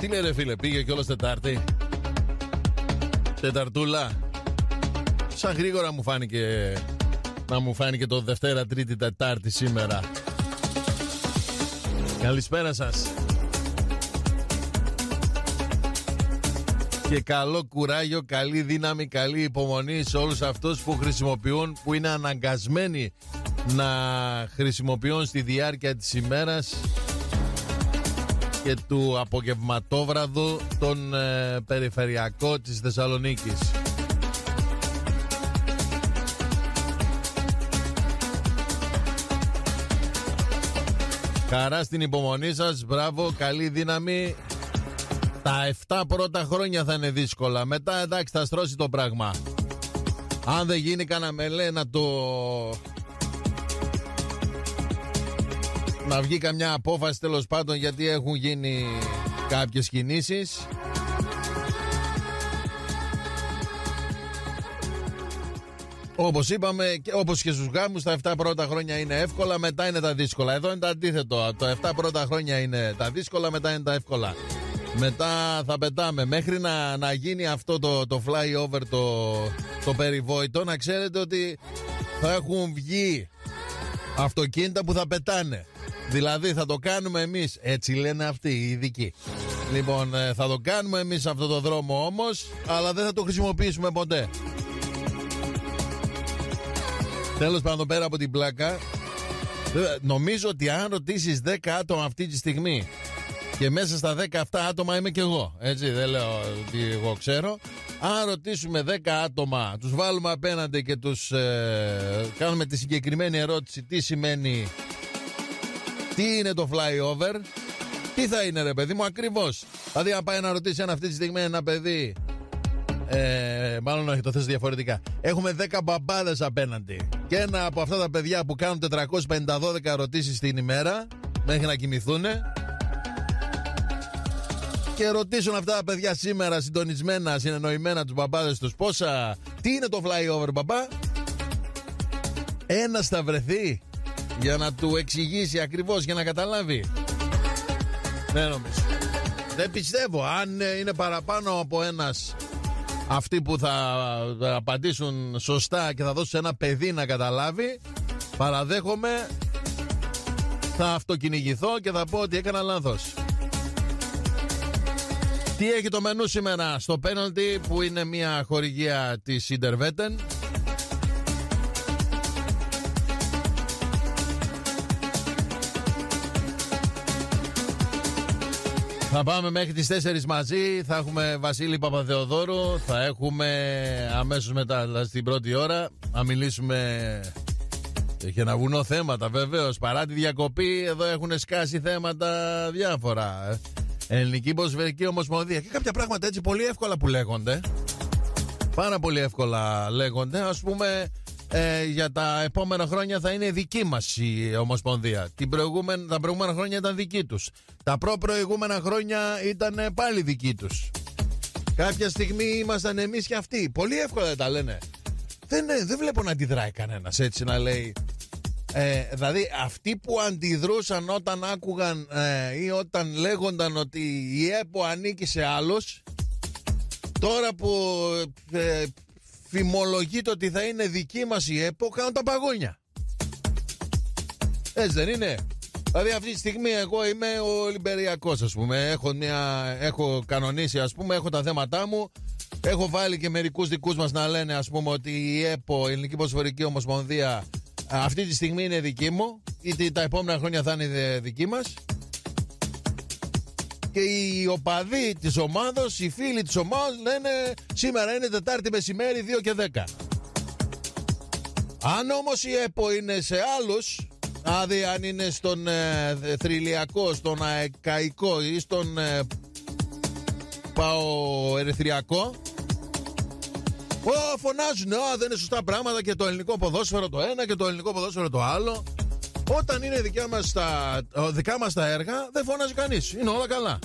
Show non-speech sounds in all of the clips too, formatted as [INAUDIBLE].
Τι λέει ρε φίλε, πήγε κιόλας Τετάρτη; Τεταρτούλα. Σαν γρήγορα μου φάνηκε να μου φάνηκε το Δευτέρα, Τρίτη, Τετάρτη σήμερα. Καλησπέρα σας. Και καλό κουράγιο, καλή δύναμη, καλή υπομονή σε όλους αυτούς που χρησιμοποιούν, που είναι αναγκασμένοι να χρησιμοποιούν στη διάρκεια της ημέρας και του απογευματόβραδου τον ε, περιφερειακό της Θεσσαλονίκης. Χαρά στην υπομονή σας, μπράβο, καλή δύναμη. Τα 7 πρώτα χρόνια θα είναι δύσκολα. Μετά εντάξει θα στρώσει το πράγμα. Αν δεν γίνει κανένα μελέ να το να βγει καμιά απόφαση τέλος πάντων γιατί έχουν γίνει κάποιες κινήσεις. Όπως είπαμε, όπως και στους γάμους, τα 7 πρώτα χρόνια είναι εύκολα, μετά είναι τα δύσκολα. Εδώ είναι το αντίθετο. Τα 7 πρώτα χρόνια είναι τα δύσκολα, μετά είναι τα εύκολα. Μετά θα πετάμε. Μέχρι να, να γίνει αυτό το, το flyover, το, το περιβόητο, να ξέρετε ότι θα έχουν βγει αυτοκίνητα που θα πετάνε. Δηλαδή θα το κάνουμε εμείς. Έτσι λένε αυτοί οι ειδικοί. Λοιπόν ε, θα το κάνουμε εμείς αυτό το δρόμο όμως Αλλά δεν θα το χρησιμοποιήσουμε ποτέ. Τέλος πάντων πέρα από την πλάκα Νομίζω ότι αν ρωτήσεις 10 άτομα αυτή τη στιγμή και μέσα στα 10 αυτά άτομα είμαι και εγώ. Έτσι, δεν λέω ότι εγώ ξέρω. Αν ρωτήσουμε 10 άτομα, τους βάλουμε απέναντι και τους ε, κάνουμε τη συγκεκριμένη ερώτηση τι σημαίνει τι είναι το flyover, τι θα είναι ρε παιδί μου ακριβώς. Δηλαδή αν πάει να ρωτήσει αν αυτή τη στιγμή ένα παιδί ε, μάλλον όχι, το θες διαφορετικά. Έχουμε 10 μπαμπάδες απέναντι. Και ένα από αυτά τα παιδιά που κάνουν 450 ερωτήσεις την ημέρα μέχρι να κοιμηθούν. Και ρωτήσουν αυτά τα παιδιά σήμερα συντονισμένα, συνεννοημένα τους μπαμπάδες τους πόσα. Τι είναι το flyover, μπαμπά; Ένας θα βρεθεί για να του εξηγήσει ακριβώς για να καταλάβει. Δεν νομίζω. Δεν πιστεύω. Αν είναι παραπάνω από ένας αυτοί που θα απαντήσουν σωστά και θα δώσουν ένα παιδί να καταλάβει, παραδέχομαι θα αυτοκυνηγηθώ και θα πω ότι έκανα λάθος. Τι έχει το μενού σήμερα στο πέναλτι που είναι μια χορηγία της Ιντερβέτεν Θα πάμε μέχρι τις 4 μαζί. Θα έχουμε Βασίλη Παπαθεοδόρου. Θα έχουμε αμέσως μετά δηλαδή στην πρώτη ώρα να μιλήσουμε και να βγουν θέματα βεβαίως. Παρά τη διακοπή εδώ έχουν σκάσει θέματα διάφορα. Ελληνική Ποσφαιρική Ομοσπονδία και κάποια πράγματα έτσι πολύ εύκολα που λέγονται. Πάρα πολύ εύκολα λέγονται. Ας πούμε ε, για τα επόμενα χρόνια θα είναι δική μας η Ομοσπονδία. Την προηγούμενη, τα προηγούμενα χρόνια ήταν δική τους. Τα προ-προηγούμενα χρόνια ήταν πάλι δική τους. Κάποια στιγμή ήμασταν εμείς και αυτοί. Πολύ εύκολα τα λένε. Δεν, δεν βλέπω να αντιδράει κανένας έτσι να λέει. Ε, δηλαδή αυτοί που αντιδρούσαν όταν άκουγαν ε, ή όταν λέγονταν ότι η ΕΠΟ ανήκει σε άλλους τώρα που ε, φημολογείται ότι θα είναι δική μας η ΕΠΟ κάνουν τα παγόνια. Έτσι δεν είναι. Δηλαδή αυτή τη στιγμή εγώ είμαι ο Ολυμπεριακός ας πούμε. Έχω, μια, έχω κανονίσει ας πούμε, έχω τα θέματά μου. Έχω βάλει και μερικούς δικούς μας να λένε ας πούμε ότι η ΕΠΟ, η Ελληνική Ποσφορική Ομοσπονδία αυτή τη στιγμή είναι δική μου. Ή τα επόμενα χρόνια θα είναι δική μας και οι οπαδοί της ομάδα, οι φίλοι της ομάδα λένε σήμερα είναι Τετάρτη μεσημέρι 2 και 10. Αν όμως η ΕΠΟ είναι σε άλλους, δηλαδή αν είναι στον ε, θρηλιακό, στον αεκαϊκό ή στον ε, παοερυθριακό, Ω, φωνάζουν, α, δεν είναι σωστά πράγματα και το ελληνικό ποδόσφαιρο το ένα και το ελληνικό ποδόσφαιρο το άλλο. Όταν είναι δικιά μας τα, δικά μας τα έργα, δεν φώναζε κανείς. Είναι όλα καλά.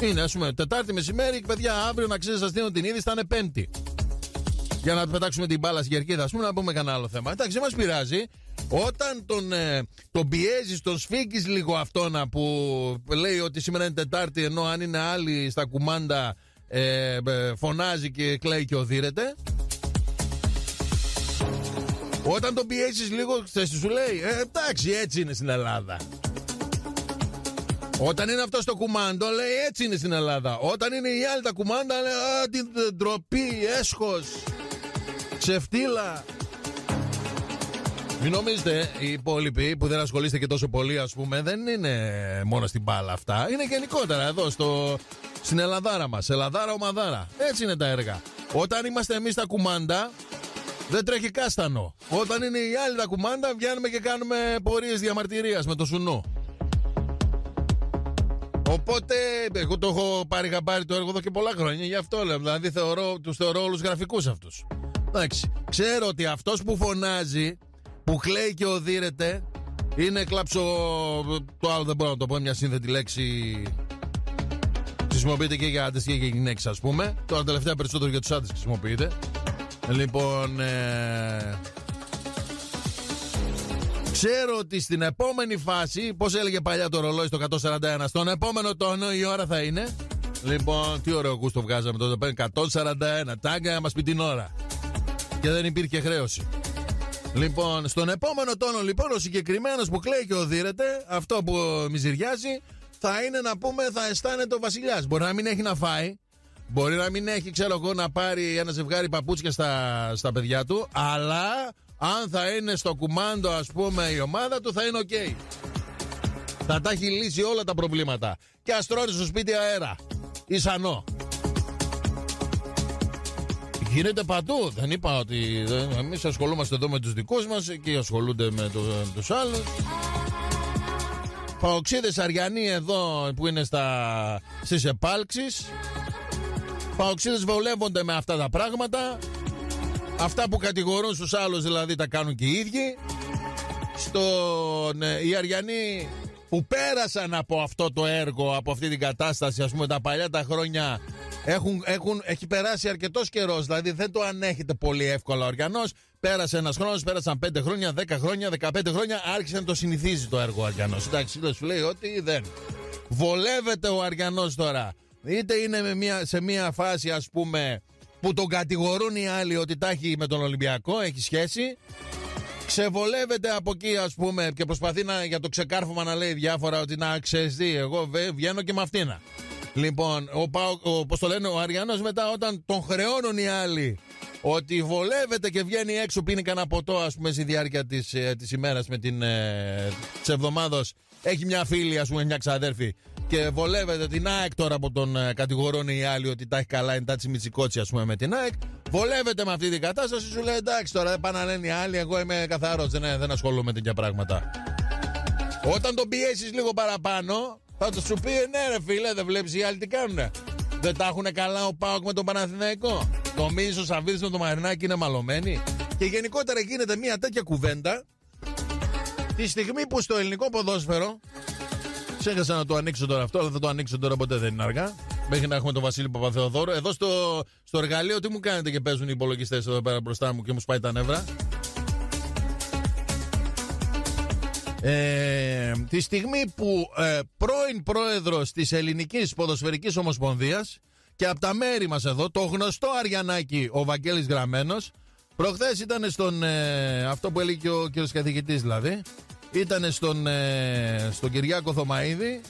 Είναι, ας πούμε, Τετάρτη μεσημέρι, παιδιά, αύριο να ξέρει, σας δίνω την είδηση, θα είναι Πέμπτη. Για να πετάξουμε την μπάλα στην κερκίδα, ας πούμε, να πούμε κανένα άλλο θέμα. Εντάξει, δεν μας πειράζει. Όταν τον, ε, τον πιέζεις, τον σφίγγεις λίγο αυτόνα που λέει ότι σήμερα είναι Τετάρτη, ενώ αν είναι άλλοι στα κουμάντα ε, ε, φωνάζει και κλαίει και οδύρεται. Όταν τον πιέζει λίγο, σου λέει ε, εντάξει, έτσι είναι στην Ελλάδα. Όταν είναι αυτό το κουμάντο, λέει έτσι είναι στην Ελλάδα. Όταν είναι οι άλλοι τα κουμάντα, λέει Α, την ντροπή, έσχος, ξεφτύλα. Μην νομίζετε, οι υπόλοιποι που δεν ασχολείστε και τόσο πολύ, ας πούμε, δεν είναι μόνο στην μπάλα αυτά. Είναι γενικότερα εδώ στο, στην Ελλαδάρα μας. Ελλαδάρα, ομαδάρα. Έτσι είναι τα έργα. Όταν είμαστε εμείς τα κουμάντα, δεν τρέχει κάστανο. Όταν είναι οι άλλοι τα κουμάντα, βγαίνουμε και κάνουμε πορείες διαμαρτυρίας με το σουνού. Οπότε, εγώ το έχω πάρει χαμπάρι το έργο εδώ και πολλά χρόνια. Γι' αυτό λέω. Δηλαδή, θεωρώ, τους θεωρώ όλους γραφικούς αυτούς. Εντάξει. Ξέρω ότι αυτός που φωνάζει, που κλαίει και οδύρεται, είναι κλάψο. Το άλλο δεν μπορώ να το πω, μια σύνθετη λέξη. Χρησιμοποιείται και για άντρες και για γυναίκες, ας πούμε. Τώρα τελευταία περισσότερο για τους άντρες χρησιμοποιείται. Λοιπόν. Ε... Ξέρω ότι στην επόμενη φάση, πώς έλεγε παλιά το ρολόι στο 141, στον επόμενο τόνο η ώρα θα είναι. Λοιπόν, τι ωραίο γούστο βγάζαμε τότε. 141. Τάγκα να μας πει την ώρα. Και δεν υπήρχε χρέωση. Λοιπόν, στον επόμενο τόνο, λοιπόν, ο συγκεκριμένος που κλαίει και οδύρεται, αυτό που μιζεριάζει, θα είναι να πούμε, θα αισθάνεται ο βασιλιάς. Μπορεί να μην έχει να φάει, μπορεί να μην έχει, ξέρω εγώ, να πάρει ένα ζευγάρι παπούτσια στα, στα παιδιά του, αλλά αν θα είναι στο κουμάντο, ας πούμε, η ομάδα του, θα είναι OK. Okay. Θα τα έχει λύσει όλα τα προβλήματα. Και αστρώνει στο σπίτι αέρα. Ισανό. Γίνεται παντού. Δεν είπα ότι εμείς ασχολούμαστε εδώ με τους δικούς μας και ασχολούνται με το, τους άλλους. Παοξίδε Αριανοί εδώ που είναι στα, στις επάλξεις Παοξίδες βολεύονται με αυτά τα πράγματα Αυτά που κατηγορούν στους άλλους δηλαδή τα κάνουν και οι ίδιοι Στον, ε, οι Αριανοί που πέρασαν από αυτό το έργο, από αυτή την κατάσταση, ας πούμε τα παλιά τα χρόνια έχουν, έχουν, έχει περάσει αρκετός καιρός, δηλαδή δεν το ανέχεται πολύ εύκολα ο Αριανό. Πέρασε ένας χρόνος, πέρασαν 5 χρόνια, 10 χρόνια, 15 χρόνια, άρχισε να το συνηθίζει το έργο ο Αριανό. Εντάξει, δεν σου λέει ότι δεν. Βολεύεται ο Αριανό τώρα. Είτε είναι με μια, σε μια φάση, ας πούμε, που τον κατηγορούν οι άλλοι ότι τα έχει με τον Ολυμπιακό, έχει σχέση. Ξεβολεύεται από εκεί, ας πούμε, και προσπαθεί να, για το ξεκάρφωμα να λέει διάφορα ότι να ξέρει εγώ βγαίνω και με αυτήν. Λοιπόν, ο, ο, πώς το λένε, ο Αριανός μετά όταν τον χρεώνουν οι άλλοι ότι βολεύεται και βγαίνει έξω πίνει κανένα ποτό ας πούμε στη διάρκεια της, ε, της ημέρας με την ε, της έχει μια φίλη ας πούμε μια ξαδέρφη και βολεύεται την ΑΕΚ τώρα από τον ε, κατηγορούν οι άλλοι ότι τα έχει καλά είναι τάτσι μιτσικότσι ας πούμε με την ΑΕΚ βολεύεται με αυτή την κατάσταση σου λέει εντάξει τώρα δεν πάνε να λένε οι άλλοι εγώ είμαι καθαρός δεν, δεν ασχολούμαι με τέτοια πράγματα όταν τον πιέσεις λίγο παραπάνω θα σου πει ναι, ρε φίλε, δεν βλέπεις οι άλλοι τι κάνουνε. Δεν τα έχουν καλά ο Πάοκ με τον Παναθηναϊκό. Νομίζει ο Σαββίδη με τον Μαρινάκη είναι μαλωμένοι. Και γενικότερα γίνεται μια τέτοια κουβέντα τη στιγμή που στο ελληνικό ποδόσφαιρο. Ξέχασα να το ανοίξω τώρα αυτό, αλλά θα το ανοίξω τώρα ποτέ δεν είναι αργά. Μέχρι να έχουμε τον Βασίλη Παπαθεοδόρο. Εδώ στο, στο εργαλείο, τι μου κάνετε και παίζουν οι υπολογιστές εδώ πέρα μπροστά μου και μου σπάει τα νεύρα; Ε, τη στιγμή που ε, πρώην πρόεδρος της Ελληνικής Ποδοσφαιρικής Ομοσπονδίας και από τα μέρη μας εδώ, το γνωστό Αριανάκι ο Βαγγέλης Γραμμένος, προχθές ήταν στον, ε, αυτό που έλεγε και ο κ. καθηγητής δηλαδή, ήταν στον, ε, στον Κυριάκο Θωμαίδη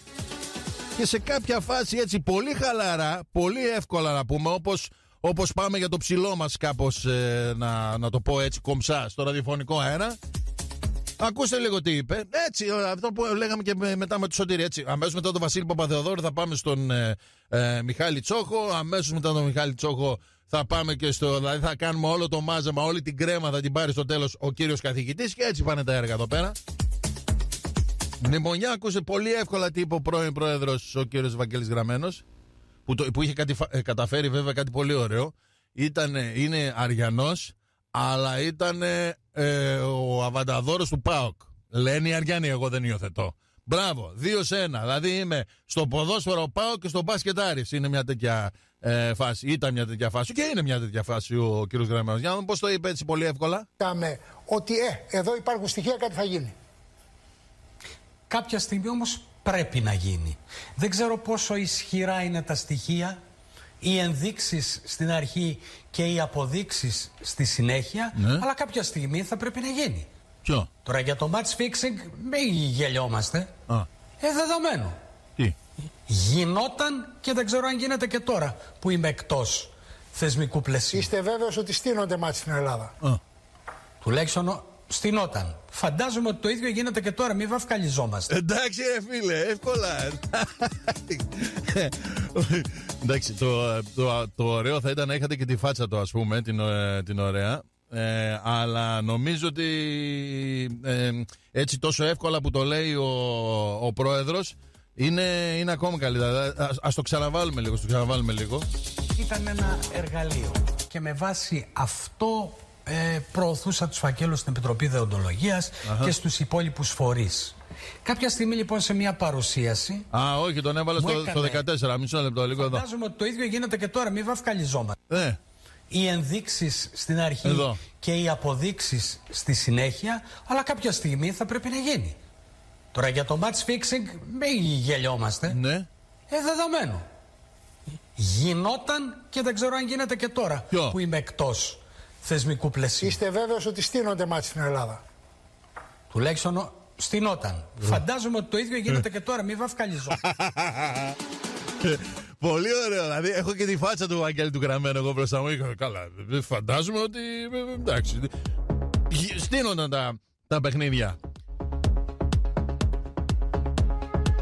και σε κάποια φάση έτσι πολύ χαλαρά, πολύ εύκολα να πούμε, όπως, όπως πάμε για το ψηλό μας κάπως, ε, να, να το πω έτσι κομψά, στο ραδιοφωνικό αέρα, Ακούστε λίγο τι είπε. Έτσι, αυτό που λέγαμε και μετά με του Σωτήρι. Έτσι, αμέσως μετά τον Βασίλη Παπαδεοδόρου θα πάμε στον ε, ε, Μιχάλη Τσόχο. Αμέσως μετά τον Μιχάλη Τσόχο θα πάμε και στο. Δηλαδή θα κάνουμε όλο το μάζεμα, όλη την κρέμα θα την πάρει στο τέλος ο κύριος καθηγητής και έτσι πάνε τα έργα εδώ πέρα. Μνημονιά, άκουσε πολύ εύκολα τι είπε ο πρώην πρόεδρος ο κύριος Βαγγέλης Γραμμένος. Που, που είχε κάτι, ε, καταφέρει βέβαια κάτι πολύ ωραίο. Ήτανε, είναι Αριανός αλλά ήταν ε, ο αβανταδόρος του ΠΑΟΚ. Λένε οι Αριάννη, εγώ δεν υιοθετώ. Μπράβο, δύο σε ένα. Δηλαδή είμαι στο ποδόσφαιρο ΠΑΟΚ και στο μπάσκετ Άρης. Είναι μια τέτοια ε, φάση. Ήταν μια τέτοια φάση και είναι μια τέτοια φάση ο κ. Γραμμένος. Για να δούμε πώς το είπε έτσι πολύ εύκολα. Κάμε ότι ε, εδώ υπάρχουν στοιχεία, κάτι θα γίνει. Κάποια στιγμή όμως πρέπει να γίνει. Δεν ξέρω πόσο ισχυρά είναι τα στοιχεία, οι ενδείξεις στην αρχή και οι αποδείξεις στη συνέχεια, Ναι. αλλά κάποια στιγμή θα πρέπει να γίνει. Ποιο; Τώρα για το match fixing μην γελιόμαστε. Α, Ε, δεδομένο. τι; Γινόταν και δεν ξέρω αν γίνεται και τώρα που είμαι εκτός θεσμικού πλαισίου. Είστε βέβαιος ότι στείνονται μάτς στην Ελλάδα; Α. Τουλάχιστον ο- στηνόταν. Φαντάζομαι ότι το ίδιο γίνεται και τώρα, μην βαφκαλιζόμαστε. Εντάξει, ρε φίλε, εύκολα. Εντάξει, το, το, το ωραίο θα ήταν να είχατε και τη φάτσα του, ας πούμε, την, ε, την ωραία. Ε, αλλά νομίζω ότι ε, έτσι τόσο εύκολα που το λέει ο, ο πρόεδρος είναι, είναι ακόμα καλύτερα. Ας, ας το ξαναβάλουμε λίγο, στο ξαναβάλουμε λίγο. Ήταν ένα εργαλείο και με βάση αυτό ε, προωθούσα τους φακέλους στην Επιτροπή Δεοντολογίας και στους υπόλοιπους φορείς. Κάποια στιγμή λοιπόν σε μια παρουσίαση Α, όχι, τον έβαλε Μου στο, έκανε. στο 14, μισό λεπτό, λίγο εδώ. φαντάζομαι ότι το ίδιο γίνεται και τώρα, μην βαφκαλιζόμαστε. Ε, Οι ενδείξεις στην αρχή Εδώ. και οι αποδείξεις στη συνέχεια, αλλά κάποια στιγμή θα πρέπει να γίνει. Τώρα για το match fixing μην γελιόμαστε. ναι. Ε, δεδομένο. Γινόταν και δεν ξέρω αν γίνεται και τώρα Ποιο; που είμαι εκτός θεσμικού πλαισίου. Είστε βέβαιος ότι στείνονται μάτς στην Ελλάδα; Τουλάχιστον ο- στηνόταν. Φαντάζομαι ότι το ίδιο γίνεται και τώρα, μην βαφκαλιζόμαστε. [LAUGHS] Πολύ ωραίο. Δηλαδή, έχω και τη φάτσα του Αγγέλη του γραμμένου εγώ μπροστά μου. Είχα, Καλά, δεν φαντάζομαι ότι. ε, Εντάξει. Γι- Στείνονταν τα, τα παιχνίδια.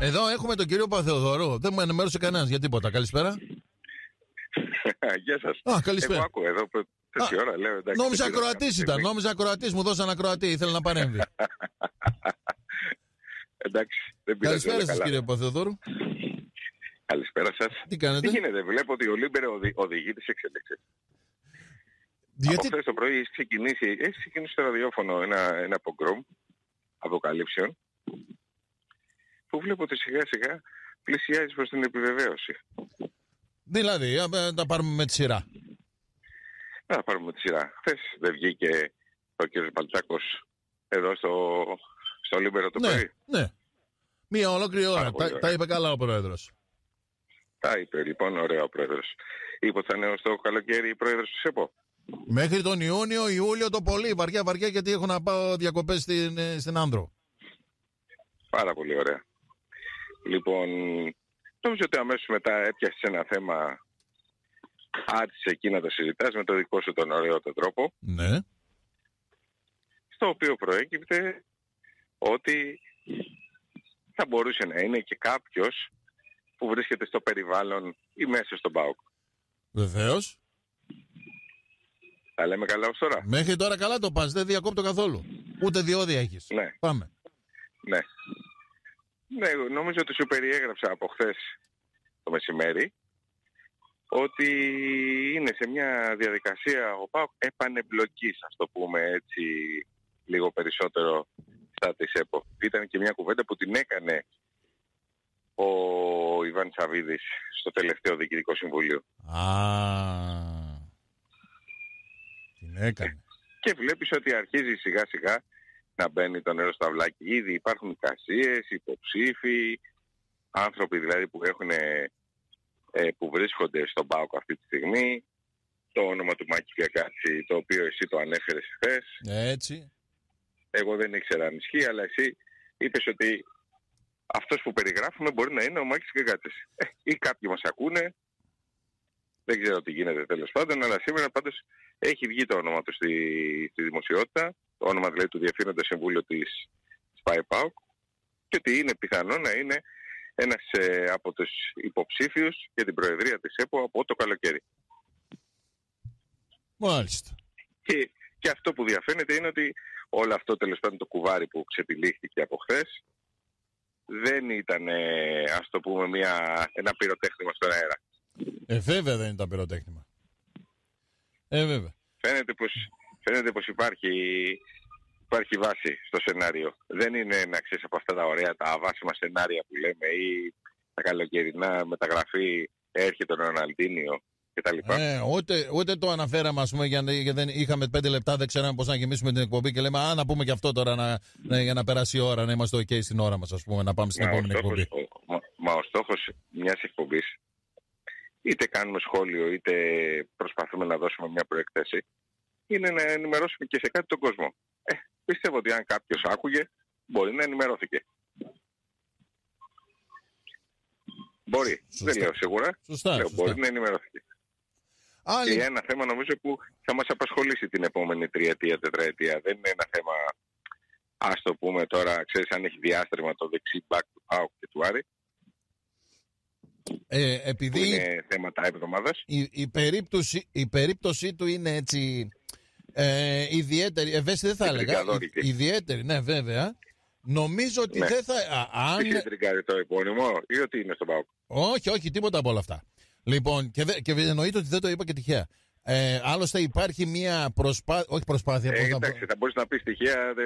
Εδώ έχουμε τον κύριο Παθεοδωρού. Δεν μου ενημέρωσε κανένας για τίποτα. Καλησπέρα. [LAUGHS] Γεια σας. Α, καλησπέρα. Εγώ ακούω εδώ προ- τέτοια Α, ώρα, λέω. Εντάξει, Νόμιζα δεν πήρα ακροατής καμία ήταν. στιγμή. Νόμιζα ακροατής. Μου δώσαν ακροατή. Ήθελε να παρέμβει. [LAUGHS] Εντάξει, δεν πειράζει. Καλησπέρα όλα σας, καλά. κύριε Παθεοδωρού. Καλησπέρα σας. Τι κάνετε; Τι γίνεται, βλέπω ότι το Λίμπερο οδη, οδηγεί τις εξελίξεις. Γιατί. Από χθες το πρωί έχει ξεκινήσει, έχει ξεκινήσει στο ραδιόφωνο ένα, ένα πογκρόμ αποκαλύψεων που βλέπω ότι σιγά σιγά πλησιάζει προς την επιβεβαίωση. Δηλαδή, α, ε, τα πάρουμε με τη σειρά. Να πάρουμε τη σειρά. Χθες δεν βγήκε ο κ. Παλτσάκος εδώ στο, στο Λίμπερο το Ναι, πρωί. ναι. Μία ολόκληρη ώρα. Πάρα πολύ Τα, ωραία. τα είπε καλά ο πρόεδρος. Τα είπε λοιπόν, ωραία ο πρόεδρος. Είπε ότι θα είναι ως το καλοκαίρι η πρόεδρος του ΣΕΠΟ. Μέχρι τον Ιούνιο, Ιούλιο το πολύ. Βαριά, βαριά, γιατί έχω να πάω διακοπές στην, ε, στην Άνδρο. Πάρα πολύ ωραία. Λοιπόν, νομίζω ότι αμέσως μετά έπιασε ένα θέμα, άρχισε εκεί να το συζητάς με το δικό σου τον ωραίο τον τρόπο, Ναι. στο οποίο προέκυπτε ότι θα μπορούσε να είναι και κάποιος που βρίσκεται στο περιβάλλον ή μέσα στον ΠΑΟΚ. Βεβαίως. Τα λέμε καλά ως τώρα. Μέχρι τώρα καλά το πας. Δεν διακόπτω καθόλου. Ούτε διόδια έχεις. Ναι. Πάμε. Ναι. Ναι, νομίζω ότι σου περιέγραψα από χθες το μεσημέρι ότι είναι σε μια διαδικασία ο ΠΑΟΚ επανεμπλοκής, ας το πούμε έτσι λίγο περισσότερο στα της ΕΠΟ. Ήταν και μια κουβέντα που την έκανε ο Ιβάν Σαββίδης στο τελευταίο Διοικητικό Συμβούλιο. Α. Την έκανε. Και βλέπεις ότι αρχίζει σιγά σιγά να μπαίνει το νερό στα βλάκια. Ήδη υπάρχουν εικασίες, υποψήφοι, άνθρωποι δηλαδή που έχουν ε, που βρίσκονται στον ΠΑΟΚ αυτή τη στιγμή. Το όνομα του Μάκη Φιακάτση, το οποίο εσύ το ανέφερες χθες. Έτσι. Εγώ δεν ήξερα αν ισχύει, αλλά εσύ είπες ότι αυτός που περιγράφουμε μπορεί να είναι ο Μάκης Φιακάτσης. Ε, ή κάποιοι μας ακούνε, δεν ξέρω τι γίνεται τέλος πάντων, αλλά σήμερα πάντως έχει βγει το όνομα του στη, στη δημοσιότητα, το όνομα δηλαδή του Διευθύνοντα Συμβούλιο της ΣΠΑΕ ΠΑΟΚ και ότι είναι πιθανό να είναι ένας ε, από τους υποψήφιους για την Προεδρία της ΕΠΟ από το καλοκαίρι. Μάλιστα. Και, και αυτό που διαφαίνεται είναι ότι όλο αυτό τέλος πάντων το κουβάρι που ξετυλίχθηκε από χθες δεν ήταν, ε, ας το πούμε, μια, ένα πυροτέχνημα στον αέρα. Ε, βέβαια δεν είναι τα πυροτέχνημα. Ε, βέβαια. Φαίνεται πως, φαίνεται πως υπάρχει, υπάρχει βάση στο σενάριο. Δεν είναι να ξέρεις από αυτά τα ωραία, τα βάσιμα σενάρια που λέμε ή τα καλοκαιρινά μεταγραφή έρχεται ο Ροναλντίνιο κτλ. Ε, ούτε, ούτε το αναφέραμε, ας πούμε, γιατί δεν είχαμε πέντε λεπτά, δεν ξέραμε πώς να γεμίσουμε την εκπομπή και λέμε, Α, να πούμε και αυτό τώρα να, να, για να περάσει η ώρα, να είμαστε OK στην ώρα μας, ας πούμε, να πάμε στην Μα ο επόμενη στόχος- εκπομπή. ο- μα, μα ο στόχος μιας εκπομπής, είτε κάνουμε σχόλιο, είτε προσπαθούμε να δώσουμε μια προέκταση, είναι να ενημερώσουμε και σε κάτι τον κόσμο. Ε, πιστεύω ότι αν κάποιος άκουγε, μπορεί να ενημερώθηκε. Μπορεί. Σωστά. Δεν λέω σίγουρα. Σωστά. λέω, σωστά. μπορεί να ενημερώθηκε. Άλλη- Και ένα θέμα νομίζω που θα μας απασχολήσει την επόμενη τριετία, τετραετία. Δεν είναι ένα θέμα, ας το πούμε τώρα, ξέρεις αν έχει διάστρεμα το δεξί back του ΠΑΟΚ και του Άρη, ε, που επειδή είναι θέματα εβδομάδας. η, η, περίπτωση, η περίπτωσή του είναι έτσι ε, ιδιαίτερη, ευαίσθητη δεν θα έλεγα. Τριγκαδόρικη. ι- Ιδιαίτερη, ναι βέβαια. Νομίζω ότι Ναι. δεν θα... α, αν, Είχε τριγκάρει το επώνυμο ή ότι είναι στον ΠΑΟΚ. όχι, όχι, τίποτα από όλα αυτά. Λοιπόν, και, δε, και εννοείται ότι δεν το είπα και τυχαία. Ε, άλλωστε υπάρχει μια προσπάθεια, όχι προσπάθεια, πώς Ε, να πω. εντάξει, θα μπορείς να πεις στοιχεία δε,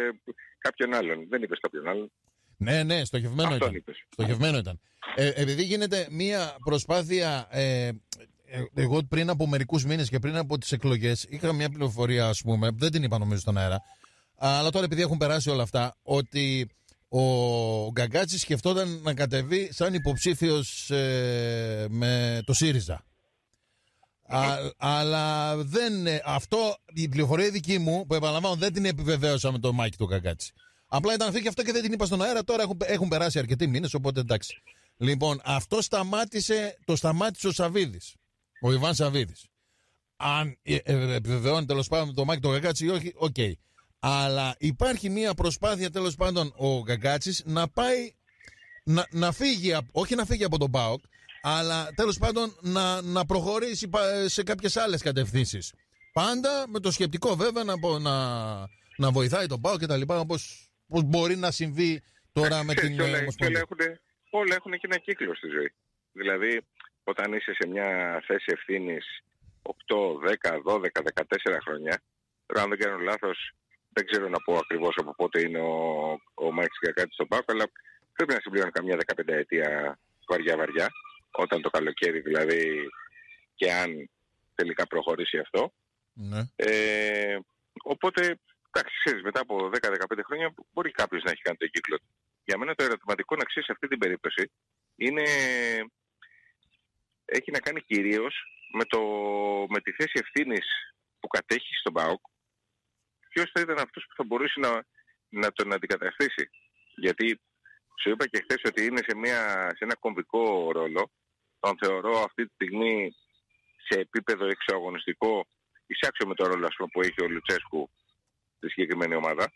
κάποιον άλλον. Δεν είπες κάποιον άλλον. Ναι, ναι, στοχευμένο Αυτόν ήταν. είπες. Στοχευμένο ήταν. Ε, επειδή γίνεται μια προσπάθεια. Ε, ε, εγώ πριν από μερικούς μήνες και πριν από τις εκλογές είχα μια πληροφορία, ας πούμε, δεν την είπα νομίζω στον αέρα. Αλλά τώρα επειδή έχουν περάσει όλα αυτά, ότι ο Γκαγκάτση σκεφτόταν να κατεβεί σαν υποψήφιος με το ΣΥΡΙΖΑ. Α, αλλά δεν. ε, Αυτό η πληροφορία δική μου, που επαναλαμβάνω, δεν την επιβεβαίωσα με το Μάκη του Γκαγκάτση. Απλά ήταν αυτή και αυτό και δεν την είπα στον αέρα. Τώρα έχουν, έχουν περάσει αρκετοί μήνες, οπότε εντάξει. Λοιπόν, αυτό σταμάτησε, το σταμάτησε ο Σαββίδης. Ο Ιβάν Σαββίδης. Αν ε, ε, επιβεβαιώνει τέλος πάντων το Μάκη του Γκαγκάτση ή όχι, οκ. Αλλά υπάρχει μια προσπάθεια τέλος πάντων ο Γκαγκάτση να πάει να, να φύγει, απ- όχι να φύγει από τον ΠΑΟΚ, αλλά τέλος πάντων να, να προχωρήσει πα- σε κάποιες άλλες κατευθύνσεις. Πάντα με το σκεπτικό βέβαια να, πω- να, να βοηθάει τον ΠΑΟΚ και τα λοιπά, όπως, πώς μπορεί να συμβεί τώρα με Ξέρεις, την και όλα, ε, και όλα, Ομοσπονδία. έχουν, όλα έχουν και ένα κύκλο στη ζωή. Δηλαδή, όταν είσαι σε μια θέση ευθύνης 8, 10, 12, 14 χρόνια, τώρα αν δεν κάνω λάθος, δεν ξέρω να πω ακριβώς από πότε είναι ο, ο Μάκης Κακάτης στον Πάκο, αλλά πρέπει να συμπληρώνει καμιά 15 ετία βαριά-βαριά, όταν το καλοκαίρι δηλαδή και αν τελικά προχωρήσει αυτό. Ναι. Ε, οπότε, εντάξει, ξέρεις, μετά από 10-15 χρόνια μπορεί κάποιος να έχει κάνει το κύκλο του. Για μένα το ερωτηματικό να ξέρεις σε αυτή την περίπτωση είναι... έχει να κάνει κυρίως με, το, με τη θέση ευθύνης που κατέχει στον ΠΑΟΚ ποιος θα ήταν αυτός που θα μπορούσε να, να τον αντικαταστήσει; Γιατί σου είπα και χθες ότι είναι σε, μια, σε ένα κομβικό ρόλο. Τον θεωρώ αυτή τη στιγμή σε επίπεδο εξωαγωνιστικό εισάξιο με το ρόλο ας πούμε, που έχει ο Λουτσέσκου στη συγκεκριμένη ομάδα.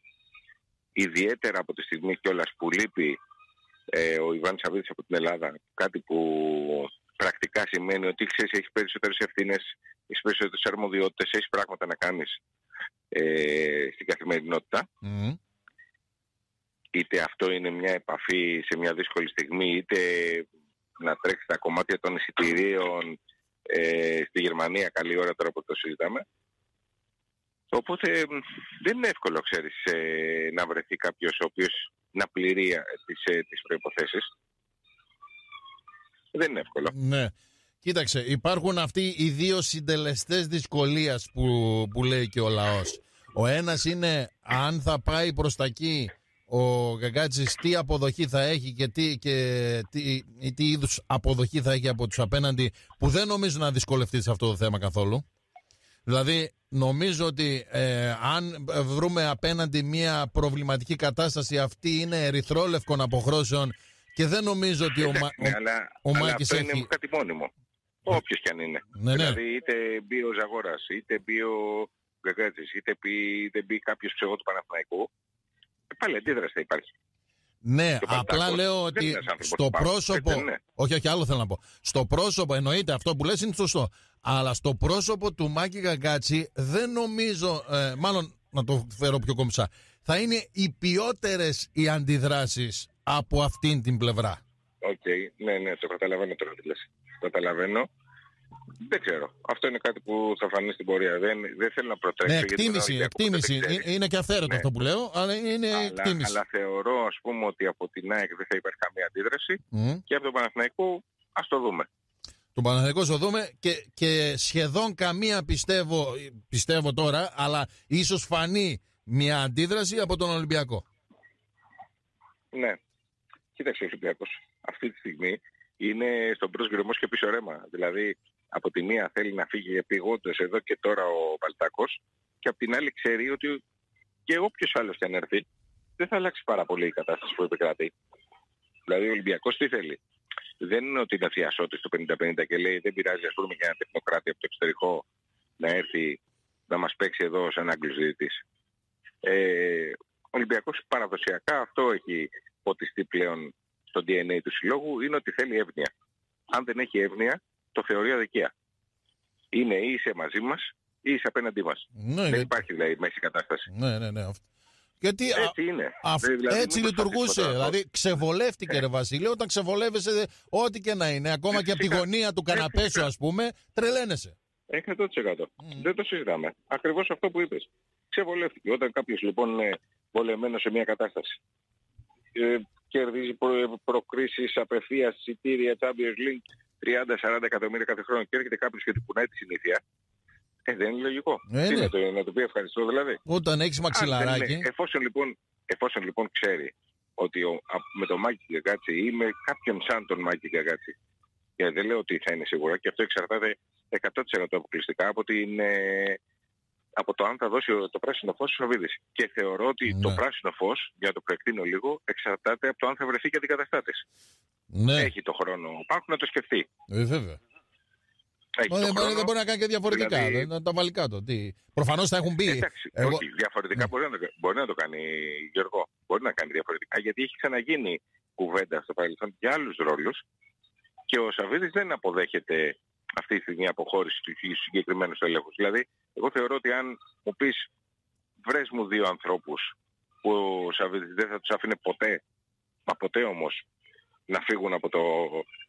Ιδιαίτερα από τη στιγμή κιόλας που λείπει ε, ο Ιβάν Σαββίδης από την Ελλάδα, κάτι που πρακτικά σημαίνει ότι ξέρεις, έχεις περισσότερες ευθύνες, έχεις περισσότερες αρμοδιότητες, έχεις πράγματα να κάνεις ε, στην καθημερινότητα. Μμμ. Είτε αυτό είναι μια επαφή σε μια δύσκολη στιγμή, είτε να τρέξει τα κομμάτια των εισιτηρίων ε, στη Γερμανία καλή ώρα τώρα που το συζητάμε. Οπότε μ, δεν είναι εύκολο, ξέρεις, ε, να βρεθεί κάποιος ο οποίος να πληρεί ε, τις, ε, τις προϋποθέσεις. Δεν είναι εύκολο. Ναι. Κοίταξε, υπάρχουν αυτοί οι δύο συντελεστές δυσκολίας που, που λέει και ο λαός. Ο ένας είναι αν θα πάει προς τα εκεί ο Γκαγκάτσης τι αποδοχή θα έχει και τι, και τι, τι είδους αποδοχή θα έχει από τους απέναντι που δεν νομίζω να δυσκολευτεί σε αυτό το θέμα καθόλου. Δηλαδή, νομίζω ότι ε, αν βρούμε απέναντι μια προβληματική κατάσταση, αυτή είναι ερυθρόλευκων αποχρώσεων και δεν νομίζω ότι ο, Μα- Εντάξει, ναι, ο- αλλά, ο αλλά Μάκης αυτό έχει- είναι κάτι μόνιμο. Όποιος κι αν είναι. Ναι, ναι. Δηλαδή είτε μπει ο Ζαγόρας, είτε μπει ο Γκαγκάτσης, είτε μπει, είτε μπει κάποιος ψεγό του Παναθηναϊκού, ε, πάλι αντίδραση θα υπάρχει. Ναι, Και ο απλά Παντάκος λέω δεν ότι είναι ένας άνθρωπος στο του ΠΑΟΚ, πρόσωπο. έτσι δεν είναι. Όχι, όχι, άλλο θέλω να πω. Στο πρόσωπο, εννοείται αυτό που λες είναι σωστό. Αλλά στο πρόσωπο του Μάκη Γαγκάτσι δεν νομίζω, ε, μάλλον να το φέρω πιο κομψά, θα είναι ηπιότερες οι αντιδράσεις από αυτήν την πλευρά. Οκ, ναι, ναι, το καταλαβαίνω τώρα τι λες. Το καταλαβαίνω. Δεν ξέρω. Αυτό είναι κάτι που θα φανεί στην πορεία. Δεν, δεν θέλω να προτρέξω. Ναι, γιατί εκτίμηση, τον Ολυμπιακό δεν εκτίμηση. ξέρεις. Ε, Είναι και αυθαίρετο Ναι. αυτό που λέω, αλλά είναι αλλά, εκτίμηση. αλλά θεωρώ ας πούμε ότι από την ΑΕΚ δεν θα υπάρχει καμία αντίδραση Μμ. και από τον Παναθηναϊκό ας το δούμε. Τον Παναθηναϊκό το δούμε και, και σχεδόν καμία πιστεύω, πιστεύω τώρα, αλλά ίσως φανεί μια αντίδραση από τον Ολυμπιακό. Ναι. Κοίταξε ο Ολυμπιακός. Αυτή τη στιγμή είναι στον πρόσγυρομός και πίσω ρέμα. Δηλαδή από τη μία θέλει να φύγει επιγόντως εδώ και τώρα ο Παλτάκος και από την άλλη ξέρει ότι και όποιος άλλος και αν έρθει δεν θα αλλάξει πάρα πολύ η κατάσταση που επικρατεί. Δηλαδή ο Ολυμπιακός τι θέλει; Δεν είναι ότι είναι αθιασότης το 50-50 και λέει δεν πειράζει ας πούμε για ένα τεχνοκράτη από το εξωτερικό να έρθει να μας παίξει εδώ σαν Άγγλος διαιτητής. Ε, ο Ολυμπιακός παραδοσιακά αυτό έχει ποτιστεί πλέον στο DNA του συλλόγου είναι ότι θέλει εύνοια. Αν δεν έχει εύνοια το θεωρεί αδικία. Είναι ή είσαι μαζί μας ή είσαι απέναντί μας. Ναι, δεν ναι. υπάρχει δηλαδή μέση κατάσταση. Ναι, ναι, ναι. αυτό. Γιατί α- Έτσι είναι. αυ- Δηλαδή, έτσι μην λειτουργούσε. προσπαθείς τώρα. Δηλαδή ξεβολεύτηκε, ρε Βασίλειο, όταν ξεβολεύεσαι ό,τι και να είναι. Ακόμα και από τη Φυσικά. γωνία του Ε, καναπέ σου, φυσικά. ας πούμε, τρελαίνεσαι. 100%. Δεν το συζητάμε. Ακριβώς αυτό που είπες. Ξεβολεύτηκε. Όταν κάποιος λοιπόν είναι βολεμένος σε μια κατάσταση ε, κερδίζει προ, προκρίσεις απευθείας εισιτήρια Champions League 30-40 εκατομμύρια κάθε χρόνο και έρχεται κάποιος και του κουνάει τη συνήθεια ε, δεν είναι λογικό. Ε, Τι ναι. να, το, να του πει ευχαριστώ δηλαδή. Όταν έχεις Αν δεν μαξιλαράκι. είναι- εφόσον, λοιπόν, εφόσον λοιπόν ξέρει ότι ο, α- με τον Μάκη Γκαγκάτσι ή με κάποιον σαν τον Μάκη Γκαγκάτσι και δεν λέω ότι θα είναι σίγουρα και αυτό εξαρτάται 100% αποκλειστικά από, την, ε, από το αν θα δώσει ο- το πράσινο φως ο Σαββίδης. Και θεωρώ ότι Ναι. το πράσινο φως, για να το προεκτείνω λίγο, εξαρτάται από το αν θα βρεθεί και αντικαταστάτης. Ναι, Έχει το χρόνο ο Πάκου να το σκεφτεί. ε, βέβαια. Έχει Μα το δεν, μπορεί, χρόνο. δεν μπορεί να κάνει και διαφορετικά. δηλαδή- δεν- Να τα βάλει κάτω. Τι. Προφανώς θα έχουν μπει. Εντάξει, Εγώ- όχι, διαφορετικά Ναι. μπορεί, να το, μπορεί να το κάνει Γιώργο. Μπορεί να κάνει διαφορετικά γιατί έχει ξαναγίνει κουβέντα στο παρελθόν για άλλους ρόλους και ο Σαββίδης δεν αποδέχεται αυτή τη στιγμή αποχώρηση του συγκεκριμένου ελέγχου. Δηλαδή, εγώ θεωρώ ότι αν μου πεις βρες μου δύο ανθρώπους που ο Σαββίδης δεν θα τους αφήνει ποτέ, μα ποτέ όμως, να φύγουν από, το,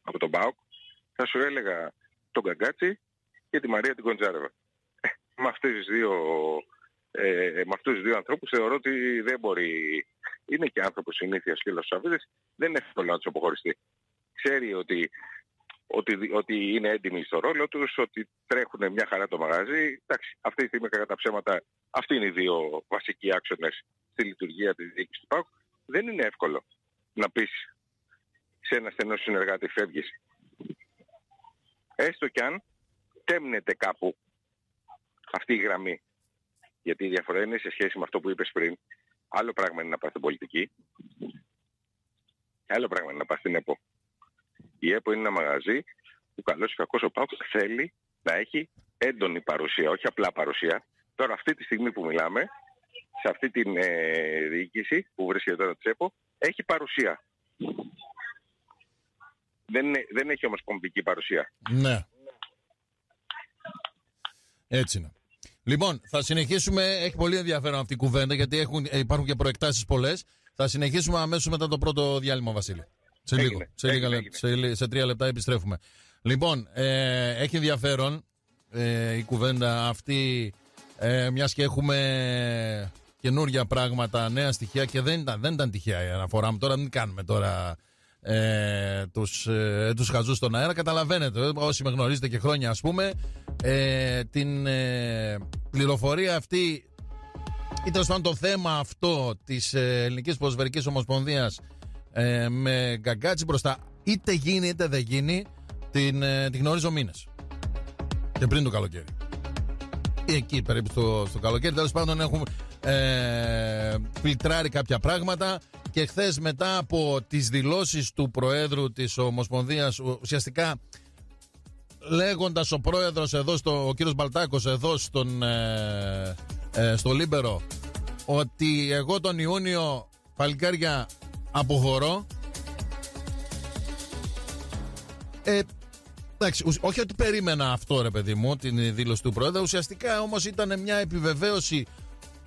από τον ΠΑΟΚ, θα σου έλεγα τον Καγκάτσι και τη Μαρία την Κοντζάρεβα. Ε, με αυτές τις δύο ε, με αυτούς τους δύο ανθρώπους θεωρώ ότι δεν μπορεί, είναι και άνθρωπος συνήθειας και ο Σαββίδης, δεν είναι εύκολο να τους αποχωριστεί. Ξέρει ότι, ότι, ότι είναι έντιμοι στο ρόλο τους, ότι τρέχουν μια χαρά το μαγαζί. Εντάξει, αυτή τη στιγμή κατά τα ψέματα, αυτοί είναι οι δύο βασικοί άξονες στη λειτουργία της διοίκησης του ΠΑΟΚ. Δεν είναι εύκολο να πεις σε ένα στενό συνεργάτη φεύγεις. Έστω κι αν τέμνεται κάπου αυτή η γραμμή. Γιατί η διαφορά είναι σε σχέση με αυτό που είπες πριν. Άλλο πράγμα είναι να πας στην πολιτική. Άλλο πράγμα είναι να πας στην ΕΠΟ. Η ΕΠΟ είναι ένα μαγαζί που καλός ή κακός ο ΠΑΟΚ θέλει να έχει έντονη παρουσία, όχι απλά παρουσία. Τώρα αυτή τη στιγμή που μιλάμε, σε αυτή την ε, διοίκηση που βρίσκεται τώρα της ΕΠΟ, έχει παρουσία. Δεν, είναι, δεν έχει όμως κομβική παρουσία. Ναι. Έτσι είναι. Λοιπόν, θα συνεχίσουμε. Έχει πολύ ενδιαφέρον αυτή η κουβέντα γιατί έχουν, ε, υπάρχουν και προεκτάσεις πολλές. Θα συνεχίσουμε αμέσως μετά το πρώτο διάλειμμα, Βασίλη. Σε λίγο. Έγινε, Σε, λίγα, έγινε, λε- έγινε. σε, λι- σε τρία λεπτά επιστρέφουμε. Λοιπόν, ε, έχει ενδιαφέρον ε, η κουβέντα αυτή, ε, μιας και έχουμε καινούργια πράγματα, νέα στοιχεία και δεν ήταν, δεν ήταν τυχαία η αναφορά μου. Τώρα μην κάνουμε τώρα ε, τους, ε, τους χαζούς στον αέρα. Καταλαβαίνετε, ε, όσοι με γνωρίζετε και χρόνια ας πούμε, ε, την ε, πληροφορία αυτή ή τέλος πάντων το θέμα αυτό της ε, Ελληνικής Ποδοσφαιρικής Ομοσπονδίας ε, με Γκαγκάτση μπροστά, είτε γίνει είτε δεν γίνει, την, ε, την γνωρίζω μήνες. Και πριν το καλοκαίρι. Ή εκεί περίπου στο, στο καλοκαίρι. Τέλος πάντων έχουμε ε, φιλτράρει κάποια πράγματα και χθες μετά από τις δηλώσεις του Προέδρου της Ομοσπονδίας ουσιαστικά λέγοντας ο Πρόεδρος εδώ στο, ο κύριος Μπαλτάκος εδώ στον, ε, ε, στο Λίμπερο ότι εγώ τον Ιούνιο παλικάρια αποχωρώ ε, Εντάξει, ουσ- όχι ότι περίμενα αυτό ρε παιδί μου, την δήλωση του Πρόεδρου. Ουσιαστικά όμως ήταν μια επιβεβαίωση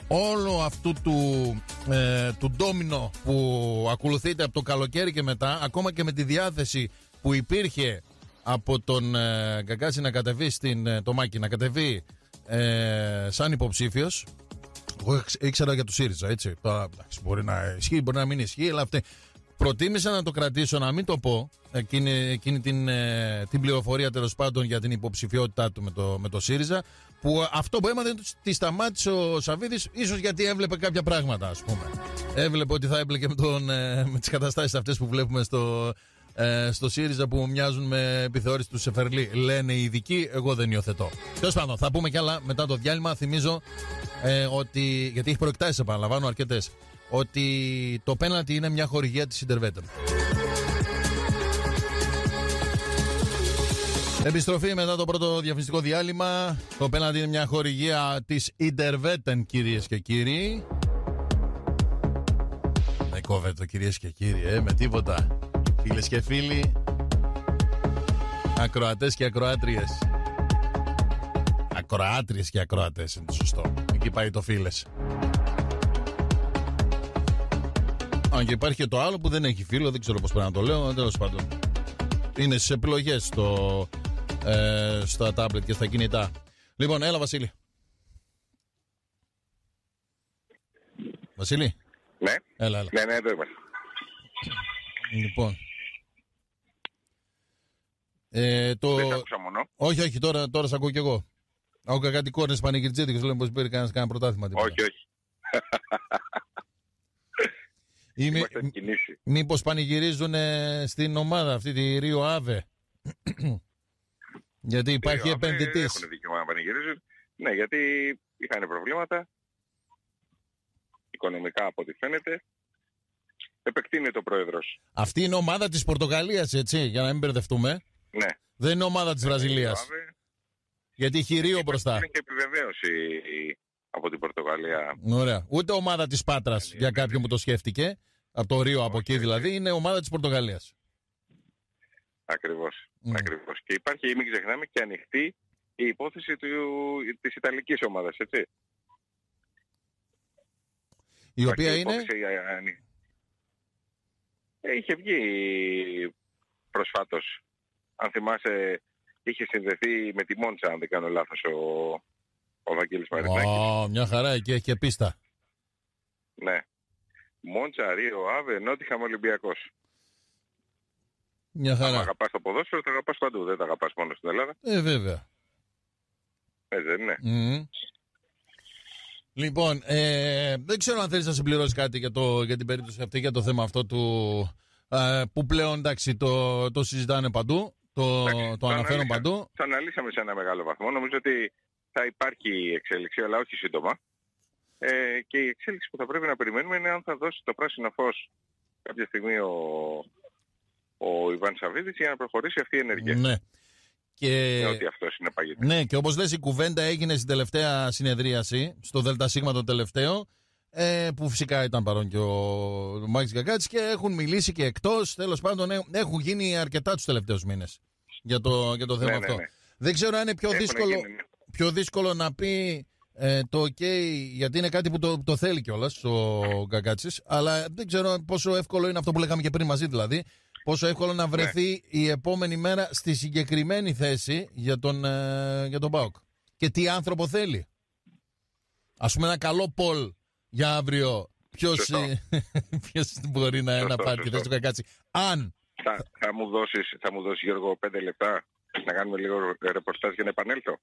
όλο αυτού του, ε, του ντόμινο που ακολουθείται από το καλοκαίρι και μετά, ακόμα και με τη διάθεση που υπήρχε από τον ε, Γκαγκάτση να κατεβεί στην, ε, το Μάκη, να κατεβεί ε, σαν υποψήφιος εγώ ήξ- ήξερα για του ΣΥΡΙΖΑ, έτσι. Τώρα εντάξει, μπορεί να ισχύει, μπορεί να μην ισχύει, αλλά αυτή. Προτίμησα να το κρατήσω, να μην το πω εκείνη, εκείνη την, ε, την πληροφορία τέλος πάντων για την υποψηφιότητά του με το, με το ΣΥΡΙΖΑ. Που αυτό που έμαθε τη σταμάτησε ο Σαββίδης, ίσως γιατί έβλεπε κάποια πράγματα, ας πούμε. Έβλεπε ότι θα έπλεκε με, τον, ε, με τις καταστάσεις αυτές που βλέπουμε στο, ε, στο ΣΥΡΙΖΑ που μοιάζουν με επιθεώρηση του Σεφερλί. Λένε οι ειδικοί, εγώ δεν υιοθετώ. Τέλος πάντων, θα πούμε κι άλλα μετά το διάλειμμα. Θυμίζω ε, ότι. Γιατί έχει προεκτάσεις, επαναλαμβάνω, αρκετές. Ότι το πέναλτι είναι μια χορηγία της Ιντερβέτεν. Επιστροφή μετά το πρώτο διαφημιστικό διάλειμμα. Το πέναλτι είναι μια χορηγία της Ιντερβέτεν, κυρίες και κύριοι. Δεν κόβεται, κυρίες και κύριοι, ε, με τίποτα. Φίλες και φίλοι, ακροατές και ακροάτριες. Ακροάτριες και ακροατές είναι το σωστό. Εκεί πάει το φίλες. Αν και υπάρχει και το άλλο που δεν έχει φίλο, δεν ξέρω πώς πρέπει να το λέω, τέλος πάντων. Είναι στι επιλογές στο, ε, στα τάμπλετ και στα κινητά. Λοιπόν, έλα Βασίλη. Βασίλη. Ναι. Έλα, έλα. Ναι, ναι, εδώ είμαστε. Λοιπόν. Ε, το... Δεν σ' άκουσα μόνο. Όχι, όχι, τώρα, τώρα σε ακούω κι εγώ. Άκουγα κάτι κόρνες πανηγυρτζίδικε, λέμε πως πήρε κανένας κανένα πρωτάθλημα. τίποτα. Όχι, όχι. Ή μη, Είμαστε στην κινήση. μήπως πανηγυρίζουν ε, στην ομάδα αυτή τη Ρίο Άβε. [CLEARS THROAT] Γιατί υπάρχει Ε, επενδυτής. Έχουν δικαίωμα να πανηγυρίζουν. Ναι, γιατί είχαν προβλήματα. Οικονομικά από ό,τι φαίνεται. Επεκτείνεται ο πρόεδρος. Αυτή είναι ομάδα της Πορτογαλίας, έτσι, για να μην μπερδευτούμε. Ναι. Δεν είναι ομάδα της Βραζιλίας. Άβε. Γιατί έχει Ρίο μπροστά. Είναι και επιβεβαίωση από την Πορτογαλία. Ωραία. Ούτε ομάδα της Πάτρας για κάποιον που το σκέφτηκε. Από το Ρίο, από εκεί δηλαδή, είναι ομάδα της Πορτογαλίας. Ακριβώς. Ναι. Ακριβώς. Και υπάρχει, μην ξεχνάμε, και ανοιχτή η υπόθεση του, της Ιταλικής ομάδας, έτσι. Η οποία Υπάρχει είναι. υπόθεση, ε, ανοι- Ε, είχε βγει προσφάτως. Αν θυμάσαι, είχε συνδεθεί με τη Μόντσα, αν δεν κάνω λάθος, ο, ο Βαγγέλης Μαρινάκης. Ω, μια χαρά, εκεί έχει και πίστα. Ναι. Μόντσα, Ρίο, Άβε, Νότιχαμ, Ολυμπιακός. Μια Αν χαρά. αγαπάς το ποδόσφαιρο, το αγαπάς παντού. Δεν το αγαπάς μόνο στην Ελλάδα. Ε, βέβαια. Έτσι δεν είναι. Μμμ. Λοιπόν, ε, δεν ξέρω αν θέλεις να συμπληρώσεις κάτι για, το, για την περίπτωση αυτή, για το θέμα αυτό του. ε, που πλέον εντάξει το, το συζητάνε παντού, το, Εντάξει, το αναφέρουν αναλύσα- παντού. Το αναλύσαμε σε ένα μεγάλο βαθμό. Νομίζω ότι θα υπάρχει εξέλιξη, αλλά όχι σύντομα. Ε, και η εξέλιξη που θα πρέπει να περιμένουμε είναι αν θα δώσει το πράσινο φως κάποια στιγμή ο, ο Ιβάν Σαββίδης για να προχωρήσει αυτή η ενέργεια. Ναι. Και, Ε, Ότι αυτός είναι παγίδας. ναι, και όπως λες η κουβέντα έγινε στην τελευταία συνεδρίαση, στο ΔΣ το τελευταίο, ε, που φυσικά ήταν παρόν και ο Μάκης Γκαγκάτης και έχουν μιλήσει και εκτός, τέλος πάντων ε, έχουν γίνει αρκετά τους τελευταίους μήνες για το, για το θέμα Ναι, ναι, αυτό. ναι. Δεν ξέρω αν είναι πιο Έχουν δύσκολο, γίνει, ναι. πιο δύσκολο να πει ε, το OK, γιατί είναι κάτι που το, το θέλει κιόλας ο Γκαγκάτσης, αλλά δεν ξέρω πόσο εύκολο είναι αυτό που λέγαμε και πριν μαζί δηλαδή. Πόσο εύκολο να βρεθεί η επόμενη μέρα στη συγκεκριμένη θέση για τον, ε, για τον Μπάουκ. Και τι άνθρωπο θέλει. Α πούμε, ένα καλό πολ για αύριο. Ποιος Σωστό. [LAUGHS] ποιος μπορεί να, Σωστό, να πάρει τη σωστό. θέση του Γκαγκάτση. Αν. Θα, θα, μου δώσεις, θα μου δώσεις Γιώργο πέντε λεπτά να κάνουμε λίγο ρεπορτάζ για να επανέλθω;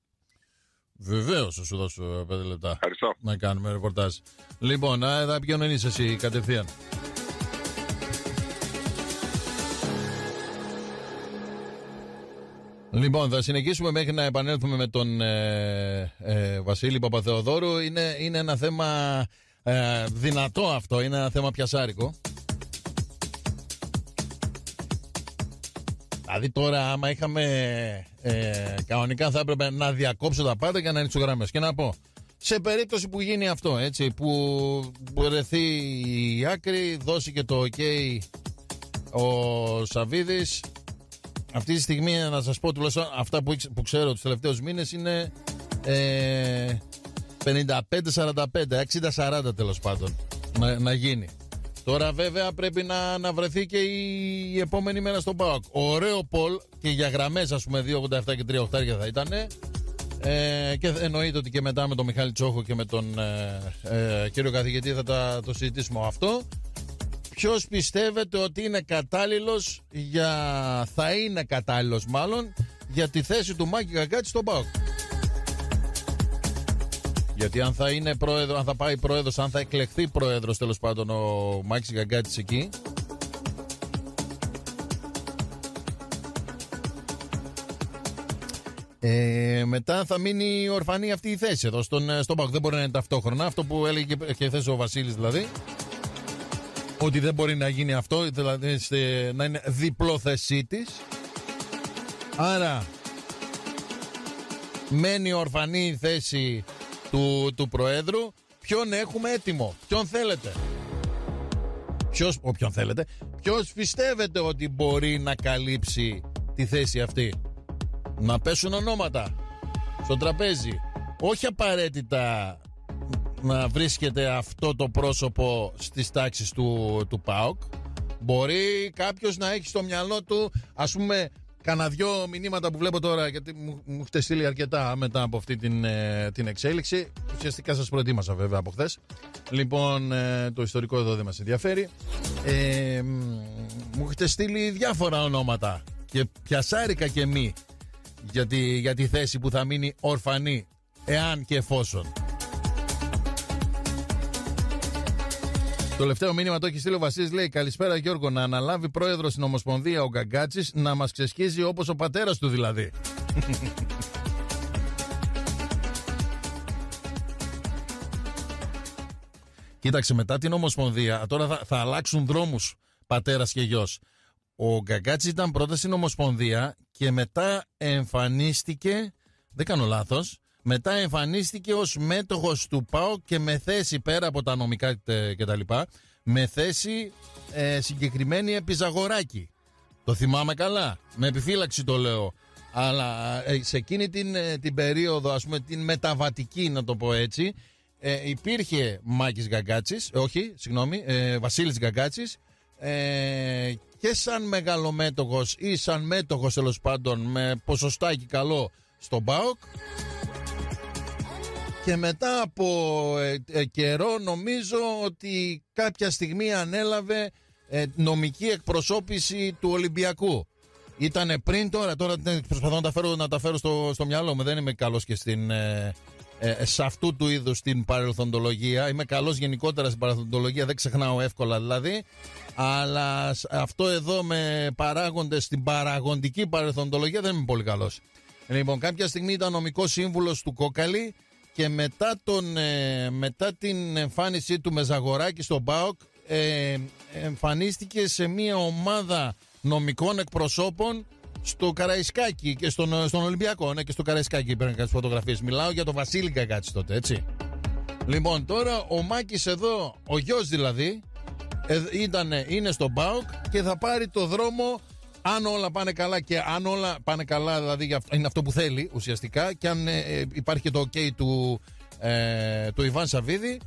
Βεβαίως, θα σου δώσω πέντε λεπτά. Ευχαριστώ. να κάνουμε ρεπορτάζ. Λοιπόν, α, θα ποιον είσαι εσύ κατευθείαν. Λοιπόν, θα συνεχίσουμε μέχρι να επανέλθουμε με τον ε, ε, Βασίλη Παπαθεοδόρου. Είναι, είναι ένα θέμα ε, δυνατό αυτό, είναι ένα θέμα πιασάρικο. Δηλαδή τώρα άμα είχαμε ε, κανονικά θα έπρεπε να διακόψω τα πάντα για να ανοίξω γραμμές. Και να πω, σε περίπτωση που γίνει αυτό, έτσι, που βρεθεί η άκρη, δώσει και το ok ο Σαβίδης, αυτή τη στιγμή να σας πω τουλάχιστον αυτά που, ήξε- που ξέρω τους τελευταίους μήνες είναι ε, 55-45, 60-40 τέλος πάντων να, να γίνει. Τώρα βέβαια πρέπει να, να βρεθεί και η, η επόμενη μέρα στον ΠΑΟΚ. Ωραίο Πολ και για γραμμές ας πούμε 2,87 και 3,8 θα ήταν. Ε, και εννοείται ότι και μετά με τον Μιχάλη Τσόχο και με τον ε, ε, κύριο καθηγητή θα τα, το συζητήσουμε αυτό. ποιος πιστεύετε ότι είναι κατάλληλος για... θα είναι κατάλληλος μάλλον για τη θέση του Μάκη Γαγκάτση στον ΠΑΟΚ; Γιατί αν θα είναι πρόεδρο, αν θα πάει πρόεδρος, αν θα εκλεχθεί πρόεδρος τέλος πάντων ο Μάκης Γαγκάτης εκεί, Ε, μετά θα μείνει ορφανή αυτή η θέση εδώ στον, ε, στον ΠΑΟΚ. Δεν μπορεί να είναι ταυτόχρονα. Αυτό που έλεγε και χθες ο Βασίλης δηλαδή. Ότι δεν μπορεί να γίνει αυτό, δηλαδή να είναι διπλό θέσή της. Άρα μένει ορφανή η θέση του, του Προέδρου. Ποιον έχουμε έτοιμο, ποιον θέλετε. Ποιος, όποιον θέλετε. Ποιος πιστεύετε ότι μπορεί να καλύψει τη θέση αυτή να πέσουν ονόματα στο τραπέζι. Όχι απαραίτητα να βρίσκεται αυτό το πρόσωπο στις τάξεις του, του ΠΑΟΚ. Μπορεί κάποιος να έχει στο μυαλό του, ας πούμε, Κάνα δυο μηνύματα που βλέπω τώρα, γιατί μου, μου έχετε στείλει αρκετά μετά από αυτή την, ε, την εξέλιξη. Ουσιαστικά σας προετοίμασα βέβαια από χθες. Λοιπόν, ε, το ιστορικό εδώ δεν μας ενδιαφέρει. Ε, μου έχετε στείλει διάφορα ονόματα και πιασάρικα και μη για τη, για τη θέση που θα μείνει ορφανή, εάν και εφόσον. Τελευταίο μήνυμα το έχει στείλει ο Βασίλης. Λέει: Καλησπέρα Γιώργο, να αναλάβει πρόεδρος στην Ομοσπονδία ο Γκαγκάτσης να μας ξεσχίζει όπως ο πατέρας του δηλαδή. [LAUGHS] Κοίταξε, μετά την Ομοσπονδία, τώρα θα, θα αλλάξουν δρόμους πατέρας και γιος. Ο Γκαγκάτσης ήταν πρώτα στην Ομοσπονδία και μετά εμφανίστηκε, δεν κάνω λάθος, μετά εμφανίστηκε ως μέτοχος του ΠΑΟ και με θέση πέρα από τα νομικά κτλ. Με θέση ε, συγκεκριμένη επιζαγοράκι. Το θυμάμαι καλά. Με επιφύλαξη το λέω. Αλλά ε, σε εκείνη την, ε, την περίοδο, ας πούμε, την μεταβατική, να το πω έτσι, ε, υπήρχε Μάκης Γκαγκάτσης, όχι, συγγνώμη, ε, Βασίλης Γκαγκάτσης ε, και σαν μεγαλομέτωχος ή σαν μέτοχος τέλος πάντων με ποσοστάκι καλό στον ΠΑΟΚ και μετά από ε, ε, καιρό νομίζω ότι κάποια στιγμή ανέλαβε ε, νομική εκπροσώπηση του Ολυμπιακού. Ήτανε πριν τώρα, τώρα προσπαθώ να τα φέρω, να τα φέρω στο, στο μυαλό μου. Δεν είμαι καλός και στην, σε αυτού του είδους την παρελθοντολογία. Είμαι καλός γενικότερα στην παρελθοντολογία, δεν ξεχνάω εύκολα δηλαδή. Αλλά αυτό εδώ με παράγοντες στην παραγοντική παρελθοντολογία δεν είμαι πολύ καλός. Λοιπόν, κάποια στιγμή ήταν νομικός σύμβουλος του Κόκαλη και μετά, τον, ε, μετά την εμφάνισή του με Ζαγοράκη στον ΠΑΟΚ ε, εμφανίστηκε σε μια ομάδα νομικών εκπροσώπων στο Καραϊσκάκι και στον, στον Ολυμπιακό. Ναι, και στο Καραϊσκάκι πήραν κάποιε φωτογραφίες. Μιλάω για τον Βασίλη Καγκάτση τότε, έτσι. Λοιπόν, τώρα ο Μάκης εδώ, ο γιος δηλαδή, ε, είναι στον ΠΑΟΚ και θα πάρει το δρόμο αν όλα πάνε καλά και αν όλα πάνε καλά, δηλαδή είναι αυτό που θέλει ουσιαστικά, και αν ε, ε, υπάρχει και το OK του, ε, του Ιβάν Σαββίδη,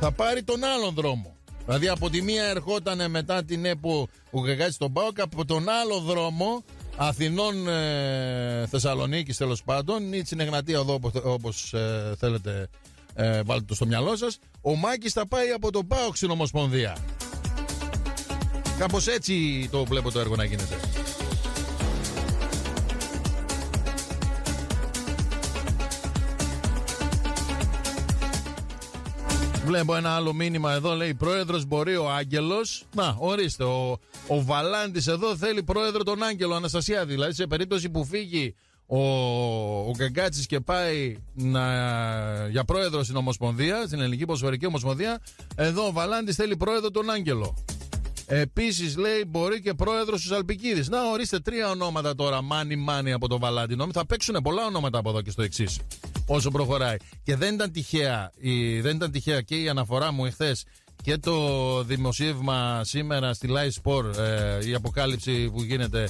θα πάρει τον άλλον δρόμο. Δηλαδή από τη μία ερχόταν μετά την ΕΠΟ ο Γεγάτης στον Πάοκ, από τον άλλο δρόμο Αθηνών ε, Θεσσαλονίκης τέλος πάντων, ή την Εγνατία εδώ όπως ε, θέλετε ε, βάλτε το στο μυαλό σας. Ο Μάκης θα πάει από τον Πάοκ στην Ομοσπονδία. Κάπως έτσι το βλέπω το έργο να γίνεται. Βλέπω ένα άλλο μήνυμα εδώ, λέει πρόεδρος μπορεί ο Άγγελος. Να, ορίστε, ο, ο Βαλάντης εδώ θέλει πρόεδρο τον Άγγελο Αναστασιάδη. Δηλαδή, σε περίπτωση που φύγει ο, ο Γκαγκάτση και πάει να, για πρόεδρο στην Ομοσπονδία, στην Ελληνική Ποσφορική Ομοσπονδία, εδώ ο Βαλάντης θέλει πρόεδρο τον Άγγελο. Επίσης λέει μπορεί και πρόεδρος του Αλπικίδης. Να ορίστε τρία ονόματα τώρα, μάνι μάνι από το Βαλάντι. Νόμι θα παίξουν πολλά ονόματα από εδώ και στο εξής. Όσο προχωράει. Και δεν ήταν τυχαία, η, δεν ήταν τυχαία και η αναφορά μου εχθές και το δημοσίευμα σήμερα στη Live Sport, ε, η αποκάλυψη που γίνεται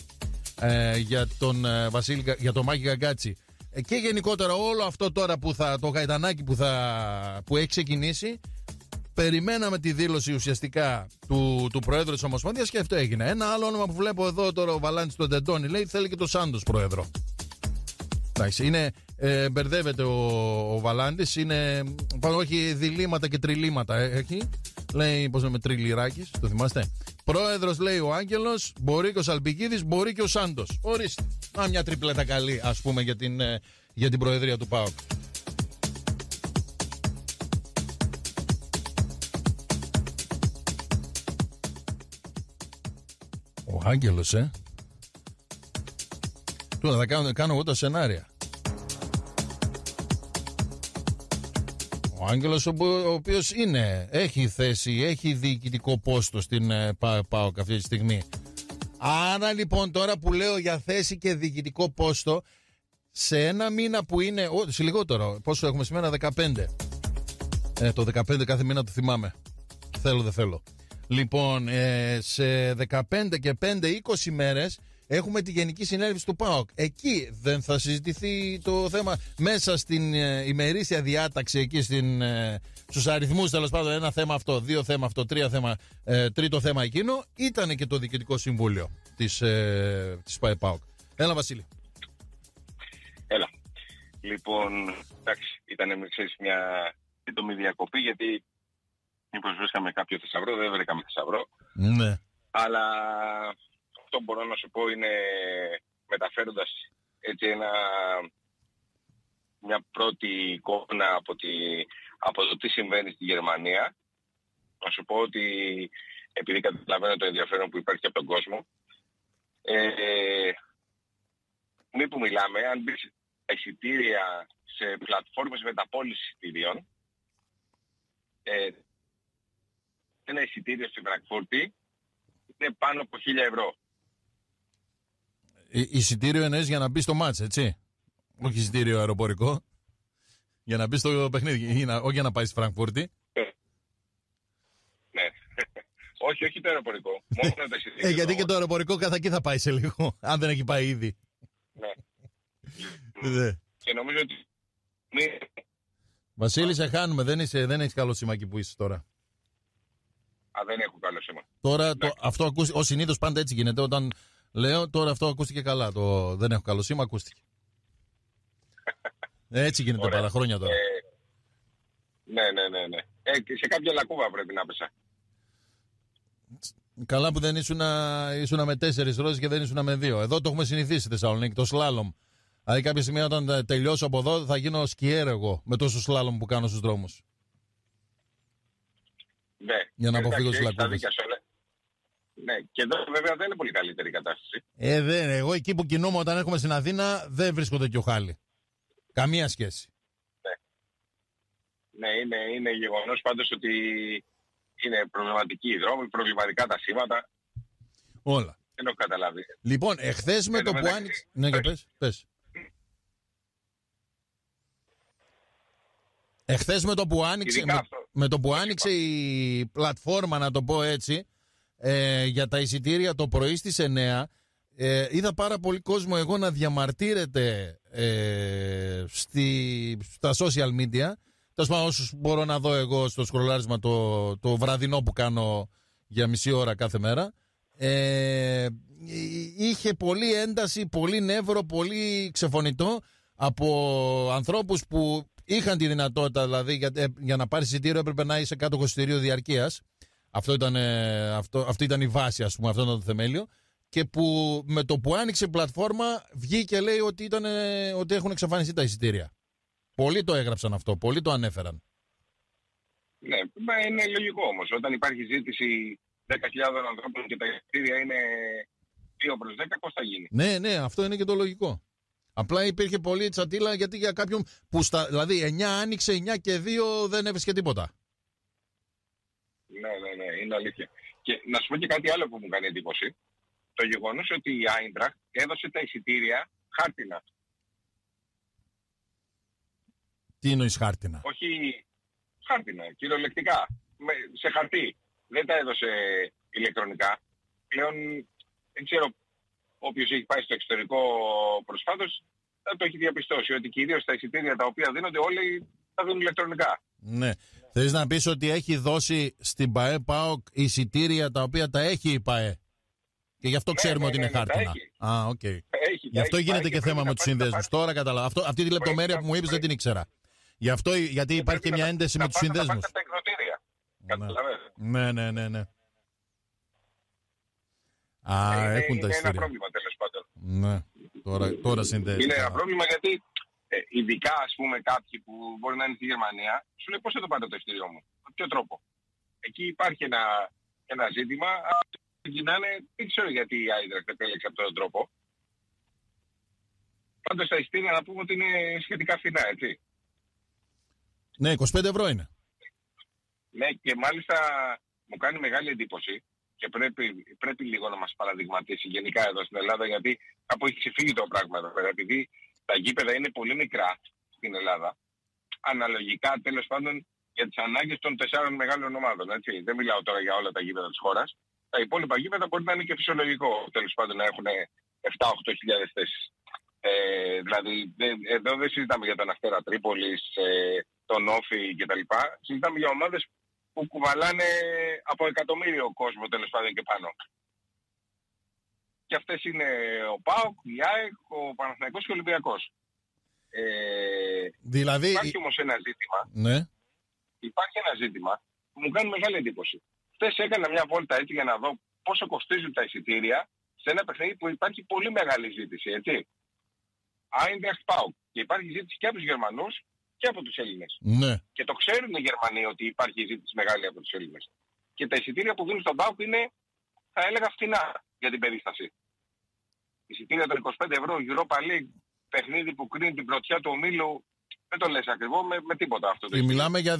ε, για τον ε, Βασίλη, για τον Μάκη Γαγκάτσι ε, και γενικότερα όλο αυτό τώρα που θα, το γαϊτανάκι που, θα, που έχει ξεκινήσει περιμέναμε τη δήλωση ουσιαστικά του, του Προέδρου της Ομοσπονδίας και αυτό έγινε. Ένα άλλο όνομα που βλέπω εδώ τώρα ο Βαλάντης τον Τεντώνη λέει θέλει και το Σάντος Πρόεδρο. Εντάξει, είναι, ε, μπερδεύεται ο, ο Βαλάντης, είναι πάνω όχι διλήμματα και τριλήματα ε, έχει. Λέει, πώς με τριλιράκι, το θυμάστε. Πρόεδρος λέει ο Άγγελος, μπορεί και ο Σαλπικίδης, μπορεί και ο Σάντος. Ορίστε. Α, μια τριπλέτα καλή, ας πούμε, για την, ε, για την προεδρία του ΠΑΟΚ. Ο Άγγελος, ε. Τώρα θα κάνω, κάνω εγώ τα σενάρια. Ο Άγγελος ο, ο οποίος είναι, έχει θέση, έχει διοικητικό πόστο στην ε, ΠΑΟΚ αυτή τη στιγμή. Άρα λοιπόν τώρα που λέω για θέση και διοικητικό πόστο, σε ένα μήνα που είναι, ό, σε λιγότερο, πόσο έχουμε σήμερα, 15. Ε, το 15 κάθε μήνα το θυμάμαι. Θέλω δεν θέλω. Λοιπόν, ε, σε 15 και 5-20 μέρες έχουμε τη Γενική Συνέλευση του ΠΑΟΚ. Εκεί δεν θα συζητηθεί το θέμα μέσα στην ε, ημερήσια διάταξη, εκεί στην, ε, στους αριθμούς τέλος πάντων, ένα θέμα αυτό, δύο θέμα αυτό, τρία θέμα, ε, τρίτο θέμα εκείνο, ήταν και το Διοικητικό Συμβούλιο της, ε, της ΠΑΟΚ. Έλα Βασίλη. Έλα. Λοιπόν, εντάξει, ήταν μια σύντομη διακοπή γιατί μήπως βρίσκαμε κάποιο θησαυρό, δεν βρήκαμε θησαυρό. Ναι. Αλλά αυτό μπορώ να σου πω είναι μεταφέροντας έτσι ένα, μια πρώτη εικόνα από, τη, από το τι συμβαίνει στη Γερμανία. Να σου πω ότι επειδή καταλαβαίνω το ενδιαφέρον που υπάρχει από τον κόσμο, ε, μη που μιλάμε, αν μπεις εισιτήρια σε πλατφόρμες μεταπόλησης εισιτήριων, ε, ένα εισιτήριο στη Φραγκφούρτη είναι πάνω από 1000 ευρώ. Ε, εισιτήριο εννοείς για να μπει στο μάτς, έτσι; Όχι εισιτήριο αεροπορικό. Για να μπει στο παιχνίδι, όχι για να πάει στη Φραγκφούρτη. Ναι. [LAUGHS] όχι, όχι το αεροπορικό. [LAUGHS] Μόνο το εισιτήριο. Ε, γιατί και το αεροπορικό καθ' εκεί θα πάει σε λίγο, [LAUGHS] αν δεν έχει πάει ήδη. Ναι. Ναι. Και νομίζω ότι... Βασίλη, σε χάνουμε. Δεν, είσαι, δεν έχεις καλό σήμα εκεί που είσαι τώρα. Α, δεν έχω καλό σήμα. Τώρα, το, αυτό ακούστηκε, ως συνήθως πάντα έτσι γίνεται. Όταν λέω, τώρα αυτό ακούστηκε καλά. Το δεν έχω καλό σήμα, ακούστηκε. [LAUGHS] έτσι γίνεται Ωραία. πάρα χρόνια τώρα. Ε, ναι, ναι, ναι. ναι. Ε, και σε κάποια λακκούβα πρέπει να πέσα. Καλά που δεν ήσουν, ήσουν με τέσσερις ρόζε και δεν ήσουν με δύο. Εδώ το έχουμε συνηθίσει στη Θεσσαλονίκη, το σλάλομ. Δηλαδή κάποια στιγμή όταν τελειώσω από εδώ θα γίνω σκιέρ εγώ με τόσο σλάλομ που κάνω στους δρόμους. Ναι. Για να Εντάξει, αποφύγω τις έχεις τα λακκούβες. δίκια σου, ναι. Ναι, και εδώ βέβαια δεν είναι πολύ καλύτερη η κατάσταση. Ε, δεν, εγώ εκεί που κινούμαι όταν έρχομαι στην Αθήνα δεν βρίσκω τέτοιο χάλι. Καμία σχέση. Ναι, είναι, είναι γεγονός πάντως ότι είναι προβληματική η δρόμη, προβληματικά τα σήματα. Όλα. Δεν έχω καταλάβει. Λοιπόν, εχθές με Εν το τω που μεταξύ, άνοιξε. Ναι, για πες, πες. Εχθές με το που άνοιξε, Ειδικά με, αυτό. με το που άνοιξε η πλατφόρμα, να το πω έτσι, ε, για τα εισιτήρια το πρωί στις 9, ε, είδα πάρα πολύ κόσμο εγώ να διαμαρτύρεται ε, στη, στα social media. Τέλος πάντων, όσους μπορώ να δω εγώ στο σκρολάρισμα το, το βραδινό που κάνω για μισή ώρα κάθε μέρα. Ε, είχε πολύ ένταση, πολύ νεύρο, πολύ ξεφωνητό από ανθρώπους που είχαν τη δυνατότητα, δηλαδή για, ε, για να πάρει εισιτήριο έπρεπε να είσαι κάτω εισιτήριο διαρκείας. Αυτό ήταν, ε, αυτό, αυτή ήταν η βάση, ας πούμε, αυτό ήταν το θεμέλιο. Και που με το που άνοιξε η πλατφόρμα βγήκε λέει ότι, ήταν, ε, ότι έχουν εξαφανιστεί τα εισιτήρια. Πολλοί το έγραψαν αυτό, πολλοί το ανέφεραν. Ναι, μα είναι λογικό όμως. Όταν υπάρχει ζήτηση 10.000 ανθρώπων και τα εισιτήρια είναι 2 προς 10, πώς θα γίνει; Ναι, ναι, αυτό είναι και το λογικό. Απλά υπήρχε πολύ τσατίλα γιατί για κάποιον που στα. Δηλαδή 9 άνοιξε, 9 και 2 δεν έβρισκε τίποτα. Ναι, ναι, ναι, είναι αλήθεια. Και να σου πω και κάτι άλλο που μου κάνει εντύπωση. Το γεγονός ότι η Άιντραχτ έδωσε τα εισιτήρια χάρτινα. Τι εννοείς χάρτινα; Όχι χάρτινα, κυριολεκτικά. Με, σε χαρτί. Δεν τα έδωσε ηλεκτρονικά. Πλέον δεν ξέρω όποιος έχει πάει στο εξωτερικό προσφάτως θα το έχει διαπιστώσει ότι κυρίως τα εισιτήρια τα οποία δίνονται όλοι θα δίνουν ηλεκτρονικά. Ναι. Θες να πεις ότι έχει δώσει στην ΠΑΕ ΠΑΟΚ εισιτήρια τα οποία τα έχει η ΠΑΕ; Και γι' αυτό Ναι, ξέρουμε ναι, ότι ναι, είναι ναι, τα χάρτινα. έχει. Α, οκ. Έχει, Γι' αυτό τα έχει γίνεται πάει και πρέπει θέμα να με τους πάρει τα συνδέσμους. χάρτινα. Τώρα καταλαβαίνω. Αυτό, αυτή τη λεπτομέρεια να- που μου είπες δεν πρέπει- την ήξερα. Γι' αυτό γιατί υπάρχει και Πρέπει μια να- ένταση να με τους πας να τα συνδέσμους. πάρεις από τα εκδοτήρια. Καταλαβαίνετε. Ναι, ναι, ναι, ναι. Α, είναι, έχουν τα είναι ένα εισιτήρια. πρόβλημα τέλος πάντων. Ναι, τώρα, τώρα συνδέεται. Είναι ένα πρόβλημα γιατί ε, ειδικά ας πούμε κάποιοι που μπορεί να είναι στη Γερμανία σου λέει πώς θα το πάρω το ειστήριό μου; Με ποιο τρόπο; Εκεί υπάρχει ένα, ένα ζήτημα. αλλά Ξεκινάνε, δεν ξέρω γιατί η Άιντρακτ επέλεξε αυτόν τον τρόπο. Πάντως τα ειστήρια να πούμε ότι είναι σχετικά φθηνά, έτσι. Ναι, 25 ευρώ είναι. Ναι, και μάλιστα μου κάνει μεγάλη εντύπωση και πρέπει, πρέπει λίγο να μας παραδειγματίσει γενικά εδώ στην Ελλάδα γιατί κάπου έχει ξεφύγει το πράγμα εδώ πέρα επειδή τα γήπεδα είναι πολύ μικρά στην Ελλάδα αναλογικά τέλος πάντων για τις ανάγκες των τεσσάρων μεγάλων ομάδων. Έτσι. Δεν μιλάω τώρα για όλα τα γήπεδα της χώρας. Τα υπόλοιπα γήπεδα μπορεί να είναι και φυσιολογικό τέλος πάντων να έχουν 7-8 χιλιάδες θέσεις. Ε, δηλαδή δεν- εδώ δεν συζητάμε για τον Αστέρα Τρίπολης, ε, τον Όφη κτλ. Συζητάμε για ομάδες που κουβαλάνε από εκατομμύριο κόσμο τέλος πάντων και πάνω. Και αυτές είναι ο ΠΑΟΚ, η ΑΕΚ, ο Παναθηναϊκός και ο Ολυμπιακός. Ε, Δηλαδή. υπάρχει όμως ένα ζήτημα, Ναι. υπάρχει ένα ζήτημα που μου κάνει μεγάλη εντύπωση. Χθες έκανα μια βόλτα έτσι για να δω πόσο κοστίζουν τα εισιτήρια σε ένα παιχνίδι που υπάρχει πολύ μεγάλη ζήτηση, έτσι. Άιντραχτ ΠΑΟΚ. Και υπάρχει ζήτηση και από τους Γερμανούς και από τους Έλληνες. Ναι. Και το ξέρουν οι Γερμανοί ότι υπάρχει ζήτηση μεγάλη από τους Έλληνες. Και τα εισιτήρια που δίνουν στον ΠΑΟΚ είναι, θα έλεγα, φθηνά για την περίσταση. Εισιτήρια των 25 ευρώ, Europa League, παιχνίδι που κρίνει την πρωτιά του ομίλου, δεν το λες ακριβό με, με τίποτα αυτό το Και εισιτήριο. μιλάμε για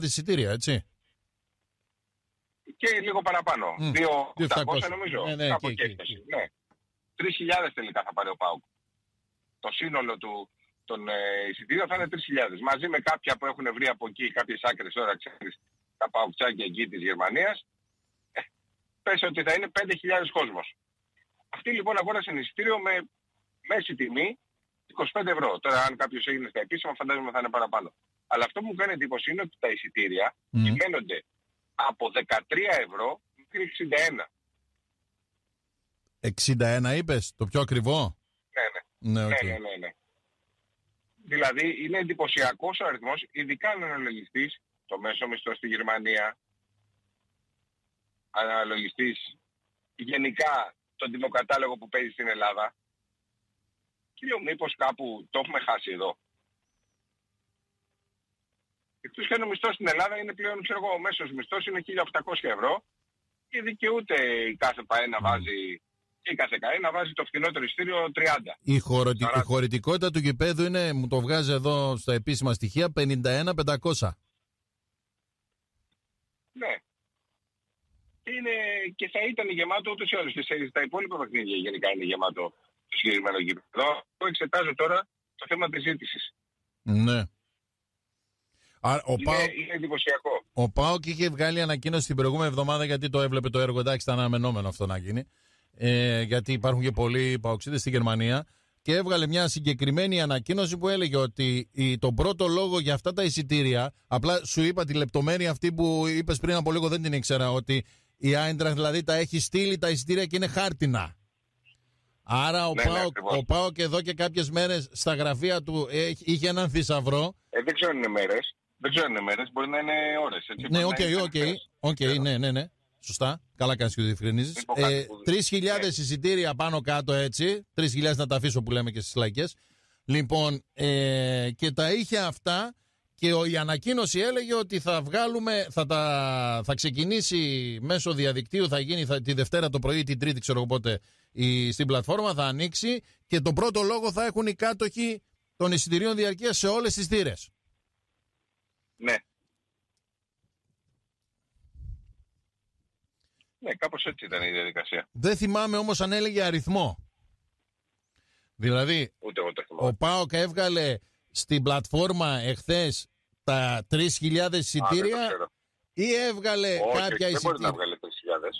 2.500 εισιτήρια, έτσι. Και λίγο παραπάνω. Μμ, 2.800 2.700. νομίζω. Ναι, ναι, Κάπου εκεί, εκεί εκεί, έφτασε. Ναι. 3.000 τελικά θα πάρει ο ΠΑΟΚ. Το σύνολο του, των ε, εισιτήριων θα είναι 3.000. Μαζί με κάποια που έχουν βρει από εκεί κάποιες άκρες τώρα, ξέρεις, τα παουκτσάκια εκεί της Γερμανίας, ε, πες ότι θα είναι 5.000 κόσμος. Αυτοί λοιπόν αγόρασαν εισιτήριο με μέση τιμή 25 ευρώ. Τώρα αν κάποιος έγινε στα επίσημα φαντάζομαι θα είναι παραπάνω. Αλλά αυτό που μου κάνει εντύπωση είναι ότι τα εισιτήρια Μμ. κυμαίνονται από 13 ευρώ μέχρι 61. 61 είπες, το πιο ακριβό; Ναι, ναι. Ναι, οκ. Ναι, ναι, ναι, ναι. Δηλαδή είναι εντυπωσιακός ο αριθμός, ειδικά αν αναλογιστεί το μέσο μισθό στη Γερμανία, αν αναλογιστεί γενικά τον τιμοκατάλογο που παίζει στην Ελλάδα. Και λέω μήπως κάπου το έχουμε χάσει εδώ. Εκτός και αν ο μισθός στην Ελλάδα είναι πλέον, ξέρω εγώ, ο μέσος μισθός είναι 1.800 ευρώ και δικαιούται η κάθε ΠαΕ να βάζει και η κάθε ΚαΕ να βάζει το φθηνότερο ειστήριο 30. Η, χωροτι... η Παρά- χωρητικότητα του γηπέδου είναι, μου το βγάζει εδώ στα επίσημα στοιχεία, 51-500. Ναι. Και, είναι, και θα ήταν γεμάτο ούτως ή άλλως. Και σε, στα υπόλοιπα παιχνίδια γενικά είναι γεμάτο το συγκεκριμένο γήπεδο. Εγώ εξετάζω τώρα το θέμα της ζήτησης. Ναι. Α, ο, Είναι, Πάο, είναι εντυπωσιακό. ο Πάοκ είχε βγάλει ανακοίνωση την προηγούμενη εβδομάδα γιατί το έβλεπε το έργο. Εντάξει, ήταν αναμενόμενο αυτό να γίνει. Ε, γιατί υπάρχουν και πολλοί Παοξίδες στη Γερμανία. Και έβγαλε μια συγκεκριμένη ανακοίνωση που έλεγε ότι η, τον πρώτο λόγο για αυτά τα εισιτήρια. Απλά σου είπα τη λεπτομέρεια αυτή που είπες πριν από λίγο, δεν την ήξερα. Ότι η Άιντραχτ δηλαδή τα έχει στείλει τα εισιτήρια και είναι χάρτινα. Άρα ο, Ναι, ναι, ΠΑΟΚ, ακριβώς. ο ΠΑΟΚ εδώ και κάποιες μέρες στα γραφεία του έχει- είχε έναν θησαυρό. Ε, δεν ξέρω αν είναι μέρες. Δεν ξέρω αν είναι μέρες. Μπορεί να είναι ώρες. Έτσι. Ναι, Μπορεί οκ, να είναι οκ. μέρες. Οκ, Ξέρω. ναι, ναι, ναι. Σωστά. Καλά κάνεις και το διευκρινίζεις. Δεν πω κάτι Ε, που- 3.000 Ναι. εισιτήρια πάνω κάτω έτσι. 3.000 να τα αφήσω που λέμε και στις λαϊκές. Λοιπόν, ε, και τα είχε αυτά και ο, η ανακοίνωση έλεγε ότι θα βγάλουμε, θα, τα, θα ξεκινήσει μέσω διαδικτύου, θα γίνει θα, τη Δευτέρα το πρωί ή την Τρίτη, ξέρω εγώ πότε, η, στην πλατφόρμα, θα ανοίξει και τον πρώτο λόγο θα έχουν οι κάτοχοι των εισιτηρίων διαρκείας σε όλες τις θύρες. Ναι. Ναι, κάπως έτσι ήταν η διαδικασία. Δεν θυμάμαι όμως αν έλεγε αριθμό. Δηλαδή, Ούτε εγώ το θυμάμαι. ο Πάοκ έβγαλε στην πλατφόρμα εχθές τα 3.000 Α, δεν το εισιτήρια ξέρω. ή έβγαλε Όχι, κάποια δεν μπορεί να εισιτήρια; βγάλει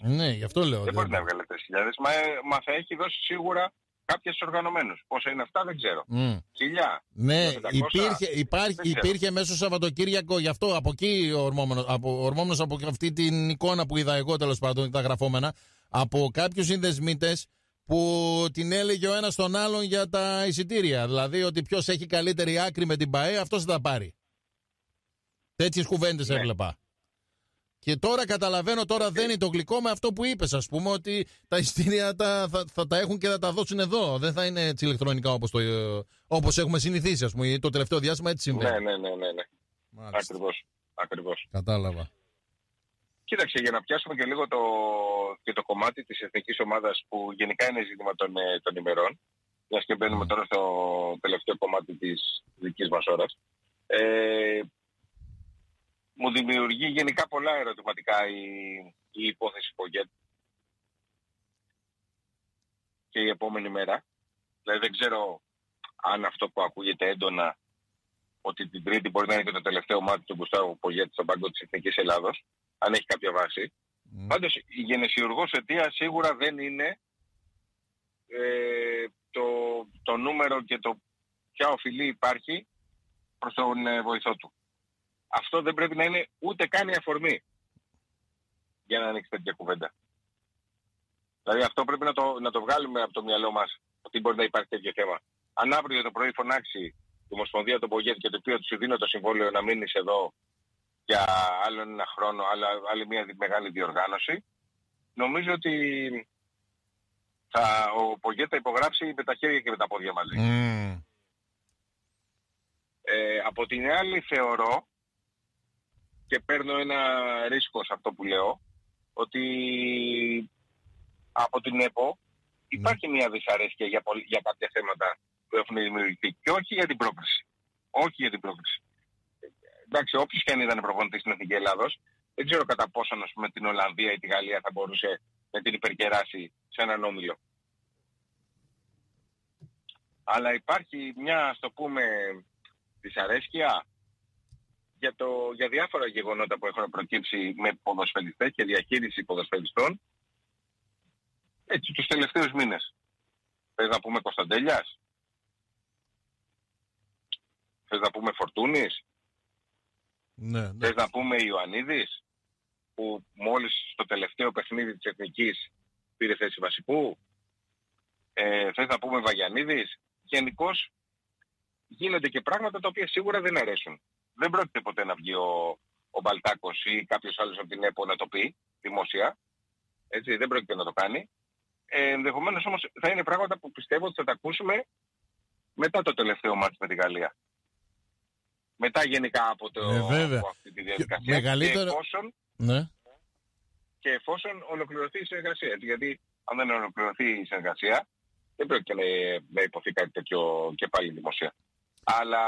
3.000. Ναι, γι' αυτό λέω. Δεν μπορεί δηλαδή. να βγάλει 3.000. Μα, ε, μα θα έχει δώσει σίγουρα κάποιες οργανωμένους. Πόσα είναι αυτά δεν ξέρω. Μμ. Χιλιά. Ναι, 500, υπήρχε, υπάρχει, δεν ξέρω. υπήρχε μέσα στο Σαββατοκύριακο, γι' αυτό από εκεί ορμόμενος, από, ορμόμενος από αυτή την εικόνα που είδα εγώ τέλος πάντων, τα γραφόμενα, από κάποιους συνδεσμίτες που την έλεγε ο ένας τον άλλον για τα εισιτήρια. Δηλαδή ότι ποιος έχει καλύτερη άκρη με την ΠαΕ, αυτός θα τα πάρει. Τέτοιες κουβέντες Ναι. έβλεπα. Και τώρα καταλαβαίνω, τώρα δεν είναι το γλυκό με αυτό που είπες, ας πούμε, ότι τα ειστήρια τα, θα, θα, τα έχουν και θα τα δώσουν εδώ. Δεν θα είναι έτσι ηλεκτρονικά όπως όπως έχουμε συνηθίσει, ας πούμε. Το τελευταίο διάστημα έτσι συμβαίνει. Ναι, ναι, ναι, ναι. ναι. Ακριβώς. Ακριβώς. Κατάλαβα. Κοίταξε, για να πιάσουμε και λίγο το, και το κομμάτι της εθνικής ομάδας που γενικά είναι ζήτημα των, ε, των ημερών, μιας και μπαίνουμε τώρα στο τελευταίο κομμάτι της δικής μας ώρας, ε, μου δημιουργεί γενικά πολλά ερωτηματικά η, η υπόθεση Πογέτ και η επόμενη μέρα. Δηλαδή δεν ξέρω αν αυτό που ακούγεται έντονα ότι την Τρίτη μπορεί να είναι και το τελευταίο μάτι του Γκουστάβου Πογέτ στον πάγκο της Εθνικής Ελλάδος, αν έχει κάποια βάση. Mm. Πάντως η γενεσιουργός αιτία σίγουρα δεν είναι ε, το, το νούμερο και το ποια οφειλή υπάρχει προς τον ε, βοηθό του. Αυτό δεν πρέπει να είναι ούτε καν η αφορμή για να ανοίξει τέτοια κουβέντα. Δηλαδή αυτό πρέπει να το, να το βγάλουμε από το μυαλό μας ότι μπορεί να υπάρχει τέτοιο θέμα. Αν αύριο το πρωί φωνάξει η Ομοσπονδία των Πογέτ και το πει ότι σου δίνω το συμβόλαιο να μείνεις εδώ για άλλο ένα χρόνο, αλλά άλλη μια μεγάλη διοργάνωση, νομίζω ότι θα, ο Πογέτ θα υπογράψει με τα χέρια και με τα πόδια μαζί. Mm. Ε, από την άλλη θεωρώ και παίρνω ένα ρίσκο σε αυτό που λέω ότι από την ΕΠΟ υπάρχει mm. μια δυσαρέσκεια για, για κάποια θέματα που έχουν δημιουργηθεί και όχι για την πρόκληση. Όχι για την πρόκληση εντάξει, όποιος και αν ήταν προπονητής στην Εθνική Ελλάδος, δεν ξέρω κατά πόσο ας πούμε, την Ολλανδία ή τη Γαλλία θα μπορούσε να την υπερκεράσει σε έναν όμιλο. Αλλά υπάρχει μια, ας το πούμε, δυσαρέσκεια για, το, για διάφορα γεγονότα που έχουν προκύψει με ποδοσφαιριστές και διαχείριση ποδοσφαιριστών έτσι τους τελευταίους μήνες. Θες να πούμε Κωνσταντέλιας, θες να πούμε Φορτούνης, ναι, ναι. Θες να πούμε Ιωαννίδης που μόλις στο τελευταίο παιχνίδι της Εθνικής πήρε θέση βασικού; Ε, θες να πούμε Βαγιανίδης; Γενικώς γίνονται και πράγματα τα οποία σίγουρα δεν αρέσουν. Δεν πρόκειται ποτέ να βγει ο, ο Μπαλτάκος ή κάποιος άλλος από την ΕΠΟ να το πει δημόσια. Έτσι, δεν πρόκειται να το κάνει. Ε, ενδεχομένως όμως θα είναι πράγματα που πιστεύω ότι θα τα ακούσουμε μετά το τελευταίο μάτι με τη Γαλλία μετά γενικά από, το, ε, από αυτή τη διαδικασία. Μεγαλύτερο... Και εφόσον, ναι. και εφόσον ολοκληρωθεί η συνεργασία. Γιατί αν δεν ολοκληρωθεί η συνεργασία, δεν πρόκειται να, να υποθεί κάτι τέτοιο και πάλι δημοσία. Αλλά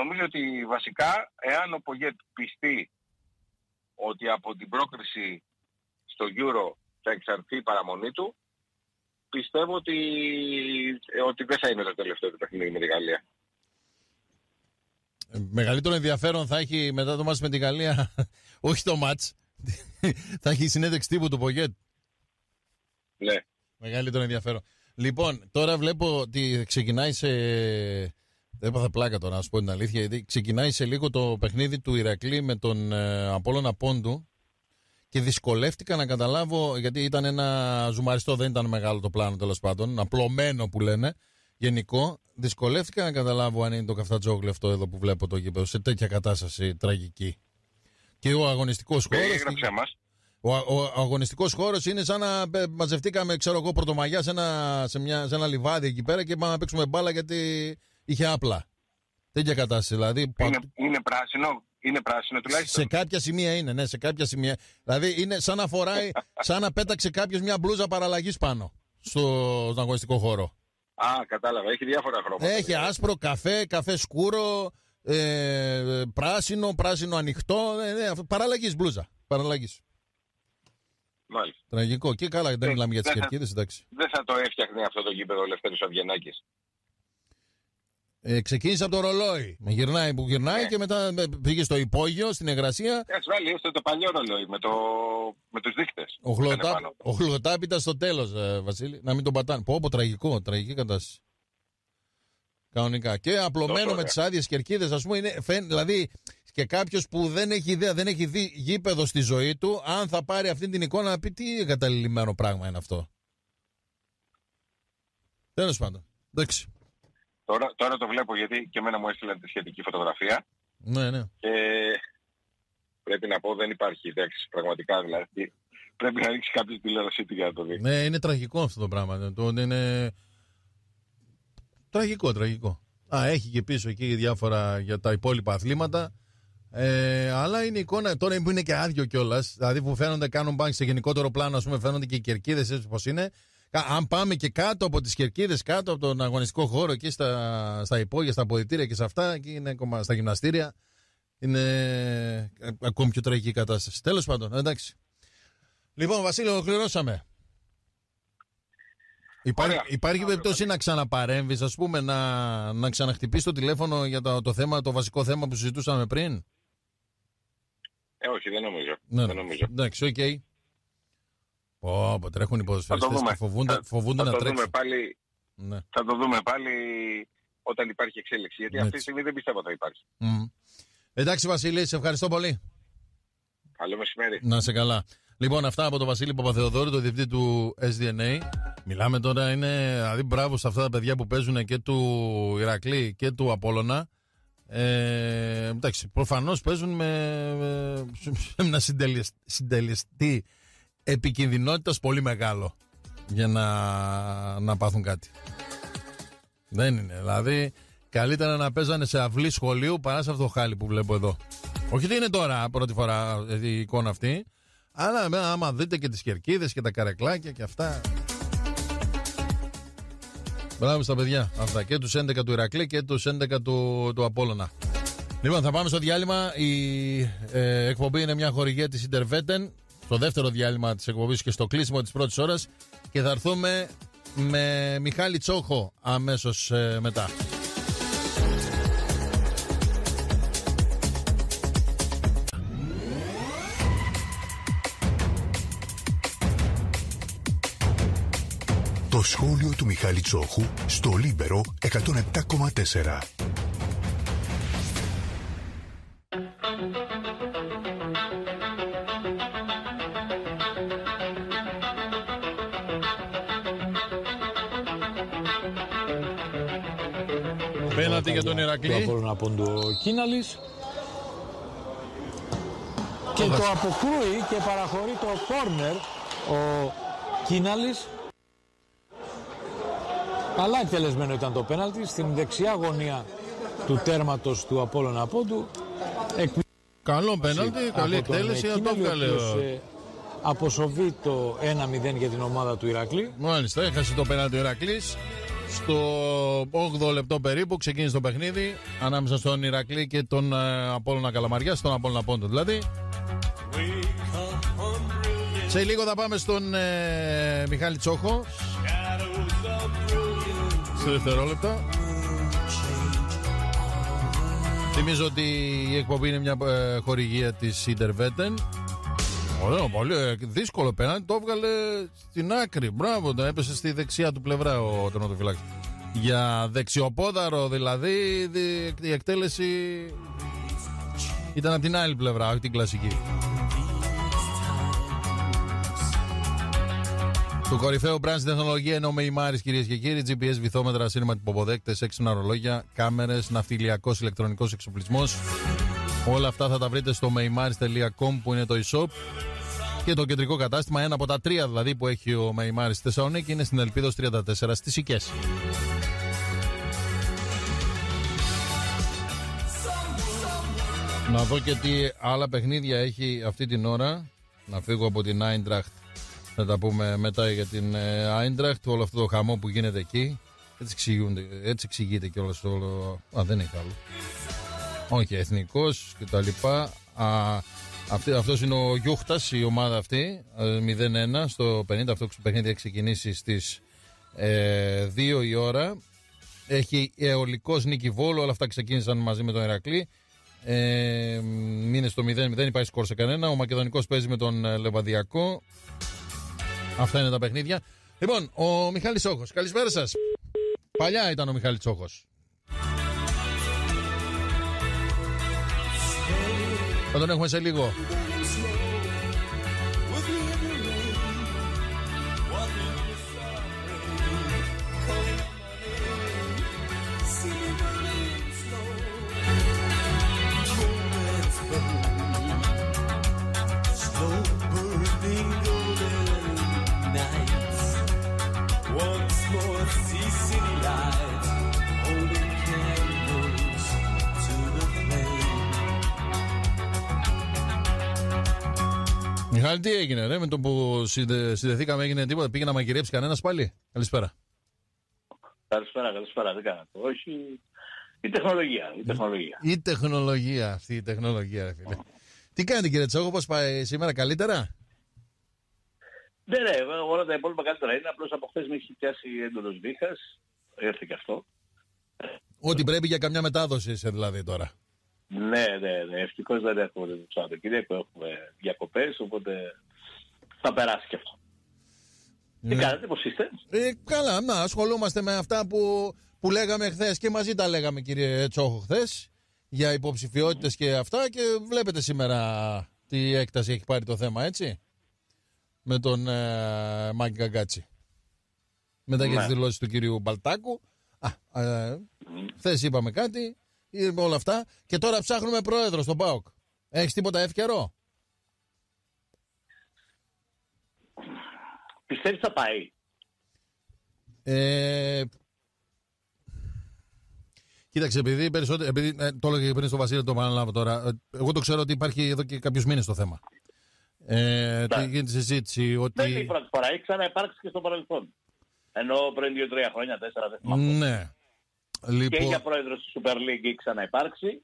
νομίζω ότι βασικά, εάν ο Πογέτ πιστεί ότι από την πρόκριση στο Euro θα εξαρθεί η παραμονή του, πιστεύω ότι, ότι δεν θα είναι το τελευταίο του παιχνίδι με τη Γαλλία μεγαλύτερο ενδιαφέρον θα έχει μετά το μάτς με την Γαλλία, [LAUGHS] όχι το μάτς, [LAUGHS] θα έχει η συνέντευξη τύπου του Πογέτ. Ναι. Μεγαλύτερο ενδιαφέρον. Λοιπόν, τώρα βλέπω ότι ξεκινάει σε... Δεν έπαθα πλάκα τώρα, να σου πω την αλήθεια, γιατί ξεκινάει σε λίγο το παιχνίδι του Ηρακλή με τον ε, Απόλλωνα Πόντου και δυσκολεύτηκα να καταλάβω, γιατί ήταν ένα ζουμαριστό, δεν ήταν μεγάλο το πλάνο τέλος πάντων, απλωμένο που λένε, γενικό, δυσκολεύτηκα να καταλάβω αν είναι το καφτατζόγλιο αυτό εδώ που βλέπω το γήπεδο σε τέτοια κατάσταση τραγική. Και ο αγωνιστικός χώρος. Ο, ο, ο αγωνιστικός χώρος είναι σαν να μαζευτήκαμε, ξέρω εγώ, πρωτομαγιά σε ένα, σε, μια, σε ένα λιβάδι εκεί πέρα και πάμε να παίξουμε μπάλα γιατί είχε άπλα. Τέτοια κατάσταση. Δηλαδή, είναι, είναι πράσινο. Είναι πράσινο τουλάχιστον. Σε κάποια σημεία είναι, ναι, σε κάποια σημεία. Δηλαδή είναι σαν να φοράει, [LAUGHS] σαν να πέταξε κάποιος μια μπλούζα παραλλαγής πάνω στο, στον αγωνιστικό χώρο. Α, κατάλαβα. Έχει διάφορα χρώματα. Έχει δηλαδή. άσπρο, καφέ, καφέ σκούρο, ε, πράσινο, πράσινο ανοιχτό. Ναι, ναι, παραλλαγής μπλούζα. Παραλλαγής. Μάλιστα. Τραγικό. Και καλά, δεν, μιλάμε για τις κερκίδες, εντάξει. Δεν θα το έφτιαχνε αυτό το γήπεδο ο Λευτέρης Αυγενάκης. Ε, ξεκίνησε από το ρολόι. Με γυρνάει που γυρνάει ναι. και μετά πήγε στο υπόγειο, στην εγγρασία. Έχει βάλει έστω το παλιό ρολόι με, το... με τους δείχτες. Ο, χλωτά... ο χλωτάπιτα στο τέλος, ε, Βασίλη. Να μην τον πατάνε. Πω, πω, τραγικό, τραγική κατάσταση. Κανονικά. Και απλωμένο με τις άδειες κερκίδες, ας πούμε, είναι, φαίν, δηλαδή και κάποιος που δεν έχει ιδέα, δεν έχει δει γήπεδο στη ζωή του, αν θα πάρει αυτή την εικόνα να πει τι εγκαταλειμμένο πράγμα είναι αυτό. Τέλος πάντων. Εντάξει. Τώρα, τώρα το βλέπω γιατί και εμένα μου έστειλαν τη σχετική φωτογραφία. Ναι, ναι. Και Πρέπει να πω δεν υπάρχει. Εντάξει, πραγματικά δηλαδή. Πρέπει να ρίξει κάποιος τηλεόρασή του για να το δει. Ναι, είναι τραγικό αυτό το πράγμα. Το, είναι... Τραγικό, τραγικό. Α, έχει και πίσω εκεί διάφορα για τα υπόλοιπα αθλήματα. Ε, αλλά είναι εικόνα τώρα που είναι και άδειο κιόλας. Δηλαδή που φαίνονται, κάνουν μπάνκ σε γενικότερο πλάνο, ας πούμε, φαίνονται και οι κερκίδες έτσι πώ είναι. Αν πάμε και κάτω από τις κερκίδες, κάτω από τον αγωνιστικό χώρο, εκεί στα, στα υπόγεια, στα αποδητήρια και σε αυτά, εκεί είναι ακόμα στα γυμναστήρια, είναι ακόμη πιο τραγική κατάσταση. Τέλος πάντων, εντάξει. Λοιπόν, Βασίλη, ολοκληρώσαμε. Υπάρχει, υπάρχει περίπτωση να ξαναπαρέμβεις, ας πούμε, να, να ξαναχτυπήσεις το τηλέφωνο για το, το, θέμα, το βασικό θέμα που συζητούσαμε πριν; Ε, όχι, δεν νομίζω. Ναι, δεν νομίζω. Εντάξει, οκ. Okay. Πω, πω, τρέχουν οι ποδοσφαιριστές και φοβούνται, θα, φοβούνται θα να τρέξουν. Δούμε πάλι, ναι. Θα το δούμε πάλι όταν υπάρχει εξέλιξη. Γιατί Έτσι. αυτή τη στιγμή δεν πιστεύω θα υπάρχει. Mm. Εντάξει, Βασίλη, σε ευχαριστώ πολύ. Καλό μεσημέρι. Να 'σαι καλά. Λοιπόν, αυτά από τον Βασίλη Παπαθεοδόρου, το διευθυντή του SDNA. Μιλάμε τώρα, είναι δηλαδή μπράβο σε αυτά τα παιδιά που παίζουν και του Ηρακλή και του Απόλλωνα. Ε, εντάξει, προφανώς παίζουν με, με ένα συντελεστή επικινδυνότητας πολύ μεγάλο για να, να πάθουν κάτι. Δεν είναι. Δηλαδή, καλύτερα να παίζανε σε αυλή σχολείου παρά σε αυτό το χάλι που βλέπω εδώ. Όχι ότι είναι τώρα πρώτη φορά η εικόνα αυτή, αλλά άμα δείτε και τις κερκίδες και τα καρεκλάκια και αυτά. Μπράβο στα παιδιά. Αυτά και τους 11 του Ηρακλή και τους 11 του, του Απόλλωνα. Λοιπόν, θα πάμε στο διάλειμμα. Η ε, εκπομπή είναι μια χορηγία της Interveten. Στο δεύτερο διάλειμμα της εκπομπής και στο κλείσιμο της πρώτης ώρας. Και θα έρθουμε με Μιχάλη Τσόχο αμέσως ε, μετά. Το σχόλιο του Μιχάλη Τσόχου στο Λίμπερο 107,4. Για τον Ηρακλή. Το να πούν του Κίναλης. Και το αποκρούει και παραχωρεί το κόρνερ ο Κίναλης Καλά εκτελεσμένο ήταν το πέναλτι στην δεξιά γωνία του τέρματος του Απόλλωνα Πόντου. Καλό πέναλτι, καλή εκτέλεση, να το βγάλε. Αποσοβεί το 1-0 για την ομάδα του Ηρακλή. Μάλιστα, έχασε το πέναλτι ο Ηρακλής. Στο 8 λεπτό περίπου ξεκίνησε το παιχνίδι ανάμεσα στον Ηρακλή και τον ε, Απόλλωνα Καλαμαριά, στον Απόλλωνα Πόντο δηλαδή. Σε λίγο θα πάμε στον ε, Μιχάλη Τσόχο σε δευτερόλεπτα. Θυμίζω ότι η εκπομπή είναι μια ε, χορηγία της Interveten. Ωραίο, πολύ ε, δύσκολο πέναντι. Το έβγαλε στην άκρη. Μπράβο, το έπεσε στη δεξιά του πλευρά ο τερματοφυλάκης. Για δεξιοπόδαρο δηλαδή η εκτέλεση ήταν από την άλλη πλευρά, όχι την κλασική. Το κορυφαίο brand στην τεχνολογία είναι ο Μεϊμάρη, κυρίες και κύριοι. GPS, βυθόμετρα, σύννεμα τυποποδέκτε, έξυπνα ρολόγια, κάμερες, ναυτιλιακός ηλεκτρονικός εξοπλισμός. Όλα αυτά θα τα βρείτε στο meimaris.com που είναι το e-shop. Και το κεντρικό κατάστημα, ένα από τα τρία δηλαδή που έχει ο Μεϊμάρη στη Θεσσαλονίκη, είναι στην Ελπίδος 34 στις Οικέ. Να δω και τι άλλα παιχνίδια έχει αυτή την ώρα. Να φύγω από την Eintracht θα τα πούμε μετά για την Άιντραχτ, όλο αυτό το χαμό που γίνεται εκεί. Έτσι, εξηγούνται, έτσι εξηγείται και όλο αυτό. Α, δεν είναι καλό. Όχι, εθνικός κτλ. Αυτός είναι ο Γιούχτας, η ομάδα αυτή. 0-1 στο 50. Αυτό το παιχνίδι έχει ξεκινήσει στις ε, 2 η ώρα. Έχει αιωλικός νίκη Βόλο. Όλα αυτά ξεκίνησαν μαζί με τον Ερακλή. Ε, είναι στο 0, δεν υπάρχει σκορ σε κανένα. Ο Μακεδονικός παίζει με τον ε, Λεβαδιακό. Αυτά είναι τα παιχνίδια. Λοιπόν, ο Μιχάλης Όχος. Καλησπέρα σας. Παλιά ήταν ο Μιχάλης Όχος. Θα τον έχουμε Μιχάλη, τι έγινε, ρε, με το που συνδε, συνδεθήκαμε, έγινε τίποτα. Πήγε να μαγειρέψει κανένας πάλι; Καλησπέρα. Καλησπέρα, καλησπέρα. Δεν κάνατε. Όχι. Η τεχνολογία. Η τεχνολογία. Η τεχνολογία, αυτή η τεχνολογία, ρε φίλε. Τι κάνετε κύριε Τσόχο, πώς πάει σήμερα, καλύτερα; Ναι, ναι, όλα τα υπόλοιπα καλύτερα είναι. Απλώς από χθες με έχει πιάσει έντονος βήχας. Έρθει και αυτό. Ότι πρέπει για καμιά μετάδοση είσαι δηλαδή τώρα. Ναι, ναι, ναι. Ευτυχώς δεν έχουμε το Σαββατοκύριακο. Έχουμε διακοπές, οπότε θα περάσει και αυτό. Τι Ναι. κάνετε, πώς είστε; Ε, καλά, να ασχολούμαστε με αυτά που, που λέγαμε χθες και μαζί τα λέγαμε κύριε Τσόχο χθες για υποψηφιότητες και αυτά και βλέπετε σήμερα τι έκταση έχει πάρει το θέμα έτσι με τον ε, Μάκη Καγκάτσι. Μετά και Ναι. τις δηλώσεις του κυρίου Μπαλτάκου. Α, ε, χθες είπαμε κάτι, είπαμε όλα αυτά και τώρα ψάχνουμε πρόεδρο στον ΠΑΟΚ. Έχεις τίποτα εύκαιρο; Πιστεύεις θα πάει; Ε, κοίταξε, επειδή, περισσότερο, επειδή ε, το έλεγα και πριν στο Βασίλειο, το παραλάβω τώρα. ε, εγώ το ξέρω ότι υπάρχει εδώ και κάποιους μήνες το θέμα. Ε, τι Ναι. γίνεται συζήτηση Δεν είναι η ότι. πρώτη φορά. Έχει ξαναυπάρξει και στο παρελθόν. Ενώ πριν δύο-τρία χρόνια, τέσσερα δεν θυμάμαι. Ναι. Και για Λοιπόν, πρόεδρο της Super League έχει ξαναυπάρξει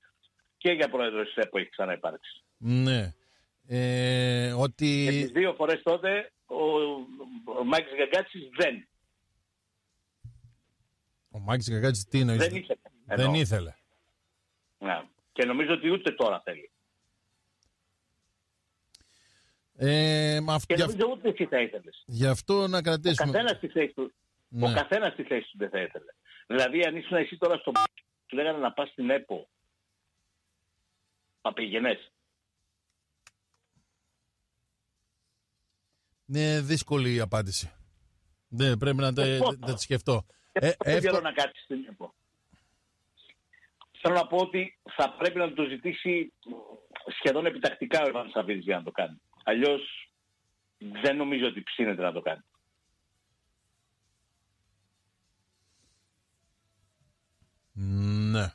και για πρόεδρο της ΕΠΟ έχει ξαναυπάρξει. ναι. Ε, Και ότι. τις δύο φορές τότε ο, ο Μάκης Γκαγκάτσης δεν. Ο Μάκη Κακάτση τι εννοείς; Δεν ήθελε. Δεν Εννοώ. ήθελε. Ναι. Και νομίζω ότι ούτε τώρα θέλει. Ε, μα αυ- Και γι' αυ- νομίζω ούτε εσύ θα ήθελες. γι' αυτό να Ο κρατήσουμε. καθένας στη θέση του. Ναι. Ο καθένας στη θέση του δεν θα ήθελε. Δηλαδή αν ήσουν εσύ τώρα στο του λέγανε να πας στην ΕΠΟ. Θα πήγαινες. Είναι δύσκολη η απάντηση. Ναι, πρέπει να τα, Ε, πώς; να τη σκεφτώ. Ε, Ε, πόσο εύκολο- καιρό να κάτσεις στην ΕΠΟ; Θέλω να πω ότι θα πρέπει να το ζητήσει σχεδόν επιτακτικά ο Ιβάν Σαββίδης για να το κάνει. Αλλιώς δεν νομίζω ότι ψήνεται να το κάνει. Ναι.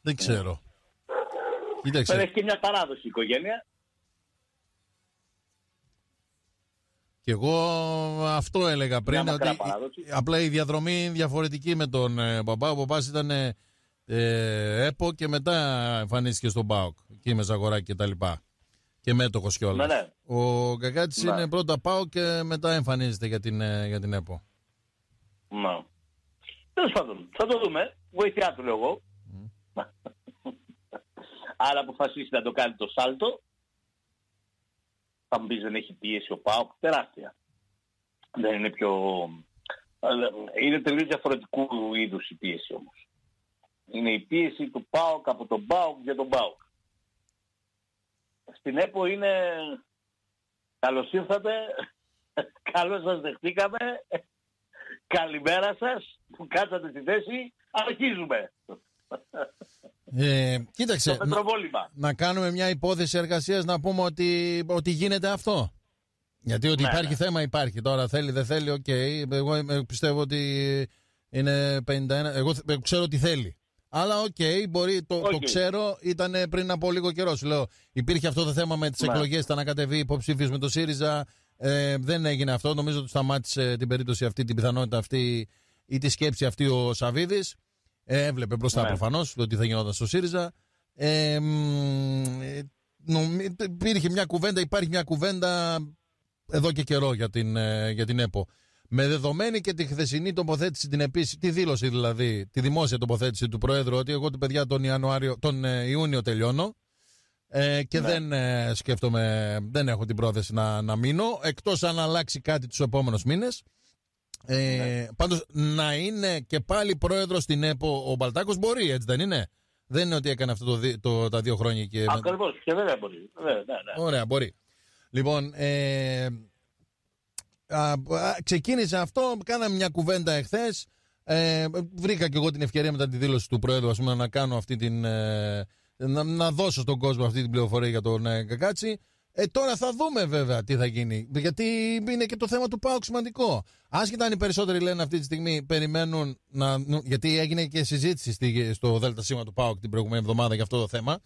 Δεν ξέρω. Βέβαια Κοίταξε. έχει και μια παράδοση η οικογένεια. Και εγώ αυτό έλεγα πριν. Μια μακρά Ότι παράδοση. απλά η διαδρομή είναι διαφορετική με τον ε, μπαμπά. Ο μπαμπάς ήταν ε, ε, ΕΠΟ και μετά εμφανίστηκε στον ΠΑΟΚ. Εκεί με Ζαγοράκη και τα λοιπά. Και μέτοχος κιόλας. Ναι, ναι. Ο Γκαγκάτης Ναι. είναι πρώτα ΠΑΟΚ και μετά εμφανίζεται για την, ε, για την ΕΠΟ. Ναι. Τέλος πάντων, θα το δούμε. Βοήθειά του λέω εγώ. [LAUGHS] Άρα αποφασίσει να το κάνει το σάλτο. Θα μου πεις δεν έχει πίεση ο ΠΑΟΚ. Τεράστια. Δεν είναι πιο... αλλά Είναι τελείως διαφορετικού είδους η πίεση όμως. Είναι η πίεση του ΠΑΟΚ από τον ΠΑΟΚ για τον ΠΑΟΚ. Στην ΕΠΟ είναι... Καλώς ήρθατε. [LAUGHS] Καλώς σας δεχτήκαμε. Καλημέρα σας που κάτσατε στη θέση. Αρχίζουμε. Ε, κοίταξε, Το να, πετροβόλημα. να κάνουμε μια υπόθεση εργασίας να πούμε ότι, ότι γίνεται αυτό. Γιατί ότι Ναι, υπάρχει ναι. θέμα υπάρχει. Τώρα θέλει, δεν θέλει, οκ. Εγώ ε, πιστεύω ότι είναι 51. Εγώ θε- ε, ξέρω τι θέλει. Αλλά οκ, μπορεί, το, το Οκ. ξέρω, ήταν πριν από λίγο καιρό. Σου λέω, υπήρχε αυτό το θέμα με τις Ναι. εκλογές, ήταν να κατεβεί υποψήφιος με το ΣΥΡΙΖΑ. Ε, δεν έγινε αυτό. Νομίζω ότι σταμάτησε την περίπτωση αυτή, την πιθανότητα αυτή ή τη σκέψη αυτή ο Σαββίδης. Ε, έβλεπε μπροστά Ναι. προφανώς το τι θα γινόταν στο ΣΥΡΙΖΑ. Ε, μ, ε, νομι- υπήρχε μια κουβέντα, υπάρχει μια κουβέντα εδώ και καιρό για την, ε, για την ΕΠΟ. Με δεδομένη και τη χθεσινή τοποθέτηση, την επίση, τη δήλωση δηλαδή, τη δημόσια τοποθέτηση του Προέδρου ότι εγώ του παιδιά τον, Ιανουάριο, τον ε, Ιούνιο τελειώνω ε, και Ναι. δεν ε, σκέφτομαι, δεν έχω την πρόθεση να, να μείνω, εκτός αν αλλάξει κάτι τους επόμενους μήνες. Ε, Ναι. Πάντως να είναι και πάλι πρόεδρος στην ΕΠΟ ο Μπαλτάκος μπορεί, έτσι δεν είναι; Δεν είναι ότι έκανε αυτό το, δι- το, τα δύο χρόνια και... Ακριβώς. Και βέβαια μπορεί. Βέβαια, ναι, ναι. Ωραία, μπορεί. Λοιπόν, ε, α, α, ξεκίνησε αυτό, κάναμε μια κουβέντα εχθές. Ε, βρήκα και εγώ την ευκαιρία μετά τη δήλωση του Πρόεδρου ας πούμε, να κάνω αυτή την. ε, να, να δώσω στον κόσμο αυτή την πληροφορία για τον ε, Κακάτσι. Ε, τώρα θα δούμε βέβαια τι θα γίνει. Γιατί είναι και το θέμα του ΠΑΟΚ σημαντικό. Άσχετα αν οι περισσότεροι λένε αυτή τη στιγμή περιμένουν να. νου- Γιατί έγινε και συζήτηση στη- στο ΔΣ του ΠΑΟΚ την προηγούμενη εβδομάδα για αυτό το θέμα.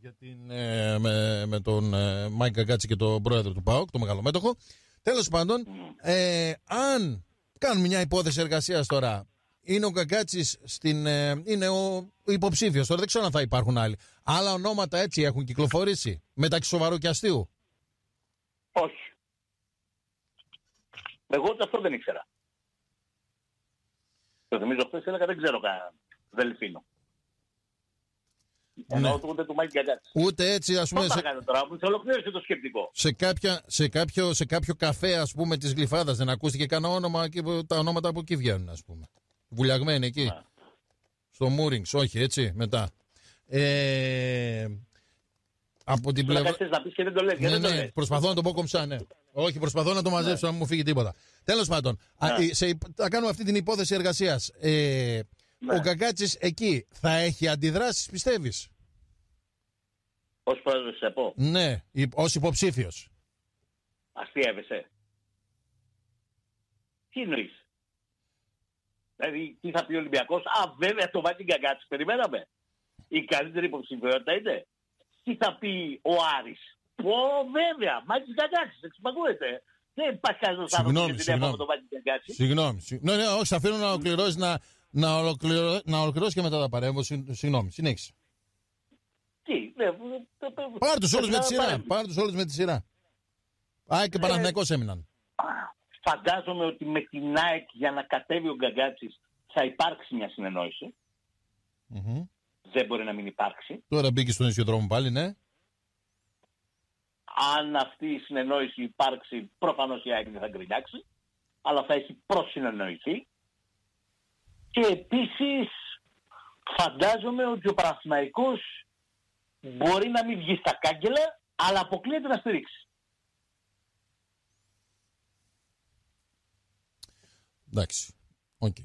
για την, ε, με, με τον ε, Μάικ Γκαγκάτση και τον πρόεδρο του ΠΑΟΚ, τον μεγαλομέτοχο. Τέλος πάντων, ε, αν κάνουμε μια υπόθεση εργασίας τώρα, είναι ο Γκαγκάτσης στην. Ε, είναι ο υποψήφιος. Τώρα δεν ξέρω αν θα υπάρχουν άλλοι. Άλλα ονόματα έτσι έχουν κυκλοφορήσει μεταξύ σοβαρού και αστείου; Όχι. Εγώ ούτε αυτό δεν ήξερα. Το θυμίζω χθες έλεγα δεν ξέρω κανέναν. Δελφίνο. Ενώ Ναι. ούτε του Μάικ Γκαγκάτση. Ούτε έτσι, ας πούμε, Πώς θα σε, κάνω τώρα, μου ολοκλήρωσε το σκεπτικό. σε, κάποια, σε, κάποιο, σε κάποιο καφέ, ας πούμε, της Γλυφάδας δεν ακούστηκε κανένα όνομα και τα ονόματα από εκεί βγαίνουν, ας πούμε. Βουλιαγμένοι εκεί. Ναι. Στο Μούρινγκ, όχι, έτσι, μετά. Ε, από την Τώρα πλευρά. κάτι θες να πεις και δεν το λες. Ναι, γιατί δεν το ναι, λες. προσπαθώ να το πω κομψά, ναι. Όχι, προσπαθώ να το μαζέψω, να μην μου φύγει τίποτα. Τέλος πάντων, α, Ναι. ε, σε, υπ- θα κάνουμε αυτή την υπόθεση εργασίας. Ε, Ναι. Ο Γκαγκάτσης εκεί θα έχει αντιδράσεις, πιστεύεις; Ως πρόεδρος της ΕΠΟ. Ναι, ως υποψήφιος. Αστείευεσαι. Τι εννοείς; Δηλαδή, τι θα πει ο Ολυμπιακός; Α, βέβαια το Μάκη Γκαγκάτση. Περιμέναμε. Η καλύτερη υποψηφιότητα είναι. Τι θα πει ο Άρης; Πω, βέβαια. Μάκης Γκαγκάτση. Εξυπακούεται. Δεν υπάρχει κανένας άνθρωπος Συγγνώμη, που την ΕΠΟ από συγγνώμη. τον Μάκη Γκαγκάτση. Συγγνώμη. συγ- Ναι, ναι, όχι, σε αφήνω να ολοκληρώσεις να, να, ολοκληρω... να ολοκληρώσει και μετά θα παρέμβω. Συ- Συγγνώμη, συνέχισε. Τι. Ναι, ε, ε, ε, Πάρ τους όλους με τη ε, σειρά. παρέμβει. Πάρ τους όλους με τη σειρά. ΑΕΚ και Παναθηναϊκός έμειναν. Φαντάζομαι ότι με την ΑΕΚ για να κατέβει ο Γκαγκάτσης θα υπάρξει μια συνεννόηση. Μμμ. Δεν μπορεί να μην υπάρξει. Τώρα μπήκε στον ίδιο δρόμο πάλι, ναι. αν αυτή η συνεννόηση υπάρξει, προφανώς η ΑΕΚ δεν θα γκρινιάξει, αλλά θα έχει προσυνεννοηθεί. Και επίσης φαντάζομαι ότι ο Παναθηναϊκός μπορεί να μην βγει στα κάγκελα, αλλά αποκλείεται να στηρίξει. Εντάξει. Οκ.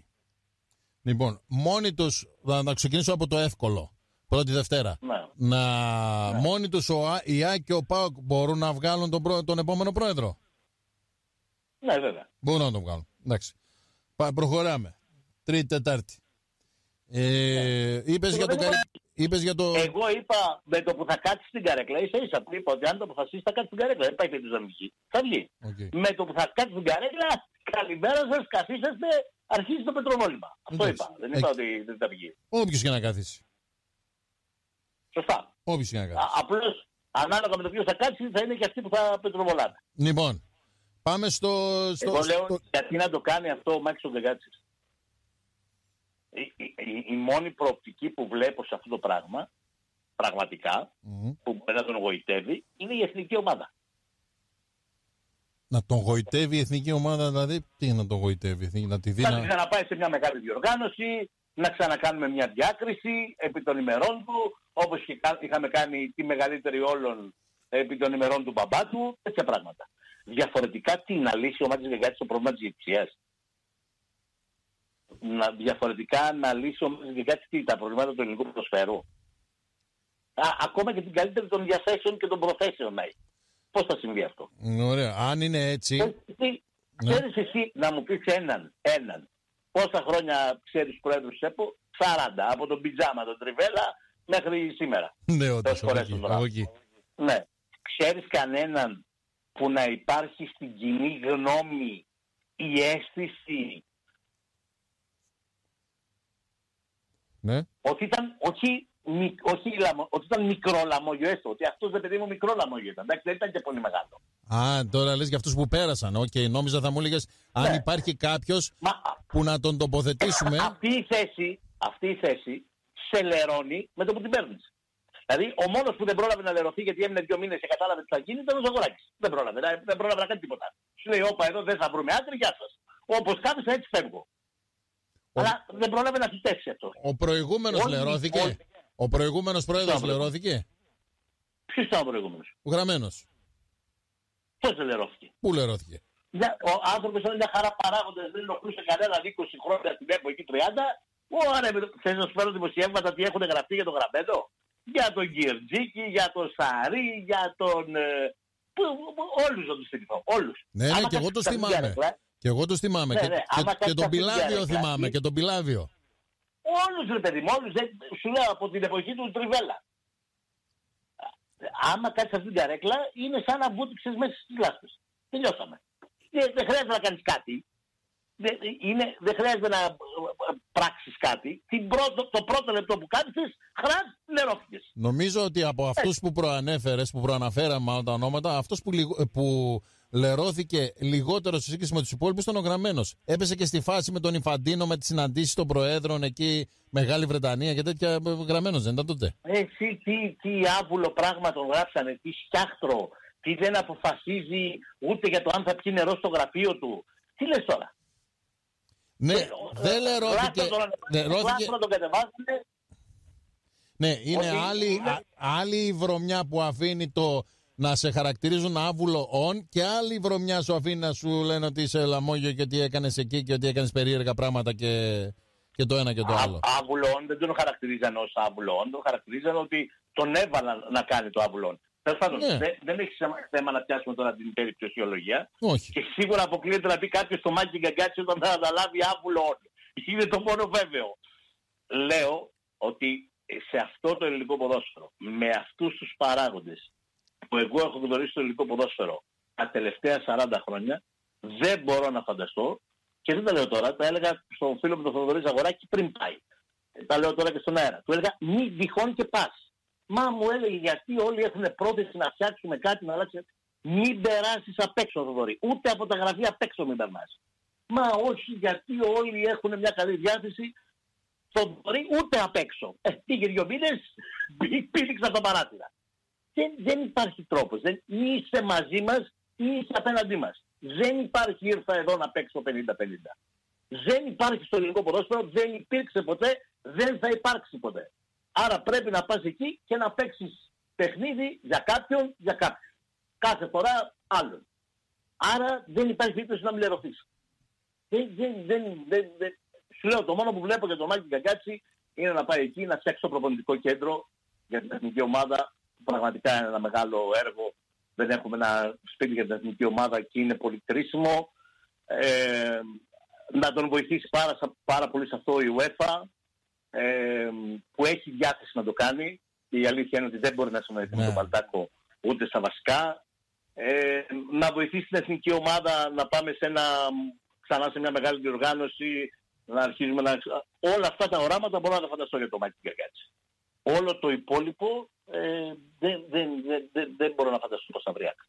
Λοιπόν, μόνοι τους. Θα, θα ξεκινήσω από το εύκολο. Πρώτη Δευτέρα. Ναι. Να. Μόνοι τους η ΑΕΚ και ο ΠΑΟΚ μπορούν να βγάλουν τον, πρό- τον επόμενο πρόεδρο; Ναι, βέβαια. Μπορούν να τον βγάλουν. Εντάξει. Πα- προχωράμε. Τρίτη, Τετάρτη. Ε, είπες, για το, δεν καρι- είπες για το. Εγώ είπα με το που θα κάτσει στην καρέκλα, ίσα ίσα που είπα ότι αν το αποφασίσει θα κάτσει στην καρέκλα. Δεν πάει περίπτωση να μην βγει. Θα βγει. Οκ. Με το που θα κάτσει στην καρέκλα, καλημέρα σας, καθίσαστε, αρχίζει το πετροβόλημα. Αυτό Εντάξει. είπα. Δεν είπα Ε, ότι δεν θα βγει. Όποιο και να κάθίσει. Σωστά. Όποιο και να Α, κάθίσει. απλώς ανάλογα με το ποιος θα κάτσει θα είναι και αυτοί που θα πετροβολάνε. Λοιπόν, πάμε στο. στο, Εγώ λέω στο- γιατί να το κάνει αυτό ο Μάκης ο Γκαγκάτσης. Η, η- η- η μόνη προοπτική που βλέπω σε αυτό το πράγμα, πραγματικά, Μμμ. που μπορεί να τον εγωιτεύει, είναι η εθνική ομάδα. Να τον γοητεύει η εθνική ομάδα, δηλαδή. Τι να τον γοητεύει, η εθνική, να τη δει Θα να. ξαναπάει σε μια μεγάλη διοργάνωση, να ξανακάνουμε μια διάκριση επί των ημερών του, όπως και κα- είχαμε κάνει τη μεγαλύτερη όλων επί των ημερών του μπαμπά του, τέτοια πράγματα. Διαφορετικά τι να λύσει ο Μάκης Γκαγκάτης το πρόβλημα της διετησίας. Να, διαφορετικά να λύσει ο Μάκης Γκαγκάτης τι, τα προβλήματα του ελληνικού ποδοσφαίρου; Α, ακόμα και την καλύτερη των διαθέσεων και των προθέσεων να έχει. Πώς θα συμβεί αυτό; Ωραία. Αν είναι έτσι. Τι, Ναι. ξέρεις εσύ να μου πεις έναν, έναν. Πόσα χρόνια ξέρεις πρόεδρος της ΕΠΟ, 40. Από τον πιτζάμα, τον τριβέλα μέχρι σήμερα. Ναι, όντως, Τόσες από φορές εκεί, τον από δράκο. εκεί. Ναι. Ξέρεις κανέναν που να υπάρχει στην κοινή γνώμη η αίσθηση Ναι. ότι ήταν, όχι, μι- όχι λαμο, ότι ήταν μικρό λαμόγιο έστω, ότι αυτός δεν παιδί μου μικρό λαμόγιο ήταν. Εντάξει, δεν ήταν και πολύ μεγάλο. Α, τώρα λες για αυτούς που πέρασαν. Οκ, νόμιζα θα μου έλεγες αν Ναι. υπάρχει κάποιος Μα α, που να τον τοποθετήσουμε. αυτή η θέση, αυτή η θέση σε λερώνει με το που την παίρνεις. Δηλαδή, ο μόνος που δεν πρόλαβε να λερωθεί γιατί έμεινε δύο μήνες και κατάλαβε τι θα γίνει ήταν ο Ζαγοράκης. Δεν πρόλαβε, δεν- δεν πρόλαβε να κάνει τίποτα. Σου λέει, όπα εδώ δεν θα βρούμε άκρη, γεια σας. Όπως κάθισα έτσι φεύγω. Αλλά δεν πρόλαβε να φυτέψει αυτό. Ο προηγούμενος Όλοι- λερώθηκε. Όλοι- Ο προηγούμενος πρόεδρος Ποιος ήταν ο λερώθηκε; Ποιος ήταν ο προηγούμενος; Ο γραμμένος. Πώς δεν λερώθηκε; Πού λερώθηκε; Μια, ο άνθρωπος ήταν μια χαρά παράγοντας, δεν ενοχλούσε κανέναν 20 χρόνια στην ΕΠΟ εκεί 30. Ωραία, θες να σου φέρω δημοσιεύματα τι έχουν γραφτεί για τον γραμμένο; Για τον Γκυρτζίκη, για τον Σαρή, για τον... Ε, που- που- όλους να τους θυμηθώ, όλους. Ναι, ναι, Άμα και εγώ κάτσεις τους στα θυμάμαι. καρέκλα, Και εγώ τους θυμάμαι. Ναι, και, ναι, και- άμα και κάτσεις τον αυτή την Πιλάβιο καρέκλα, θυμάμαι. ή- Και τον Πιλάβιο. Όλους ρε παιδί μου, όλους. δεν- Σου λέω από την εποχή του Τριβέλα. άμα κάτσεις αυτή την καρέκλα είναι σαν να βούτυξες μέσα στις λάσπες. Τελειώσαμε. Δεν, δεν χρειάζεται να κάνεις κάτι. Δεν, είναι, δεν χρειάζεται να ε, πράξεις κάτι. Την πρώτο, το πρώτο λεπτό που κάνεις, χρειάζεται νερόφυγες. Νομίζω ότι από αυτούς που προανέφερες, που προαναφέραμε όλα τα ονόματα, αυτός που, λιγο- ε, που λερώθηκε λιγότερο σε σύγκριση με τους υπόλοιπους ήταν ο Γραμμένος. Έπεσε και στη φάση με τον Ιφαντίνο, με τις συναντήσεις των Προέδρων εκεί, Μεγάλη Βρετανία και τέτοια. ε, Γραμμένος δεν ήταν τότε. Εσύ τι, τι άβουλο πράγμα τον γράψανε, τι σκιάχτρο, τι δεν αποφασίζει ούτε για το αν θα πιει νερό στο γραφείο του. Τι λες τώρα; Ναι, Ε, δεν ε, λερώθηκε. γράφτο τον- λερώθηκε- γράφτο τον κατεβάζουνε, Ναι, είναι Ότι άλλη, είναι- α- άλλη η βρωμιά που αφήνει το να σε χαρακτηρίζουν άβουλο on και άλλη η βρωμιά σου αφήνει να σου λένε ότι είσαι λαμόγιο και ότι έκανες εκεί και ότι έκανες περίεργα πράγματα και, και το ένα και το άλλο. Α- Άβουλον, δεν τον χαρακτηρίζαν ως άβουλον, τον χαρακτηρίζαν ότι τον έβαλαν να κάνει το άβουλον. Τέλος πάντων, Ναι. δεν, δεν έχει θέμα- θέμα να πιάσουμε τώρα την περιπτωσιολογία Όχι. και σίγουρα αποκλείεται να πει κάποιος το Μάκη Γκαγκάτσι όταν θα αναλάβει άβουλον. Είναι το μόνο βέβαιο. Λέω ότι σε αυτό το ελληνικό ποδόσφαιρο, με αυτούς τους παράγοντες που εγώ έχω γνωρίσει το ελληνικό ποδόσφαιρο τα τελευταία 40 χρόνια, δεν μπορώ να φανταστώ και δεν τα λέω τώρα, τα έλεγα στον φίλο μου τον Θοδωρής Ζαγοράκη πριν πάει. Τα λέω τώρα και στον αέρα. Του έλεγα μη τυχόν και πας. Μα μου έλεγε γιατί όλοι έχουν πρόθεση να φτιάξουμε κάτι, να αλλάξει. Μην περάσεις απ' έξω Θοδωρή. Ούτε από τα γραφεία απ' έξω μην περνάς. Μα όχι γιατί όλοι έχουν μια καλή διάθεση. Θοδωρή ούτε απ' έξω. Ε, πήγε δύο μήνες, πήδηξα τα παράθυρα. Δεν, δεν υπάρχει τρόπος. Δεν, ή είσαι μαζί μας ή είσαι απέναντί μας. Δεν υπάρχει ήρθα εδώ να παίξω 50-50. Δεν υπάρχει στο ελληνικό ποδόσφαιρο, δεν υπήρξε ποτέ, δεν θα υπάρξει ποτέ. Άρα πρέπει να πας εκεί και να παίξεις παιχνίδι για κάποιον, για κάποιον. Κάθε φορά άλλον. Άρα δεν υπάρχει περίπτωση να μην λερωθείς. Δεν, δεν, δεν, δεν, δεν. Σου λέω, το μόνο που βλέπω για τον Μάκη Γκαγκάτσι είναι να πάει εκεί να φτιάξει το προπονητικό κέντρο για την εθνική ομάδα. Πραγματικά είναι ένα μεγάλο έργο. Δεν έχουμε ένα σπίτι για την εθνική ομάδα και είναι πολύ κρίσιμο. Ε, να τον βοηθήσει πάρα, πάρα πολύ σε αυτό η UEFA ε, που έχει διάθεση να το κάνει. Η αλήθεια είναι ότι δεν μπορεί να συνοηθεί με Ναι. τον Παλτάκο ούτε στα βασικά. Ε, να βοηθήσει την εθνική ομάδα να πάμε σε ένα, ξανά σε μια μεγάλη διοργάνωση, να αρχίζουμε να... Όλα αυτά τα οράματα μπορώ να τα φανταστώ για το Μάκη Γκαγκάτση. Όλο το υπόλοιπο ε, δεν, δεν, δεν, δεν, δεν μπορώ να φανταστώ πώς θα βρει άκρη.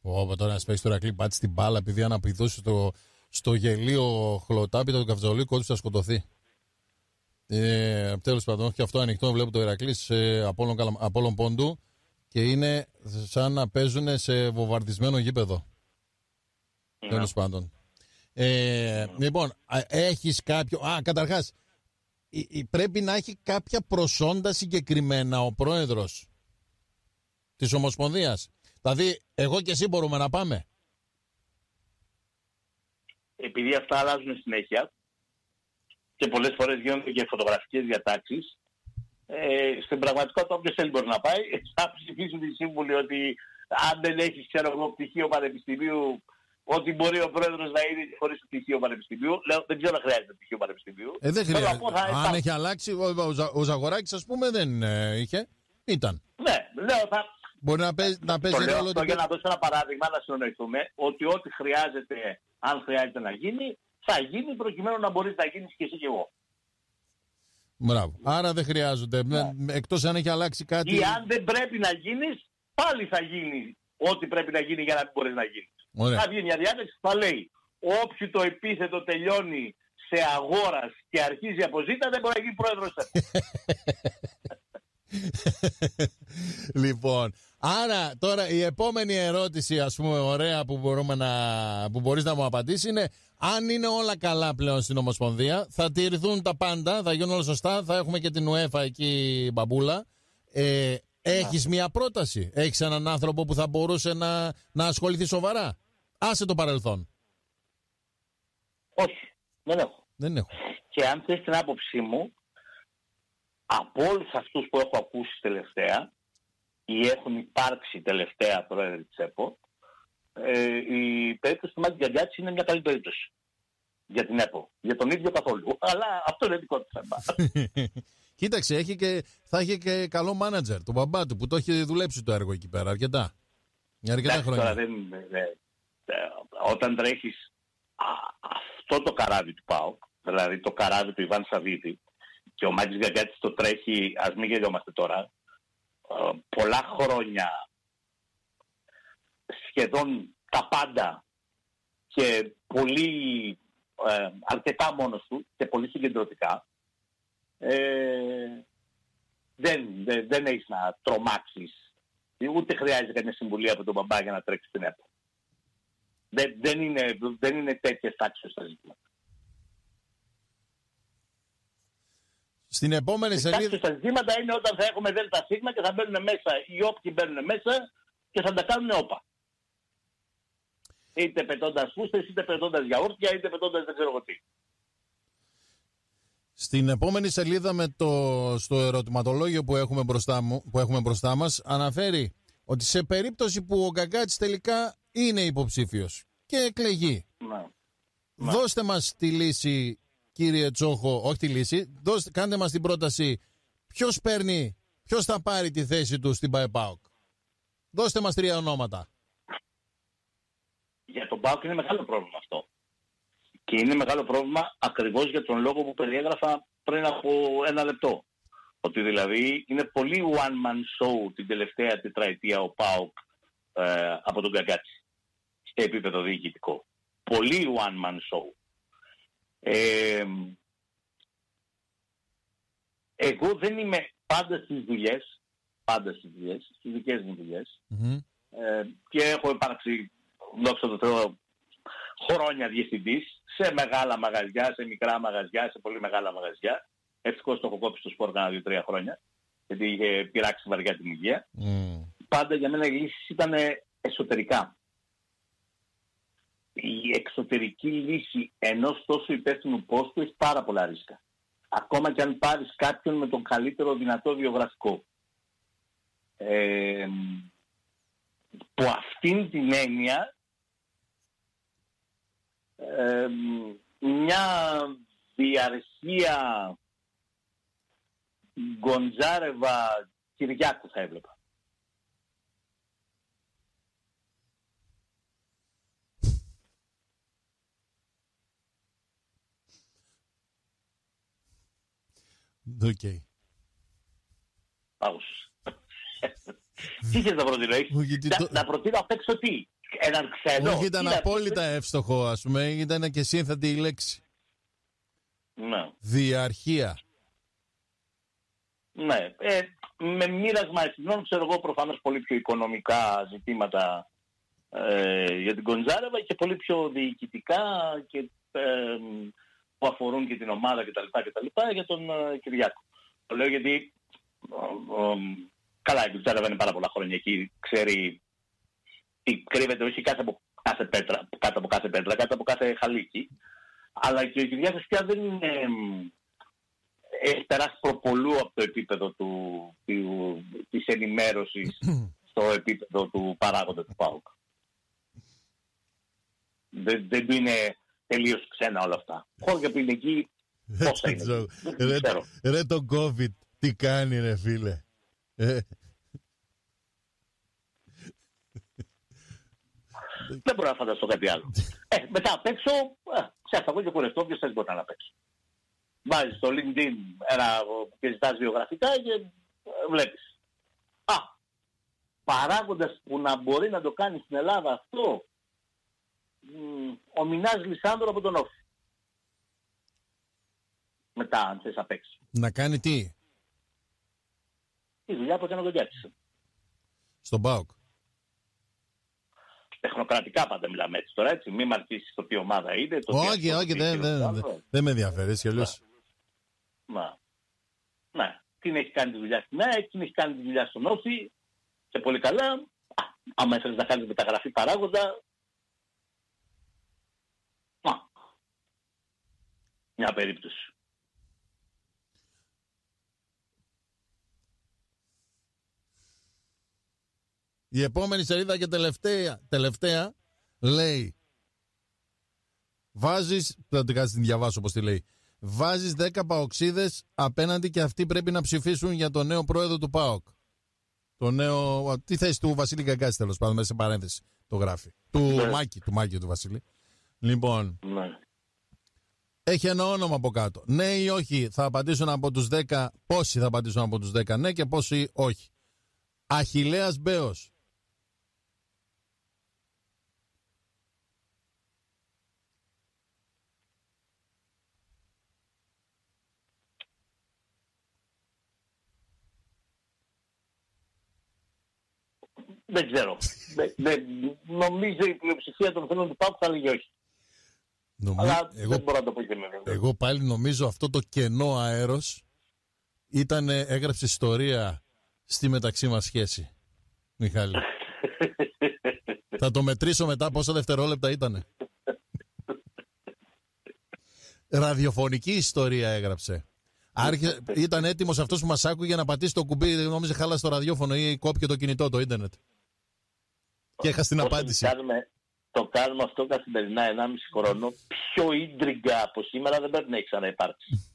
Ωπα τώρα να σπέξει τώρα κλίπ, πάτη στην μπάλα επειδή αν απειδώσει στο, στο γελίο χλωτάπιτα του καυτζολίου κόντου θα σκοτωθεί. Ε, Τέλος πάντων, και αυτό ανοιχτό βλέπω το Ηρακλής σε Απόλλων, Καλα- Απόλλων Πόντου και είναι σαν να παίζουν σε βομβαρδισμένο γήπεδο. Τέλος πάντων. Ε, λοιπόν, έχεις κάποιο. Α, καταρχάς, πρέπει να έχει κάποια προσόντα συγκεκριμένα ο πρόεδρος της Ομοσπονδίας. Δηλαδή, εγώ και εσύ μπορούμε να πάμε. επειδή αυτά αλλάζουν συνέχεια και πολλές φορές γίνονται και φωτογραφικές διατάξεις, ε, στην πραγματικότητα όποιος θέλει μπορεί να πάει, [LAUGHS] θα ψηφίσουν τη σύμβουλη ότι αν δεν έχεις ξέρω εγώ πτυχίο πανεπιστημίου, ότι μπορεί ο πρόεδρος να είναι χωρίς το πτυχίο πανεπιστημίου. Λέω, δεν ξέρω αν χρειάζεται πτυχίο πανεπιστημίου. Ε, δεν Θέλω να χρειάζεται. πω, θα Αν υπάρχουν. έχει αλλάξει, ο, ο, Ζα- ο Ζαγοράκης, ας πούμε, δεν ε, είχε. Ήταν. Ναι, λέω, θα, Μπορεί να παίζει, να το παίζει λέω ρόλο. αυτό ότι- για να δώσω ένα παράδειγμα, να συνοηθούμε, ότι ό,τι χρειάζεται, αν χρειάζεται να γίνει, θα γίνει προκειμένου να μπορείς να γίνεις και εσύ και εγώ. Μπράβο. Άρα δεν χρειάζονται. Με- Εκτός αν έχει αλλάξει κάτι. Ή αν δεν πρέπει να γίνεις, πάλι θα γίνει ό,τι πρέπει να γίνει για να μην μπορείς να γίνεις. Ωραία. Θα βγει μια διάταξη που θα λέει όποιο το επίθετο τελειώνει σε αγόρας και αρχίζει από ζήτα δεν μπορεί να γίνει πρόεδρος της [LAUGHS] λοιπόν, άρα τώρα η επόμενη ερώτηση, ας πούμε, ωραία που, μπορούμε να, που μπορείς να μου απαντήσεις είναι αν είναι όλα καλά πλέον στην Ομοσπονδία, θα τηρηθούν τα πάντα, θα γίνουν όλα σωστά, θα έχουμε και την UEFA εκεί μπαμπούλα. Ε, έχεις μια πρόταση, έχεις έναν άνθρωπο που θα μπορούσε να, να ασχοληθεί σοβαρά; Άσε το παρελθόν. Όχι, δεν έχω. Δεν έχω. Και αν θες την άποψή μου, από όλους αυτούς που έχω ακούσει τελευταία ή έχουν υπάρξει τελευταία πρόεδροι της ΕΠΟ, ε, η περίπτωση του Μάκη Γκαγκάτση είναι μια καλή περίπτωση για την ΕΠΟ. Για τον ίδιο καθόλου. Αλλά αυτό είναι δικό του θέμα. [LAUGHS] Κοίταξε, έχει και, θα έχει και καλό μάνατζερ, τον μπαμπά του, που το έχει δουλέψει το έργο εκεί πέρα αρκετά. Για αρκετά Εντάξει, χρόνια. τώρα δεν, δεν- ε, όταν τρέχεις α, αυτό το καράβι του ΠΑΟΚ, δηλαδή το καράβι του Ιβάν Σαββίδη και ο Μάκης Γκαγκάτης το τρέχει, ας μην γελιόμαστε τώρα, ε, πολλά χρόνια σχεδόν τα πάντα και πολύ ε, αρκετά μόνος του και πολύ συγκεντρωτικά ε, δεν, δεν, δεν έχεις να τρομάξεις ούτε χρειάζεται καμία συμβουλή από τον μπαμπά για να τρέξεις την ΕΠΟ. Δεν, δεν, είναι, δεν είναι τέτοιες τάξεις στα ζητήματα. Στην επόμενη Οι τάξεις σελίδα. στα ζητήματα είναι όταν θα έχουμε ΔΣ και θα μπαίνουν μέσα οι όποιοι μπαίνουν μέσα και θα τα κάνουν όπα. Είτε πετώντας φούστες, είτε πετώντας γιαούρτια, είτε πετώντας δεν ξέρω εγώ τι. Στην επόμενη σελίδα με το, στο ερωτηματολόγιο που έχουμε, μπροστά μου, που έχουμε μπροστά μας αναφέρει ότι σε περίπτωση που ο Γκαγκάτης τελικά είναι υποψήφιος και εκλεγεί, Ναι. δώστε μας τη λύση κύριε Τσόχο, όχι τη λύση, δώστε, κάντε μας την πρόταση ποιος παίρνει, ποιος θα πάρει τη θέση του στην ΠαΕΠΑΟΚ. Δώστε μας τρία ονόματα. Για τον ΠΑΟΚ είναι μεγάλο πρόβλημα αυτό. Και είναι μεγάλο πρόβλημα ακριβώς για τον λόγο που περιέγραφα πριν από ένα λεπτό. Ότι δηλαδή είναι πολύ one man show την τελευταία τετραετία ο ΠΑΟΚ ε, από τον Καγκάτση σε επίπεδο διοικητικό. Πολύ one man show. Ε, εγώ δεν είμαι πάντα στις δουλειές, πάντα στις δουλειές, στις δικές μου δουλειές, Μμμ. ε, και έχω υπάρξει, δόξα τω Θεώ, χρόνια διευθυντής σε μεγάλα μαγαζιά, σε μικρά μαγαζιά, σε πολύ μεγάλα μαγαζιά. Ευτυχώς το έχω κόψει στο σπορ κάνα δύο-τρία χρόνια, γιατί είχε πειράξει βαριά την υγεία. Μμ. Πάντα για μένα οι λύσεις ήταν εσωτερικά. Η εξωτερική λύση ενός τόσο υπεύθυνου πόστου έχει πάρα πολλά ρίσκα. Ακόμα και αν πάρεις κάποιον με τον καλύτερο δυνατό βιογραφικό. Ε, που αυτήν την έννοια ε, μια διαρχία Γκοντζάρεβα Κυριάκου θα έβλεπα. Οκ. Πάγος. τι θες να προτείνω, έχεις; Όχι, τι Να, το- να προτείνω απ' έξω τι; Έναν ξένο. Όχι, ήταν Τι να- απόλυτα εύστοχο, ας πούμε. Ήταν και σύνθετη η λέξη. Ναι. Διαρχία. Ναι. Ε, με μοίρασμα ευθυνών ξέρω εγώ προφανώς πολύ πιο οικονομικά ζητήματα ε, για την Κοντζάρεβα και πολύ πιο διοικητικά και, ε, που αφορούν και την ομάδα κτλ. κτλ για τον ε, Κυριάκο. Το λέω γιατί ε, ε, καλά η Κοντζάρεβα είναι πάρα πολλά χρόνια εκεί, ξέρει τι κρύβεται όχι κάθε από κάθε πέτρα, κάτω από κάθε πέτρα, κάτω από κάθε χαλίκι. Αλλά και ο Κυριάκος πια δεν είναι εμ, έχει περάσει προπολού από το επίπεδο του, του, της ενημέρωσης [CLEARS THROAT] στο επίπεδο του παράγοντα του ΠΑΟΚ. Δεν, δεν του είναι τελείως ξένα όλα αυτά. Χώρια που είναι εκεί, πόσα είναι. Τζο, εκεί. Δεν ρε, ξέρω. ρε το COVID, τι κάνει ρε φίλε. Ε, Δεν μπορώ να φανταστώ κάτι άλλο. ε, μετά απ' έξω, ε, ξέρεις, εγώ και κουρευτώ, ποιος θέλει μπορεί να παίξει. Βάζεις στο LinkedIn ένα, και ζητάς βιογραφικά και ε, βλέπεις. Α, παράγοντας που να μπορεί να το κάνει στην Ελλάδα αυτό, μ, ο Μινάς Λισάνδρο από τον Όφη. Μετά, αν θες να παίξει. να κάνει τι, Η δουλειά που έκανε ο Γκιάτης. στον ΠΑΟΚ. Τεχνοκρατικά πάντα μιλάμε έτσι τώρα, έτσι. Μην μ' αρχίσεις το ποια ομάδα είναι. Το τι Όχι, αυτό, όχι, το τι δεν, εκείνο, δεν, το δεν, άλλο. δεν με ενδιαφέρει, έτσι κι αλλιώς. Να. Ναι. Την έχει κάνει τη δουλειά στην ΑΕΚ, την έχει κάνει τη δουλειά στον Όφη και πολύ καλά. Α, άμα ήθελες να κάνεις μεταγραφή παράγοντα, να. Μια περίπτωση. Η επόμενη σελίδα και τελευταία, τελευταία λέει Βάζεις, θα την κάτσεις την διαβάσω όπως τη λέει βάζεις 10 παοξίδες απέναντι και αυτοί πρέπει να ψηφίσουν για τον νέο πρόεδρο του ΠΑΟΚ. Το νέο. Τι θέση του Βασίλη Γκαγκάση τέλος πάντων, μέσα σε παρένθεση το γράφει. Του Ναι. Μάκη, του Μάκη του Βασίλη. Λοιπόν, Ναι. Έχει ένα όνομα από κάτω. Ναι ή όχι, θα απαντήσουν από τους 10. Πόσοι θα απαντήσουν από τους 10 ναι και πόσοι όχι. Αχιλέας Μπέος. Δεν ξέρω. [LAUGHS] δεν, δεν, νομίζω η πλειοψηφία των φίλων του ΠΑΟΚ θα λέγει όχι. Νομι- Αλλά εγώ, δεν μπορώ να το πω και με βέβαια. εγώ πάλι νομίζω αυτό το κενό αέρος ήταν, έγραψε ιστορία στη μεταξύ μας σχέση. Μιχάλη. [LAUGHS] Θα το μετρήσω μετά πόσα δευτερόλεπτα ήτανε. Ραδιοφωνική ιστορία έγραψε. Άρχε, ήταν έτοιμος αυτός που μας άκουγε να πατήσει το κουμπί, νόμιζε χάλασε το ραδιόφωνο ή κόπηκε το κινητό, το ίντερνετ. Και έχασε την Όσο απάντηση. Κάνουμε, το κάνουμε αυτό καθημερινά 1,5 χρόνο. Πιο ίντριγκα από σήμερα δεν πρέπει να έχει ξαναυπάρξει.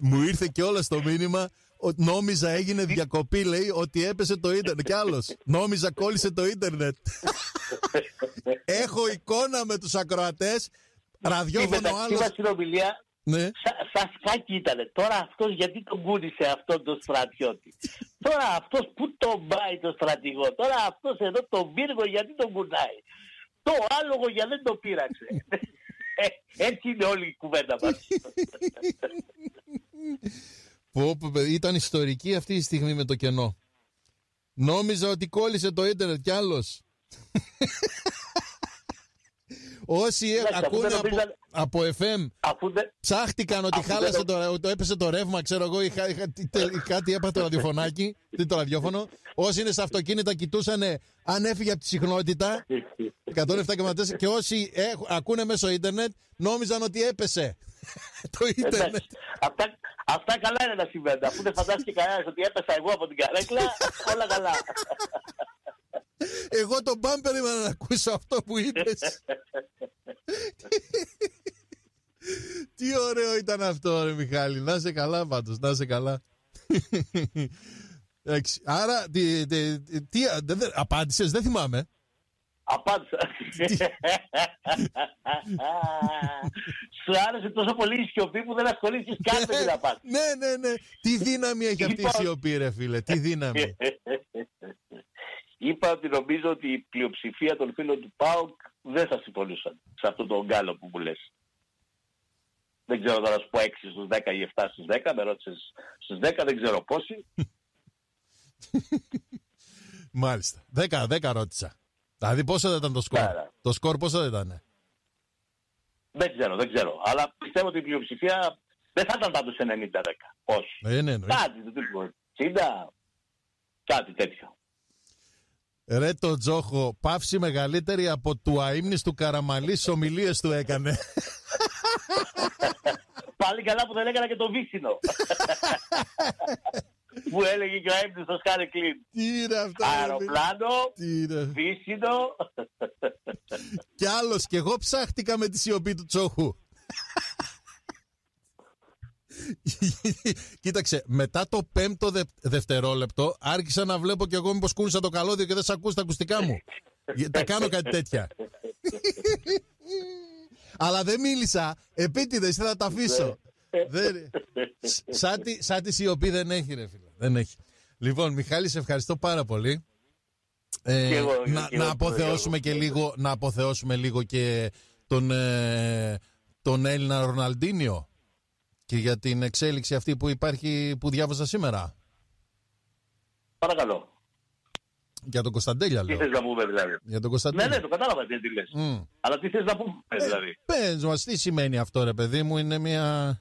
Μου ήρθε και όλα στο μήνυμα ότι νόμιζα έγινε διακοπή, λέει, ότι έπεσε το ίντερνετ. Κι άλλος. Νόμιζα κόλλησε το ίντερνετ. [LAUGHS] Έχω εικόνα με τους ακροατές, Η ραδιόφωνο μεταξύ άλλος. μας συνομιλία Ναι. Σα, σαν σκάκι ήτανε. Τώρα αυτός γιατί τον κούνησε αυτόν τον στρατιώτη; Τώρα αυτός που τον πάει τον στρατηγό; Τώρα αυτός εδώ τον πύργο γιατί τον κουνάει; Το άλογο για δεν το πείραξε. Ε, Έτσι είναι όλη η κουβέντα μας. Πω, πω, παιδί, ήταν ιστορική αυτή η στιγμή με το κενό. Νόμιζα ότι κόλλησε το ίντερνετ κι άλλος. Όσοι ε, Εντάξει, αφού ακούνε δεν από, νομίζανε- από FM Αφού δεν... ψάχτηκαν ότι Αφού χάλασε δεν το, ότι έπεσε το ρεύμα, ξέρω εγώ, είχα, είχα, τι- τε- κάτι έπαθε το ραδιοφωνάκι, [LAUGHS] τι το ραδιόφωνο. Όσοι είναι σε αυτοκίνητα κοιτούσαν αν έφυγε από τη συχνότητα 107,4 και όσοι έχ- ακούνε μέσω ίντερνετ νόμιζαν ότι έπεσε [LAUGHS] το ίντερνετ. Εντάξει, αυτά, αυτά καλά είναι να συμβαίνουν. Αφού δεν φαντάστηκε κανένας ότι έπεσα εγώ από την καρέκλα, όλα καλά. [LAUGHS] Εγώ τον παν περίμενα να ακούσω αυτό που είπες. Τι ωραίο ήταν αυτό ρε Μιχάλη. Να είσαι καλά πάντως, να είσαι καλά. Εντάξει, Άρα, τι, τι, τι, δεν- δεν- απάντησες, δεν θυμάμαι. Απάντησα. Σου άρεσε τόσο πολύ η σιωπή που δεν ασχολήθηκες καν με την απάντηση. ναι, ναι, ναι. Τι δύναμη έχει αυτή η Λοιπόν. σιωπή ρε φίλε, τι δύναμη. Είπα ότι νομίζω ότι η πλειοψηφία των φίλων του ΠΑΟΚ δεν θα συμφωνούσαν σε αυτό το γκάλο που μου λες. Δεν ξέρω τώρα να σου πω 6 στους 10 ή 7 στους 10, με ρώτησες στους 10, δεν ξέρω πόσοι. [LAUGHS] Μάλιστα. Δέκα, δέκα ρώτησα. Δηλαδή πόσο δεν ήταν το σκορ; Άρα. Το σκορ πόσο δεν ήταν; Δεν ξέρω, δεν ξέρω. Αλλά πιστεύω ότι η πλειοψηφία δεν θα ήταν πάντως 90-10. Όχι. Ε, ναι, εννοείται. Κάτι το τύπο 60, κάτι τέτοιο. Ρε το Τζόχο, παύση μεγαλύτερη από του αείμνης του Καραμαλής στις ομιλίες του έκανε. Πάλι καλά που δεν έκανα και το βύσινο. [LAUGHS] που έλεγε και ο έμπνος στο Σκάρε Κλίν. Τι είναι αυτό. ρε φίλε; Αεροπλάνο, Τι είναι; βύσινο. Κι άλλος κι εγώ ψάχτηκα με τη σιωπή του Τσόχου. [LAUGHS] Κοίταξε, μετά το πέμπτο δε- δευτερόλεπτο άρχισα να βλέπω κι εγώ μήπως κούνησα το καλώδιο και δεν σ' ακούς τα ακουστικά μου. Για- Τα κάνω κάτι τέτοια. [LAUGHS] Αλλά δεν μίλησα. Επίτηδες, ήθελα να τα αφήσω. δεν... Σ- σαν, τη, σαν τη σιωπή δεν έχει, ρε φίλε. Δεν έχει. Λοιπόν, Μιχάλη, σε ευχαριστώ πάρα πολύ. Ε, Και εγώ, να, και να εγώ, αποθεώσουμε και και εγώ. λίγο, να αποθεώσουμε λίγο και τον, ε, τον Έλληνα Ροναλντίνιο και για την εξέλιξη αυτή που υπάρχει που διάβασα σήμερα. Παρακαλώ. Για τον Κωνσταντέλια Τι λέω. θες να πούμε δηλαδή; Για τον Ναι, Κωνσταντέλια. ναι, το κατάλαβα τι τι λες. Μμ. Αλλά τι θες να πούμε δηλαδή; Πες μας τι σημαίνει αυτό ρε παιδί μου, είναι μια...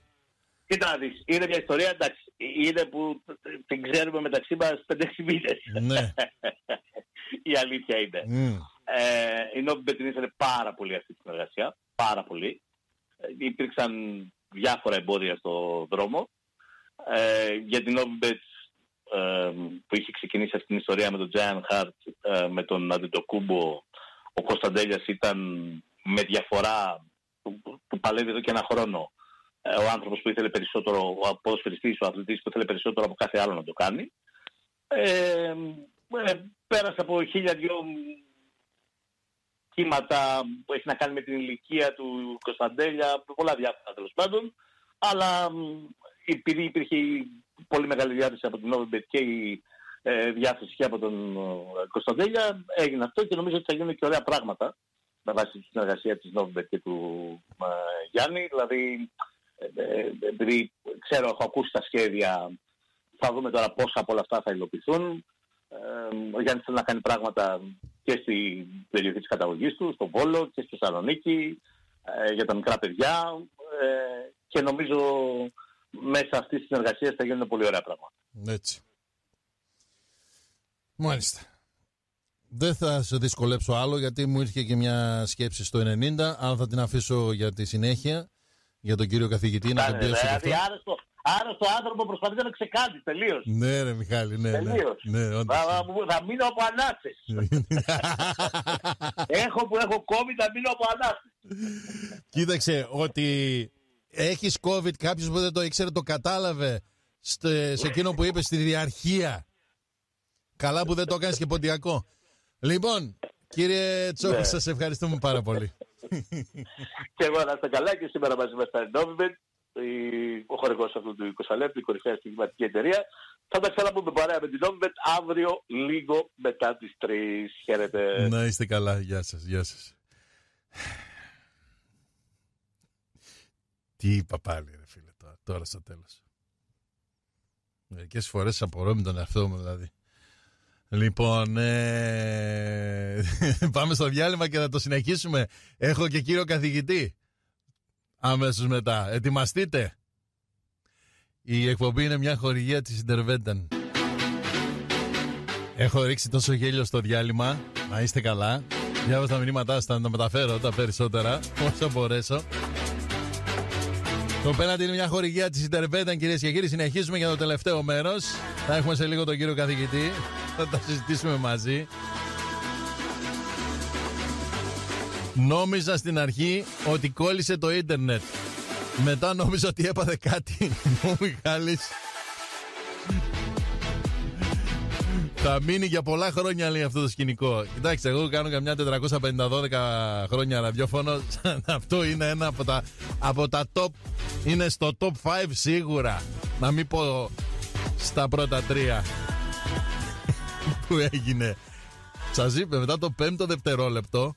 Κοίτα να δεις, είναι μια ιστορία, εντάξει, είναι που την ξέρουμε μεταξύ μας 5-6 μήνες. Ναι. [LAUGHS] Η αλήθεια είναι. Μμ. Ε, η Νόμπι την ήθελε πάρα πολύ αυτή τη συνεργασία. Πάρα πολύ. Ε, υπήρξαν διάφορα εμπόδια στο δρόμο. Ε, για την Νόμπι ε, που είχε ξεκινήσει αυτή την ιστορία με τον Giant Heart, ε, με τον Αντιτοκούμπο, ο Κωνσταντέλιας ήταν με διαφορά που, που παλεύει εδώ και ένα χρόνο ε, ο άνθρωπος που ήθελε περισσότερο, ο απόσφαιριστής, ο αθλητής που ήθελε περισσότερο από κάθε άλλο να το κάνει. Ε, ε, πέρασε από χίλια δυο κύματα που έχει να κάνει με την ηλικία του Κωνσταντέλια, πολλά διάφορα τέλος πάντων, αλλά επειδή υπήρχε πολύ μεγάλη διάθεση από την Νόβεμπετ και η ε, διάθεση και από τον ε, Κωνσταντέλια, έγινε αυτό και νομίζω ότι θα γίνουν και ωραία πράγματα με βάση τη συνεργασία της Νόβεμπετ και του ε, Γιάννη. Δηλαδή, ε, ε, επειδή ξέρω, έχω ακούσει τα σχέδια, θα δούμε τώρα πόσα από όλα αυτά θα υλοποιηθούν. ο Γιάννης θέλει να κάνει πράγματα και στη περιοχή της καταγωγής του, στο Βόλο και στη Θεσσαλονίκη, για τα μικρά παιδιά και νομίζω μέσα αυτής της συνεργασίας θα γίνουν πολύ ωραία πράγματα. Έτσι. Μάλιστα. Δεν θα σε δυσκολέψω άλλο γιατί μου ήρθε και μια σκέψη στο 90, αλλά θα την αφήσω για τη συνέχεια, για τον κύριο καθηγητή να τον πιέσω. Δηλαδή άρρωστο, άρρωστο άνθρωπο προσπαθεί να ξεκάνει τελείως. Ναι ρε Μιχάλη, ναι. ναι. Τελείως. Ναι, ναι, όντως. θα, θα μείνω από ανάστες. [LAUGHS] έχω που έχω COVID θα μείνω από ανάστες. Κοίταξε ότι έχεις COVID, κάποιος που δεν το ήξερε το κατάλαβε σε, σε εκείνο που είπες στη διαρχία. Καλά που δεν το έκανες και ποντιακό. Λοιπόν, κύριε Τσόκ, Ναι. σας ευχαριστούμε πάρα πολύ. [LAUGHS] και εγώ να είστε καλά και σήμερα μαζί μας στα Innovate, ο χορηγός αυτού του 20 λεπτού, η κορυφαία στιγματική εταιρεία. Θα τα ξαναπούμε παρέα με την Innovate αύριο λίγο μετά τις 3. Χαίρετε. Να είστε καλά. Γεια σας, γεια σας. Τι είπα πάλι ρε φίλε τώρα, τώρα στο τέλος. Μερικές φορές απορώ με τον εαυτό μου δηλαδή. Λοιπόν, ε... [LAUGHS] πάμε στο διάλειμμα και θα το συνεχίσουμε. Έχω και κύριο καθηγητή. Αμέσως μετά. Ετοιμαστείτε. Η εκπομπή είναι μια χορηγία της Interventan. Έχω ρίξει τόσο γέλιο στο διάλειμμα. Να είστε καλά. Διάβασα τα μηνύματά σας, θα τα μεταφέρω τα περισσότερα όσο μπορέσω. Το πέναντι είναι μια χορηγία της Interventan, κυρίες και κύριοι. Συνεχίζουμε για το τελευταίο μέρος. Θα έχουμε σε λίγο τον κύριο καθηγητή. Θα τα συζητήσουμε μαζί. Νόμιζα στην αρχή ότι κόλλησε το ίντερνετ. Μετά νόμιζα ότι έπαθε κάτι. [LAUGHS] Ο Μιχάλης. Θα μείνει για πολλά χρόνια λέει αυτό το σκηνικό. Κοιτάξτε, εγώ κάνω καμιά 450-12 χρόνια ραδιόφωνο. αυτό είναι ένα από τα, από τα top. Είναι στο top 5 σίγουρα. Να μην πω στα πρώτα τρία [LAUGHS] που έγινε. Σας είπε μετά το πέμπτο δευτερόλεπτο.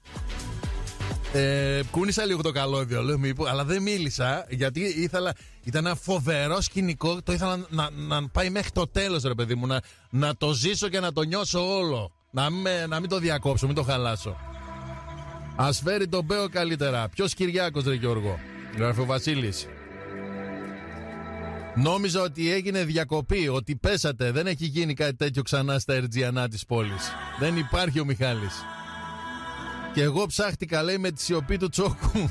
Ε, κούνησα λίγο το καλώδιο, λέω, μήπως, αλλά δεν μίλησα γιατί ήθελα. Ήταν ένα φοβερό σκηνικό. Το ήθελα να, να πάει μέχρι το τέλος, ρε παιδί μου. Να, να το ζήσω και να το νιώσω όλο. Να μην, με- να μην το διακόψω, μην το χαλάσω. Α φέρει τον Μπέο καλύτερα. Ποιος Κυριάκος, ρε Γιώργο; Γράφει ο Βασίλη. Νόμιζα ότι έγινε διακοπή, ότι πέσατε. Δεν έχει γίνει κάτι τέτοιο ξανά στα Ερτζιανά της πόλης. Δεν υπάρχει ο Μιχάλης. Και εγώ ψάχτηκα, λέει, με τη σιωπή του τσόκου. [LAUGHS]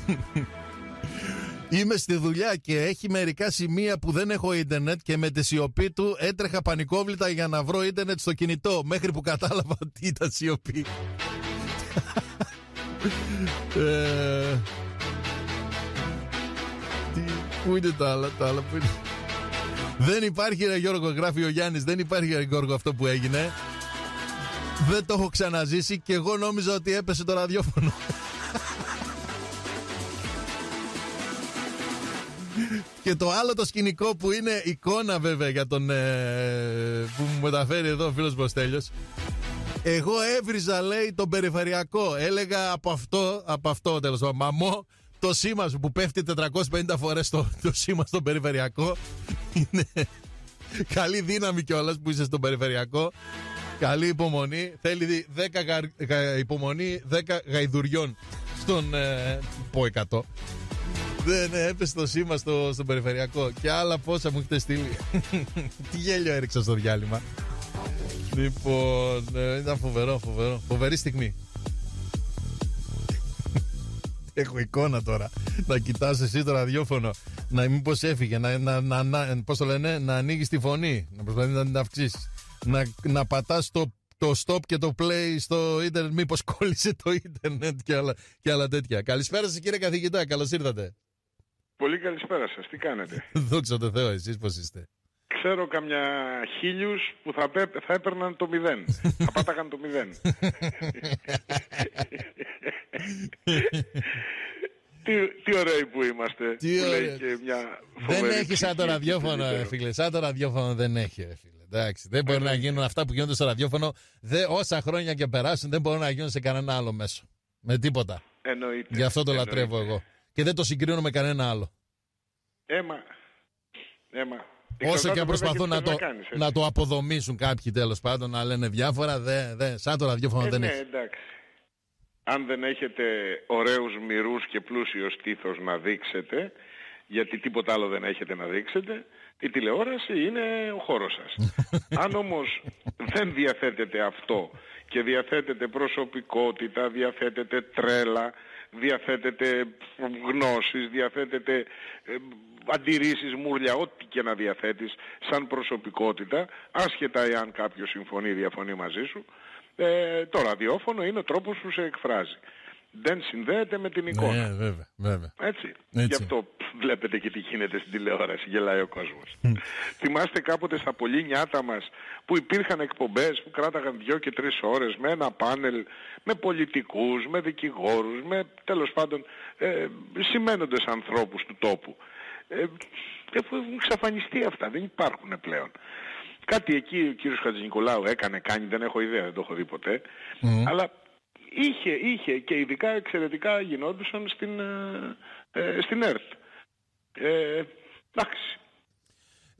Είμαι στη δουλειά και έχει μερικά σημεία που δεν έχω ίντερνετ και με τη σιωπή του έτρεχα πανικόβλητα για να βρω ίντερνετ στο κινητό μέχρι που κατάλαβα [LAUGHS] ότι ήταν σιωπή. ε, τι, πού είναι τα άλλα, τα άλλα που είναι; Δεν υπάρχει ρε Γιώργο, γράφει ο Γιάννης, δεν υπάρχει ρε Γιώργο αυτό που έγινε. Δεν το έχω ξαναζήσει και εγώ νόμιζα ότι έπεσε το ραδιόφωνο. Και το άλλο το σκηνικό που είναι εικόνα βέβαια για τον ε, που μου μεταφέρει εδώ ο φίλος Μποστέλιος. Εγώ έβριζα λέει τον περιφερειακό. Έλεγα από αυτό, από αυτό τέλος πάντων μαμό το σήμα σου που πέφτει 450 φορές το, το σήμα στον περιφερειακό είναι καλή δύναμη κιόλας που είσαι στον περιφερειακό καλή υπομονή θέλει 10 γα- γα- υπομονή 10 γαϊδουριών στον ε, πω 100 δεν ναι, έπεσε το σήμα στο, στο περιφερειακό. Και άλλα πόσα μου έχετε στείλει. [LAUGHS] Τι γέλιο έριξα στο διάλειμμα. Λοιπόν, ε, ήταν φοβερό, φοβερό. Φοβερή στιγμή. Έχω εικόνα τώρα. Να κοιτάς εσύ το ραδιόφωνο. Να μην πως έφυγε. Να, να, να, να, πώς το λένε, να ανοίγεις τη φωνή. Να προσπαθεί να την αυξήσεις. Να, να πατάς το, το stop και το play στο ίντερνετ, μήπως κόλλησε το ίντερνετ και άλλα, και άλλα τέτοια. Καλησπέρα σας κύριε καθηγητά, καλώς ήρθατε. Πολύ καλησπέρα σας. Τι κάνετε; [LAUGHS] Δόξα τω Θεώ, εσείς πώς είστε; Ξέρω καμιά χίλιους που θα, πέ- θα έπαιρναν το μηδέν. θα πάταγαν το μηδέν. [LAUGHS] τι, τι ωραίοι που είμαστε. Τι που λέει ωραία. και μια Δεν φοβερή έχει σαν το ψυχή ραδιόφωνο, και ρε φίλε. Σαν το ραδιόφωνο δεν έχει, ρε φίλε. Εντάξει, δεν μπορεί να γίνουν αυτά που γίνονται στο ραδιόφωνο. Δε, όσα χρόνια και περάσουν δεν μπορούν να γίνουν σε κανένα άλλο μέσο. Με τίποτα. Εννοείται. Γι' αυτό το Εννοείται. λατρεύω εγώ. Και δεν το συγκρίνω με κανένα άλλο. Έμα. Έμα. Όσο και Εξαρτάται αν προσπαθούν βέβαια να τι το, θες κάνεις, έτσι. να το αποδομήσουν κάποιοι τέλος πάντων, να λένε διάφορα, δε, δε, σαν το ραδιόφωνο Ε, δεν ναι, έχει. εντάξει. Αν δεν έχετε ωραίους μυρούς και πλούσιος στήθος να δείξετε, γιατί τίποτα άλλο δεν έχετε να δείξετε, η τηλεόραση είναι ο χώρος σας. [LAUGHS] Αν όμως δεν διαθέτετε αυτό και διαθέτετε προσωπικότητα, διαθέτετε τρέλα, διαθέτετε γνώσεις, διαθέτετε ε, αντιρρήσεις, μουρλια, ό,τι και να διαθέτεις σαν προσωπικότητα, άσχετα εάν κάποιος συμφωνεί ή διαφωνεί μαζί σου, ε, το ραδιόφωνο είναι ο τρόπος που σε εκφράζει. Δεν συνδέεται με την εικόνα. Ναι, βέβαια, βέβαια. Έτσι. Έτσι. Γι' αυτό πφ, βλέπετε και τι γίνεται στην τηλεόραση, γελάει ο κόσμος. Θυμάστε κάποτε στα πολύ νιάτα μας που υπήρχαν εκπομπές που κράταγαν δυο και τρεις ώρες με ένα πάνελ, με πολιτικούς, με δικηγόρους, με τέλος πάντων ε, σημαίνοντες ανθρώπους του τόπου. Ε, έχουν εξαφανιστεί αυτά, δεν υπάρχουν πλέον. Κάτι εκεί ο κύριος Χατζηνικολάου έκανε, κάνει, δεν έχω ιδέα, δεν το έχω δει ποτέ. Αλλά είχε, είχε και ειδικά εξαιρετικά γινόντουσαν στην, ε, ε, στην ΕΡΤ. Ε, εντάξει.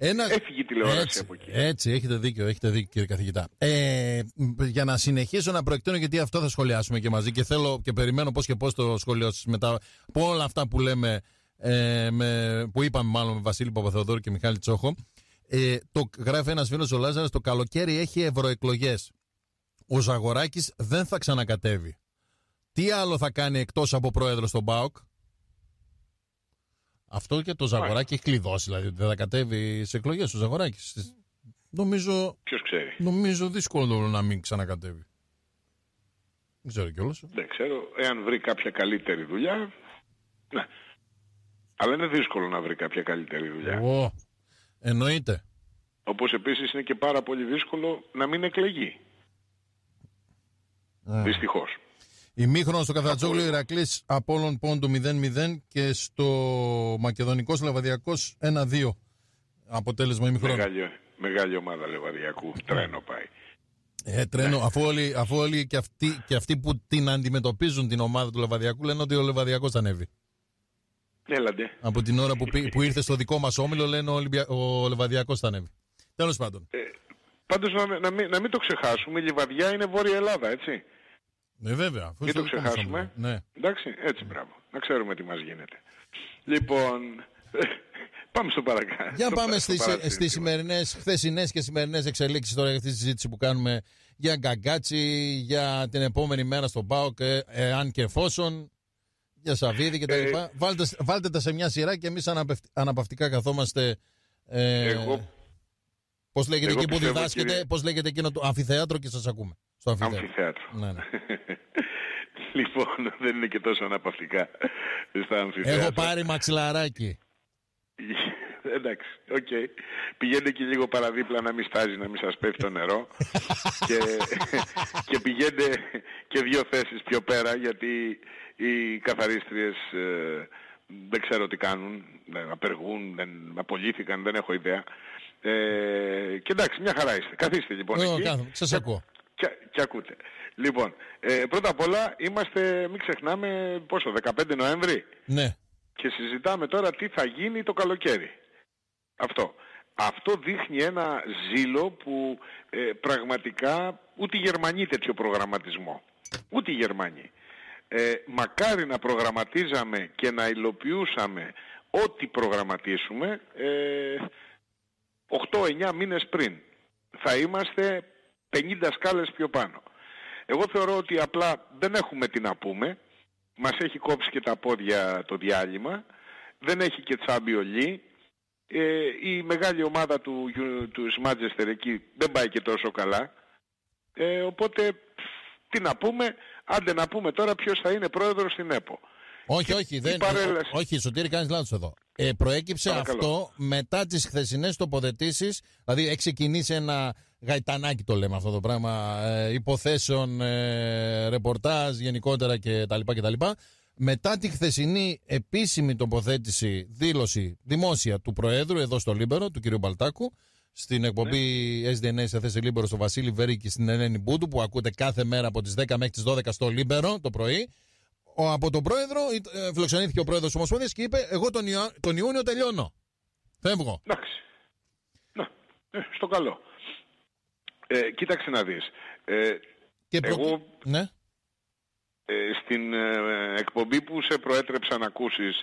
Ένα... Έφυγε η τηλεόραση έτσι, από εκεί. Έτσι, έχετε δίκιο, έχετε δίκιο κύριε καθηγητά. Ε, μ, για να συνεχίσω να προεκτείνω, γιατί αυτό θα σχολιάσουμε και μαζί και θέλω και περιμένω πώς και πώς το σχολείο σας μετά από όλα αυτά που λέμε, ε, με, που είπαμε μάλλον με Βασίλη Παπαθεοδόρου και Μιχάλη Τσόχο. Ε, το γράφει ένας φίλος ο Λάζαρας, το καλοκαίρι έχει ευρωεκλογές. Ο Ζαγοράκης δεν θα ξανακατέβει. Τι άλλο θα κάνει εκτός από πρόεδρο στον ΠΑΟΚ; Αυτό και το Ζαγοράκη έχει κλειδώσει, δηλαδή ότι δεν θα κατέβει σε εκλογές ο Ζαγοράκης. Νομίζω, Ποιος ξέρει; νομίζω δύσκολο να μην ξανακατέβει. Δεν ξέρω κιόλας. Δεν ξέρω. Εάν βρει κάποια καλύτερη δουλειά, ναι. Αλλά είναι δύσκολο να βρει κάποια καλύτερη δουλειά. Ω, εννοείται. Όπως επίσης είναι και πάρα πολύ δύσκολο να μην εκλεγεί. Ε. Δυστυχώς. Ημίχρονο στο Καθατζόγλιο Ηρακλής Απόλων Πόντου 0-0 και στο Μακεδονικός Λεβαδιακός 1-2. Αποτέλεσμα ημίχρονο. Μεγάλη, μεγάλη ομάδα Λεβαδιακού. Τρένο πάει. Ε, τρένο, αφού όλοι, αφού όλοι και, αυτοί, και αυτοί που την αντιμετωπίζουν την ομάδα του Λεβαδιακού λένε ότι ο Λεβαδιακός θα ανέβει. Έλαντε. Από την ώρα που, πή- που ήρθε στο δικό μας όμιλο, λένε ο, Ολυμπια... ο Λεβαδιακός θα ανέβει. Τέλος πάντων. Ε, πάντως να, να, μην, να μην το ξεχάσουμε, η Λιβαδιά είναι Βόρεια Ελλάδα, έτσι. Ε, βέβαια. αφού Μην στο το δικό μας ξεχάσουμε. όμιλο. Ναι. Εντάξει, έτσι μπράβο. Να ξέρουμε τι μας γίνεται. Λοιπόν, [LAUGHS] πάμε στο παρακάτω. Για στο [LAUGHS] πάμε πα- στο στις, παρασύστημα. στις σημερινές, χθεσινές και σημερινές εξελίξεις τώρα για αυτή τη συζήτηση που κάνουμε για Γκαγκάτσι, για την επόμενη μέρα στο ΠΑΟΚ, ε, ε, αν και εφόσον, για Σαββίδη κτλ. Ε, βάλτε, βάλτε τα σε μια σειρά και εμείς αναπευ- αναπαυτικά καθόμαστε... Ε, Εγώ- πώς λέγεται εγώ εκεί που πιστεύω, διδάσκεται, κύριε- πώς λέγεται εκείνο το αμφιθέατρο και σας ακούμε. Στο αμφιθέατρο. Αμφιθέατρο. Ναι, ναι. [LAUGHS] λοιπόν, δεν είναι και τόσο αναπαυτικά στα αμφιθέατρα. Έχω πάρει μαξιλαράκι. [LAUGHS] Εντάξει, οκ. Πηγαίνετε και λίγο παραδίπλα να μην στάζει, να μην σας πέφτει το νερό. [LAUGHS] και, και πηγαίνετε και δύο θέσεις πιο πέρα γιατί οι καθαρίστριες ε, δεν ξέρω τι κάνουν, δεν απεργούν, δεν απολύθηκαν, δεν έχω ιδέα. Ε, και εντάξει, μια χαρά είστε. Καθίστε λοιπόν Εγώ εκεί. κάθομαι, σας Και- ακούω. Και, και ακούτε. Λοιπόν, ε, πρώτα απ' όλα είμαστε, μην ξεχνάμε, πόσο, 15 Νοέμβρη; Ναι. και συζητάμε τώρα τι θα γίνει το καλοκαίρι. Αυτό. Αυτό δείχνει ένα ζήλο που ε, πραγματικά ούτε οι Γερμανοί τέτοιο προγραμματισμό. Ούτε οι Γερμανοί. Ε, μακάρι να προγραμματίζαμε και να υλοποιούσαμε ό,τι προγραμματίσουμε ε, 8-9 μήνες πριν. Θα είμαστε 50 σκάλες πιο πάνω. Εγώ θεωρώ ότι απλά δεν έχουμε τι να πούμε. Μας έχει κόψει και τα πόδια το διάλειμμα. Δεν έχει και τσάμπιολί. Ε, η μεγάλη ομάδα του, του Manchester εκεί δεν πάει και τόσο καλά. Ε, οπότε τι να πούμε, άντε να πούμε τώρα ποιος θα είναι πρόεδρος στην ΕΠΟ. Όχι, όχι, δεν, παρέλαση. όχι, Σωτήρη, κάνεις λάθος εδώ. Ε, προέκυψε Παρακαλώ. αυτό μετά τις χθεσινές τοποθετήσεις, δηλαδή έχει ξεκινήσει ένα γαϊτανάκι το λέμε αυτό το πράγμα, ε, υποθέσεων, ε, ρεπορτάζ γενικότερα κτλ. κτλ. Μετά τη χθεσινή επίσημη τοποθέτηση, δήλωση δημόσια του Προέδρου εδώ στο Λίμπερο, του κ. Μπαλτάκου, στην εκπομπή SDNA σε θέση Λίμπερο στο Βασίλη Βέρη και στην Ελένη Μπούντου που ακούτε κάθε μέρα από τις 10 μέχρι τις 12 στο Λίμπερο το πρωί. Ο, από τον πρόεδρο, ε, φιλοξενήθηκε ο πρόεδρος της Ομοσπονδίας και είπε εγώ τον, Ιω- τον Ιούνιο τελειώνω. Φεύγω. Εντάξει. Να, ε, στο καλό. Ε, κοίταξε να δεις. Ε, Και προ- Εγώ- Ναι. ε, στην ε, εκπομπή που σε προέτρεψα να ακούσεις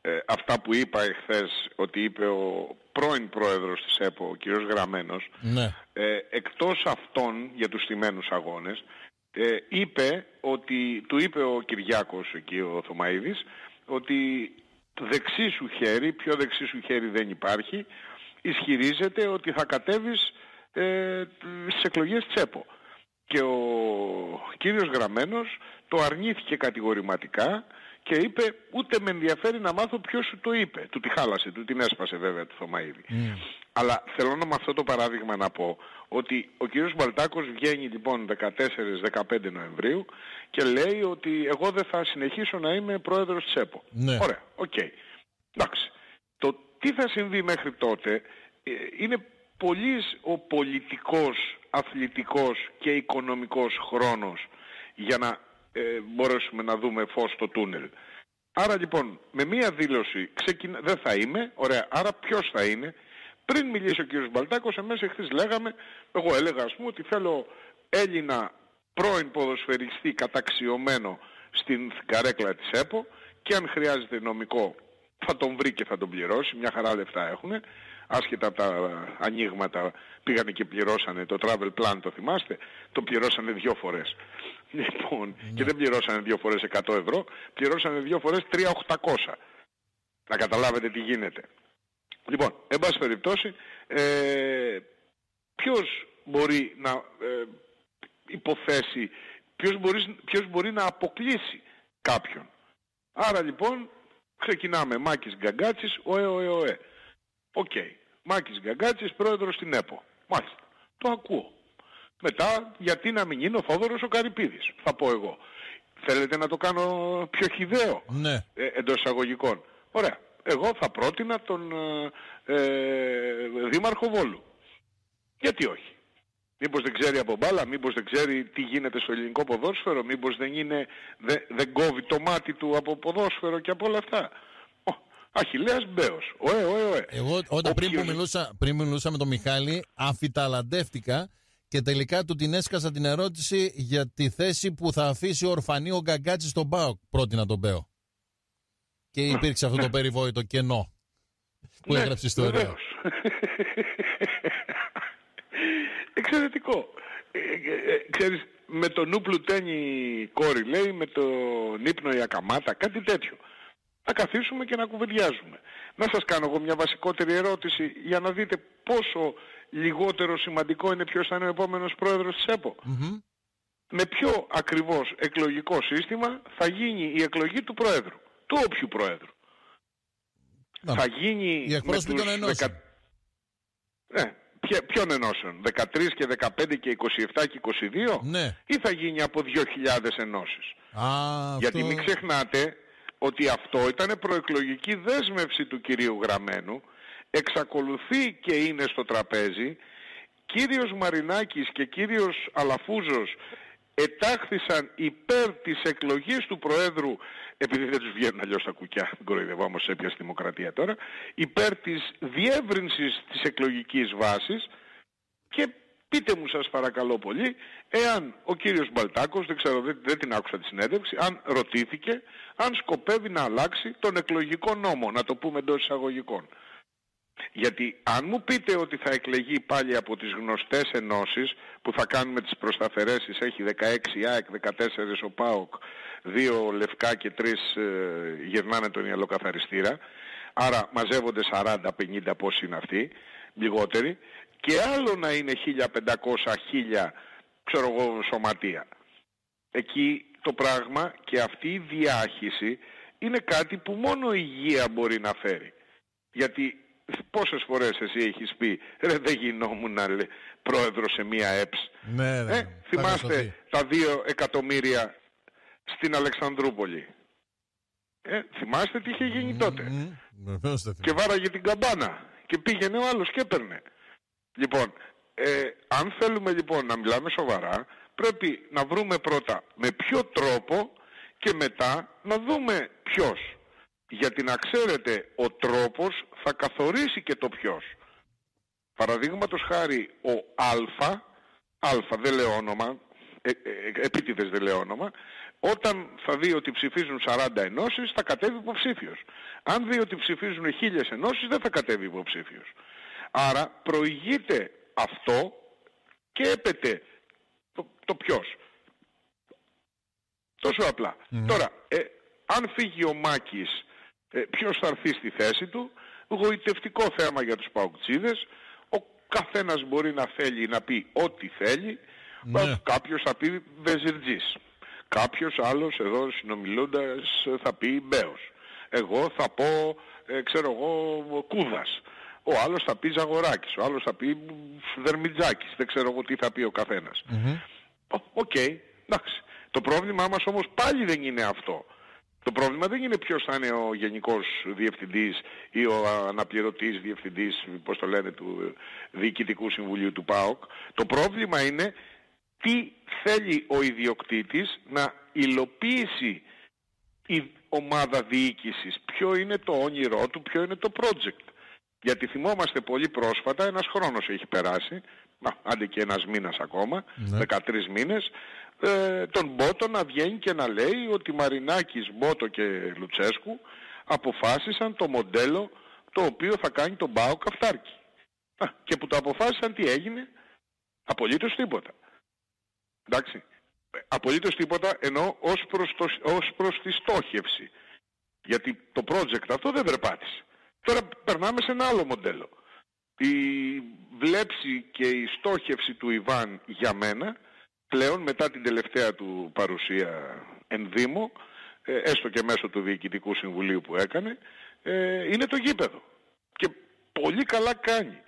ε, αυτά που είπα εχθές ότι είπε ο πρώην πρόεδρος της ΕΠΟ, ο κ. Γραμμένος, Ναι. ε, εκτός αυτών για τους στιμένους αγώνες, ε, είπε ότι, του είπε ο Κυριάκος εκεί ο Θωμαίδης, ότι το δεξί σου χέρι, πιο δεξί σου χέρι δεν υπάρχει, ισχυρίζεται ότι θα κατέβεις ε, στις εκλογές τσέπο. Και ο κύριος Γραμμένος το αρνήθηκε κατηγορηματικά και είπε ούτε με ενδιαφέρει να μάθω ποιος σου το είπε. Του τη χάλασε, του την έσπασε βέβαια του Θωμαίδη. Αλλά θέλω να με αυτό το παράδειγμα να πω ότι ο κύριος Μπαλτάκος βγαίνει λοιπόν 14-15 Νοεμβρίου και λέει ότι εγώ δεν θα συνεχίσω να είμαι πρόεδρος της ΕΠΟ. Ναι. Ωραία, οκ. Εντάξει. Το τι θα συμβεί μέχρι τότε ε, είναι πολύς ο πολιτικός, αθλητικός και οικονομικός χρόνος για να ε, μπορέσουμε να δούμε φως στο τούνελ. Άρα λοιπόν με μία δήλωση ξεκινα... δεν θα είμαι, ωραία, άρα ποιος θα είναι; Πριν μιλήσει ο κύριος Μπαλτάκος, εμείς εχθές λέγαμε, εγώ έλεγα ας πούμε ότι θέλω Έλληνα πρώην ποδοσφαιριστή καταξιωμένο στην καρέκλα της ΕΠΟ και αν χρειάζεται νομικό θα τον βρει και θα τον πληρώσει, μια χαρά λεφτά έχουν. Άσχετα από τα ανοίγματα πήγανε και πληρώσανε το travel plan, το θυμάστε, το πληρώσανε δύο φορές. [LAUGHS] Λοιπόν, και δεν πληρώσανε δύο φορές 100 ευρώ, πληρώσανε δύο φορές 3.800. Να καταλάβετε τι γίνεται. Λοιπόν, εν πάση περιπτώσει, ε, ποιος μπορεί να ε, υποθέσει, ποιος μπορείς, ποιος μπορεί να αποκλείσει κάποιον. Άρα λοιπόν ξεκινάμε Μάκης Γκαγκάτσης, οε οε οε. Οκ. Μάκης Γκαγκάτσης, πρόεδρος στην ΕΠΟ. Μάλιστα. Το ακούω. Μετά, γιατί να μην είναι ο Θόδωρος ο Καρυπίδης, θα πω εγώ. Θέλετε να το κάνω πιο χυδαίο, Ναι. ε, εντός εισαγωγικών. Ωραία. Εγώ θα πρότεινα τον ε, ε, Δήμαρχο Βόλου. Γιατί όχι; Μήπως δεν ξέρει από μπάλα, μήπως δεν ξέρει τι γίνεται στο ελληνικό ποδόσφαιρο, μήπως δεν, είναι, δεν, δεν κόβει το μάτι του από ποδόσφαιρο και από όλα αυτά. Ο, Αχιλέας Μπέος. Ωε, ωε, ωε. Εγώ όταν πριν, που Όποιος- μιλούσα, πριν μιλούσα με τον Μιχάλη, αμφιταλαντεύτηκα και τελικά του την έσκασα την ερώτηση για τη θέση που θα αφήσει ο ορφανή ο Γκαγκάτσι στον ΠΑΟΚ. Πρότεινα τον Μπέο. Και υπήρξε αυτό το περιβόητο κενό που Ναι, έγραψε ιστορία. βεβαίως. Εξαιρετικό. Ε, ε, ε, ξέρεις, με το νου πλουταίνει η κόρη λέει, με το ύπνο η ακαμάτα, κάτι τέτοιο. Να καθίσουμε και να κουβεντιάζουμε. Να σας κάνω εγώ μια βασικότερη ερώτηση για να δείτε πόσο λιγότερο σημαντικό είναι ποιος θα είναι ο επόμενος πρόεδρος της ΕΠΟ. Μμμ. Με ποιο ακριβώς εκλογικό σύστημα θα γίνει η εκλογή του πρόεδρου. Του όποιου πρόεδρου. Να, Θα γίνει Οι εκπρόσωποι με των τους ενώσεων. δεκα- Ναι, ποια- ποιων ενώσεων, 13 και 15 και 27 και 22 Ναι. ή θα γίνει από 2.000 ενώσεις; Α, Γιατί αυτό- μην ξεχνάτε ότι αυτό ήταν προεκλογική δέσμευση του κυρίου Γραμμένου, εξακολουθεί και είναι στο τραπέζι, κύριος Μαρινάκης και κύριος Αλαφούζος ετάχθησαν υπέρ της εκλογής του Προέδρου, επειδή δεν τους βγαίνουν αλλιώς τα κουκιά, δεν κοροϊδευόμαστε σε έπιαση δημοκρατία τώρα, υπέρ της διεύρυνσης της εκλογικής βάσης και πείτε μου σας παρακαλώ πολύ, εάν ο κύριος Μπαλτάκος, δεν ξέρω, δεν, δεν την άκουσα τη συνέντευξη, αν ρωτήθηκε, αν σκοπεύει να αλλάξει τον εκλογικό νόμο, να το πούμε εντός εισαγωγικών. Γιατί αν μου πείτε ότι θα εκλεγεί πάλι από τις γνωστές ενώσεις που θα κάνουμε τις προσταφαιρέσεις, έχει 16 η ΑΕΚ, 14 ο ΠΑΟΚ, 2 λευκά και 3 ε, γυρνάνε τον ιαλοκαθαριστήρα, άρα μαζεύονται 40-50 πόσοι είναι αυτοί, λιγότεροι, και άλλο να είναι 1500-1000 ξέρω εγώ, σωματεία. Εκεί το πράγμα και αυτή η διάχυση είναι κάτι που μόνο η υγεία μπορεί να φέρει. Γιατί πόσες φορές εσύ έχεις πει ρε δεν γινόμουν να λέει, πρόεδρος σε μία ΕΠΣ. Ναι, ναι. Ε, θυμάστε τα δύο εκατομμύρια στην Αλεξανδρούπολη. Ε, θυμάστε τι είχε γίνει τότε. και βάραγε την καμπάνα και πήγαινε ο άλλος και έπαιρνε. Λοιπόν, ε, αν θέλουμε λοιπόν να μιλάμε σοβαρά, πρέπει να βρούμε πρώτα με ποιο τρόπο και μετά να δούμε ποιος. Γιατί να ξέρετε, ο τρόπος θα καθορίσει και το ποιος. Παραδείγματος χάρη ο Α, Α δεν λέω όνομα, ε, ε, επίτηδες δεν λέω όνομα, όταν θα δει ότι ψηφίζουν 40 ενώσεις θα κατέβει υποψήφιος. Αν δει ότι ψηφίζουν χίλιες ενώσεις δεν θα κατέβει υποψήφιος. Άρα προηγείται αυτό και έπεται το, το ποιος. Τόσο Τώρα, ε, αν φύγει ο Μάκης, ε, ποιος θα έρθει στη θέση του, γοητευτικό θέμα για τους παουκτσίδες, ο καθένας μπορεί να θέλει να πει ό,τι θέλει, ναι. κάποιος θα πει Βεζιρτζής. Κάποιος άλλος εδώ συνομιλώντας θα πει Μπέος. Εγώ θα πω, ε, ξέρω εγώ, Κούδας. Ο άλλος θα πει Ζαγοράκης, ο άλλος θα πει Δερμιτζάκης. Δεν ξέρω εγώ τι θα πει ο καθένας. Οκ, εντάξει. Το πρόβλημά μας όμως πάλι δεν είναι αυτό. Το πρόβλημα δεν είναι ποιος θα είναι ο γενικός διευθυντής ή ο αναπληρωτής διευθυντής, πώς το λένε, του Διοικητικού Συμβουλίου του ΠΑΟΚ. Το πρόβλημα είναι τι θέλει ο ιδιοκτήτης να υλοποιήσει η ομάδα διοίκησης. Ποιο είναι το όνειρό του, ποιο είναι το project. Γιατί θυμόμαστε πολύ πρόσφατα, ένας χρόνος έχει περάσει, να, άντε και ένας μήνας ακόμα, 13 ναι. μήνες, ε, τον Μπότο να βγαίνει και να λέει ότι Μαρινάκης, Μπότο και Λουτσέσκου αποφάσισαν το μοντέλο το οποίο θα κάνει τον Μπάο Καφτάρκη. και που το αποφάσισαν τι έγινε, απολύτως τίποτα. Εντάξει. Απολύτως τίποτα ενώ ως προς, το, ως προς τη στόχευση. Γιατί το project αυτό δεν περπάτησε. Τώρα περνάμε σε ένα άλλο μοντέλο. Η βλέψη και η στόχευση του Ιβάν για μένα πλέον μετά την τελευταία του παρουσία εν Δήμο, ε, έστω και μέσω του Διοικητικού Συμβουλίου που έκανε, ε, είναι το γήπεδο. Και πολύ καλά κάνει.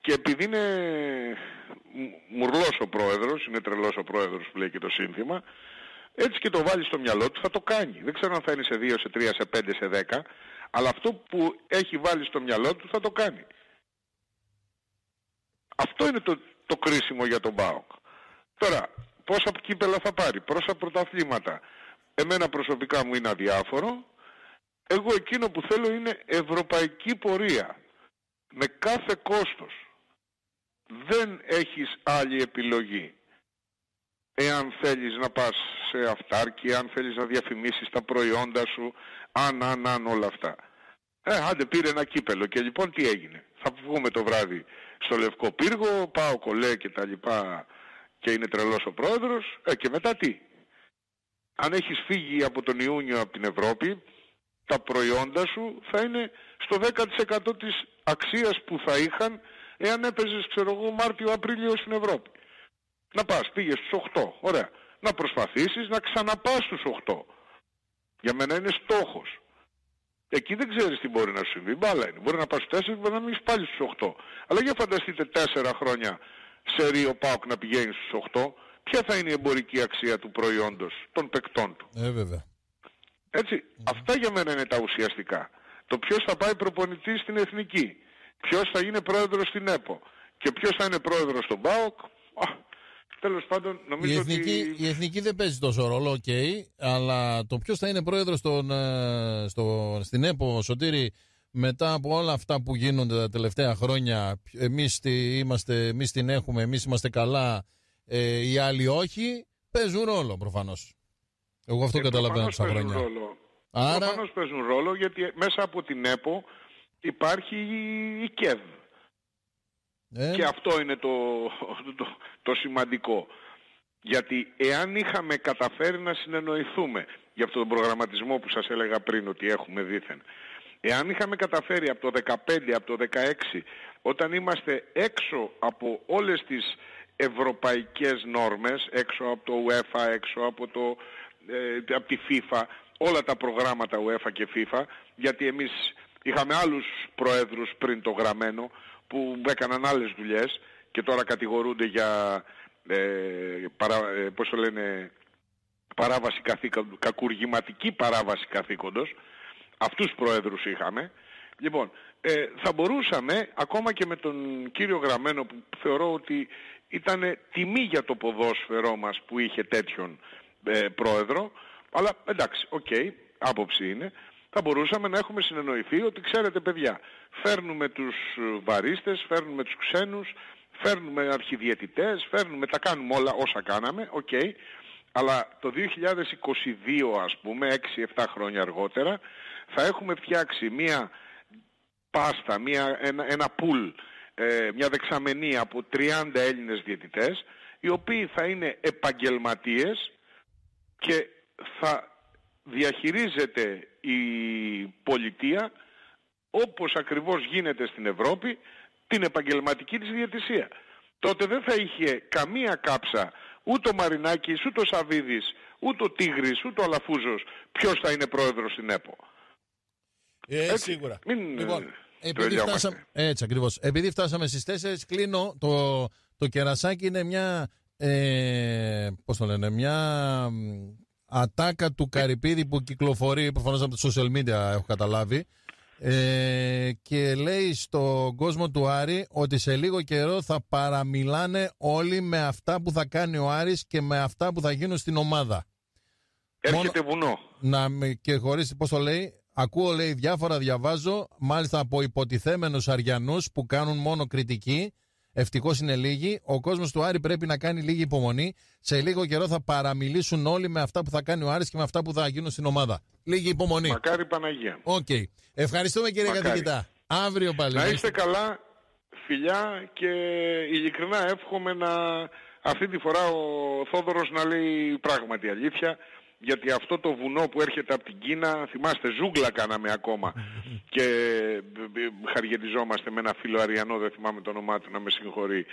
Και επειδή είναι μουρλός ο πρόεδρος, είναι τρελός ο πρόεδρος που λέει και το σύνθημα, έτσι και το βάλει στο μυαλό του θα το κάνει. Δεν ξέρω αν θα είναι σε 2, σε 3, σε 5, σε 10, αλλά αυτό που έχει βάλει στο μυαλό του θα το κάνει. Αυτό είναι το, το κρίσιμο για τον ΠΑΟΚ. Τώρα, πόσα κύπελα θα πάρει, πόσα πρωταθλήματα. Εμένα προσωπικά μου είναι αδιάφορο. Εγώ εκείνο που θέλω είναι ευρωπαϊκή πορεία. Με κάθε κόστος. Δεν έχεις άλλη επιλογή. Εάν θέλεις να πας σε αυτάρκη, αν θέλεις να διαφημίσεις τα προϊόντα σου, αν, αν, αν όλα αυτά. Ε, άντε πήρε ένα κύπελο και λοιπόν τι έγινε. Θα βγούμε το βράδυ στο Λευκό Πύργο, πάω κολέ και τα λοιπά και είναι τρελός ο πρόεδρος, ε, και μετά τι; Αν έχεις φύγει από τον Ιούνιο από την Ευρώπη, τα προϊόντα σου θα είναι στο 10% της αξίας που θα είχαν εάν έπαιζες, ξέρω εγώ, Μάρτιο-Απρίλιο στην Ευρώπη. Να πας, πήγες στους 8, ωραία. Να προσπαθήσεις να ξαναπάς στους 8. Για μένα είναι στόχος. Εκεί δεν ξέρεις τι μπορεί να σου συμβεί, μπάλα είναι. Μπορεί να πας στους 4, μπορεί να μείνεις πάλι στους 8. Αλλά για φανταστείτε 4 χρόνια σερί ο ΠΑΟΚ να πηγαίνει στους 8, ποια θα είναι η εμπορική αξία του προϊόντος, των παικτών του; Ε, βέβαια. Έτσι, αυτά για μένα είναι τα ουσιαστικά. Το ποιος θα πάει προπονητής στην Εθνική, ποιος θα είναι πρόεδρος στην ΕΠΟ και ποιος θα είναι πρόεδρος στον ΠΑΟΚ. Τέλος πάντων, νομίζω η εθνική, ότι... Η εθνική δεν παίζει τόσο ρόλο, οκ, αλλά το ποιος θα είναι πρόεδρος στον, ε, στο, στην ΕΠΟ, Σωτήρη, μετά από όλα αυτά που γίνονται τα τελευταία χρόνια, εμείς, είμαστε, εμείς την έχουμε, εμείς είμαστε καλά, ε, οι άλλοι όχι, παίζουν ρόλο προφανώς. Εγώ αυτό ε, καταλαβαίνω τα χρόνια. Ρόλο. Άρα... Προφανώς παίζουν ρόλο γιατί μέσα από την ΕΠΟ υπάρχει η ΚΕΒ. Ε. Και αυτό είναι το, το, το σημαντικό. Γιατί εάν είχαμε καταφέρει να συνεννοηθούμε για αυτόν τον προγραμματισμό που σας έλεγα πριν ότι έχουμε δήθεν, Εάν είχαμε καταφέρει από το 15, από το 16, όταν είμαστε έξω από όλες τις ευρωπαϊκές νόρμες έξω από το UEFA, έξω από, το, ε, από τη FIFA, όλα τα προγράμματα UEFA και FIFA, γιατί εμείς είχαμε άλλους προέδρους πριν τον Γραμμένο που έκαναν άλλες δουλειές και τώρα κατηγορούνται για ε, παρά, ε, πώς το λένε, παράβαση καθήκοντος, κακουργηματική παράβαση καθήκοντος. Αυτούς προέδρους είχαμε. Λοιπόν, ε, θα μπορούσαμε ακόμα και με τον κύριο Γραμμένο που θεωρώ ότι ήταν τιμή για το ποδόσφαιρό μας που είχε τέτοιον ε, πρόεδρο, αλλά εντάξει, OK, okay, άποψη είναι, θα μπορούσαμε να έχουμε συνεννοηθεί ότι ξέρετε παιδιά, φέρνουμε τους βαρίστες, φέρνουμε τους ξένους, φέρνουμε αρχιδιαιτητές, φέρνουμε, τα κάνουμε όλα όσα κάναμε, OK, okay, αλλά το 2022 ας πούμε, 6-7 χρόνια αργότερα, θα έχουμε φτιάξει μία πάστα, μία, ένα, ένα pool, ε, μια δεξαμενή από 30 Έλληνες διαιτητές, οι οποίοι θα είναι επαγγελματίες και θα διαχειρίζεται η πολιτεία όπως ακριβώς γίνεται στην Ευρώπη την επαγγελματική της διαιτησία. Τότε δεν θα είχε καμία κάψα ούτε ο Μαρινάκης, ούτε ο Σαβίδης, ούτε ο Τίγρης, ούτε ο Αλαφούζος ποιος θα είναι πρόεδρος στην ΕΠΟ. Ε, σίγουρα. Μην, λοιπόν, επειδή φτάσαμε, έτσι ακριβώς. Επειδή φτάσαμε στις 4, κλείνω. Το, το κερασάκι είναι μια, ε, πώς το λένε, μια ατάκα του Καρυπίδη που κυκλοφορεί προφανώς από τα social media έχω καταλάβει ε, και λέει στον κόσμο του Άρη ότι σε λίγο καιρό θα παραμιλάνε όλοι με αυτά που θα κάνει ο Άρης και με αυτά που θα γίνουν στην ομάδα. Έρχεται βουνό. Να, και χωρίς, πώς το λέει, ακούω λέει διάφορα διαβάζω, μάλιστα από υποτιθέμενους Αριανούς που κάνουν μόνο κριτική Ευτυχώς είναι λίγοι. Ο κόσμος του Άρη πρέπει να κάνει λίγη υπομονή. Σε λίγο καιρό θα παραμιλήσουν όλοι με αυτά που θα κάνει ο Άρης και με αυτά που θα γίνουν στην ομάδα. Λίγη υπομονή. Μακάρι Παναγία. OK. Okay. Ευχαριστούμε κύριε Μακάρι. καθηγητά. Αύριο πάλι. Να είστε καλά, φιλιά και ειλικρινά εύχομαι να αυτή τη φορά ο Θόδωρος να λέει πράγματι αλήθεια γιατί αυτό το βουνό που έρχεται από την Κίνα, θυμάστε ζούγκλα κάναμε ακόμα [LAUGHS] και χαριετιζόμαστε με ένα φίλο Αριανό, δεν θυμάμαι το όνομά του να με συγχωρεί,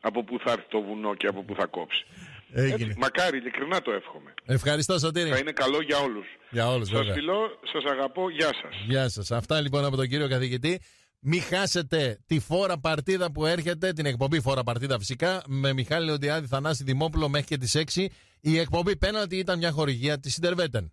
από πού θα έρθει το βουνό και από πού θα κόψει. Έτσι, μακάρι, ειλικρινά το εύχομαι. Ευχαριστώ Σωτήρη. Θα είναι καλό για όλους. Για όλους σας φιλώ, σας αγαπώ, γεια σας. Γεια σας. Αυτά λοιπόν από τον κύριο καθηγητή. Μην χάσετε τη φόρα παρτίδα που έρχεται, την εκπομπή φόρα παρτίδα φυσικά, με Μιχάλη Οντιάδη Θανάση Δημόπουλο μέχρι και τις 6. Η εκπομπή πέναλτι ήταν μια χορηγία της Συντερβέτεν.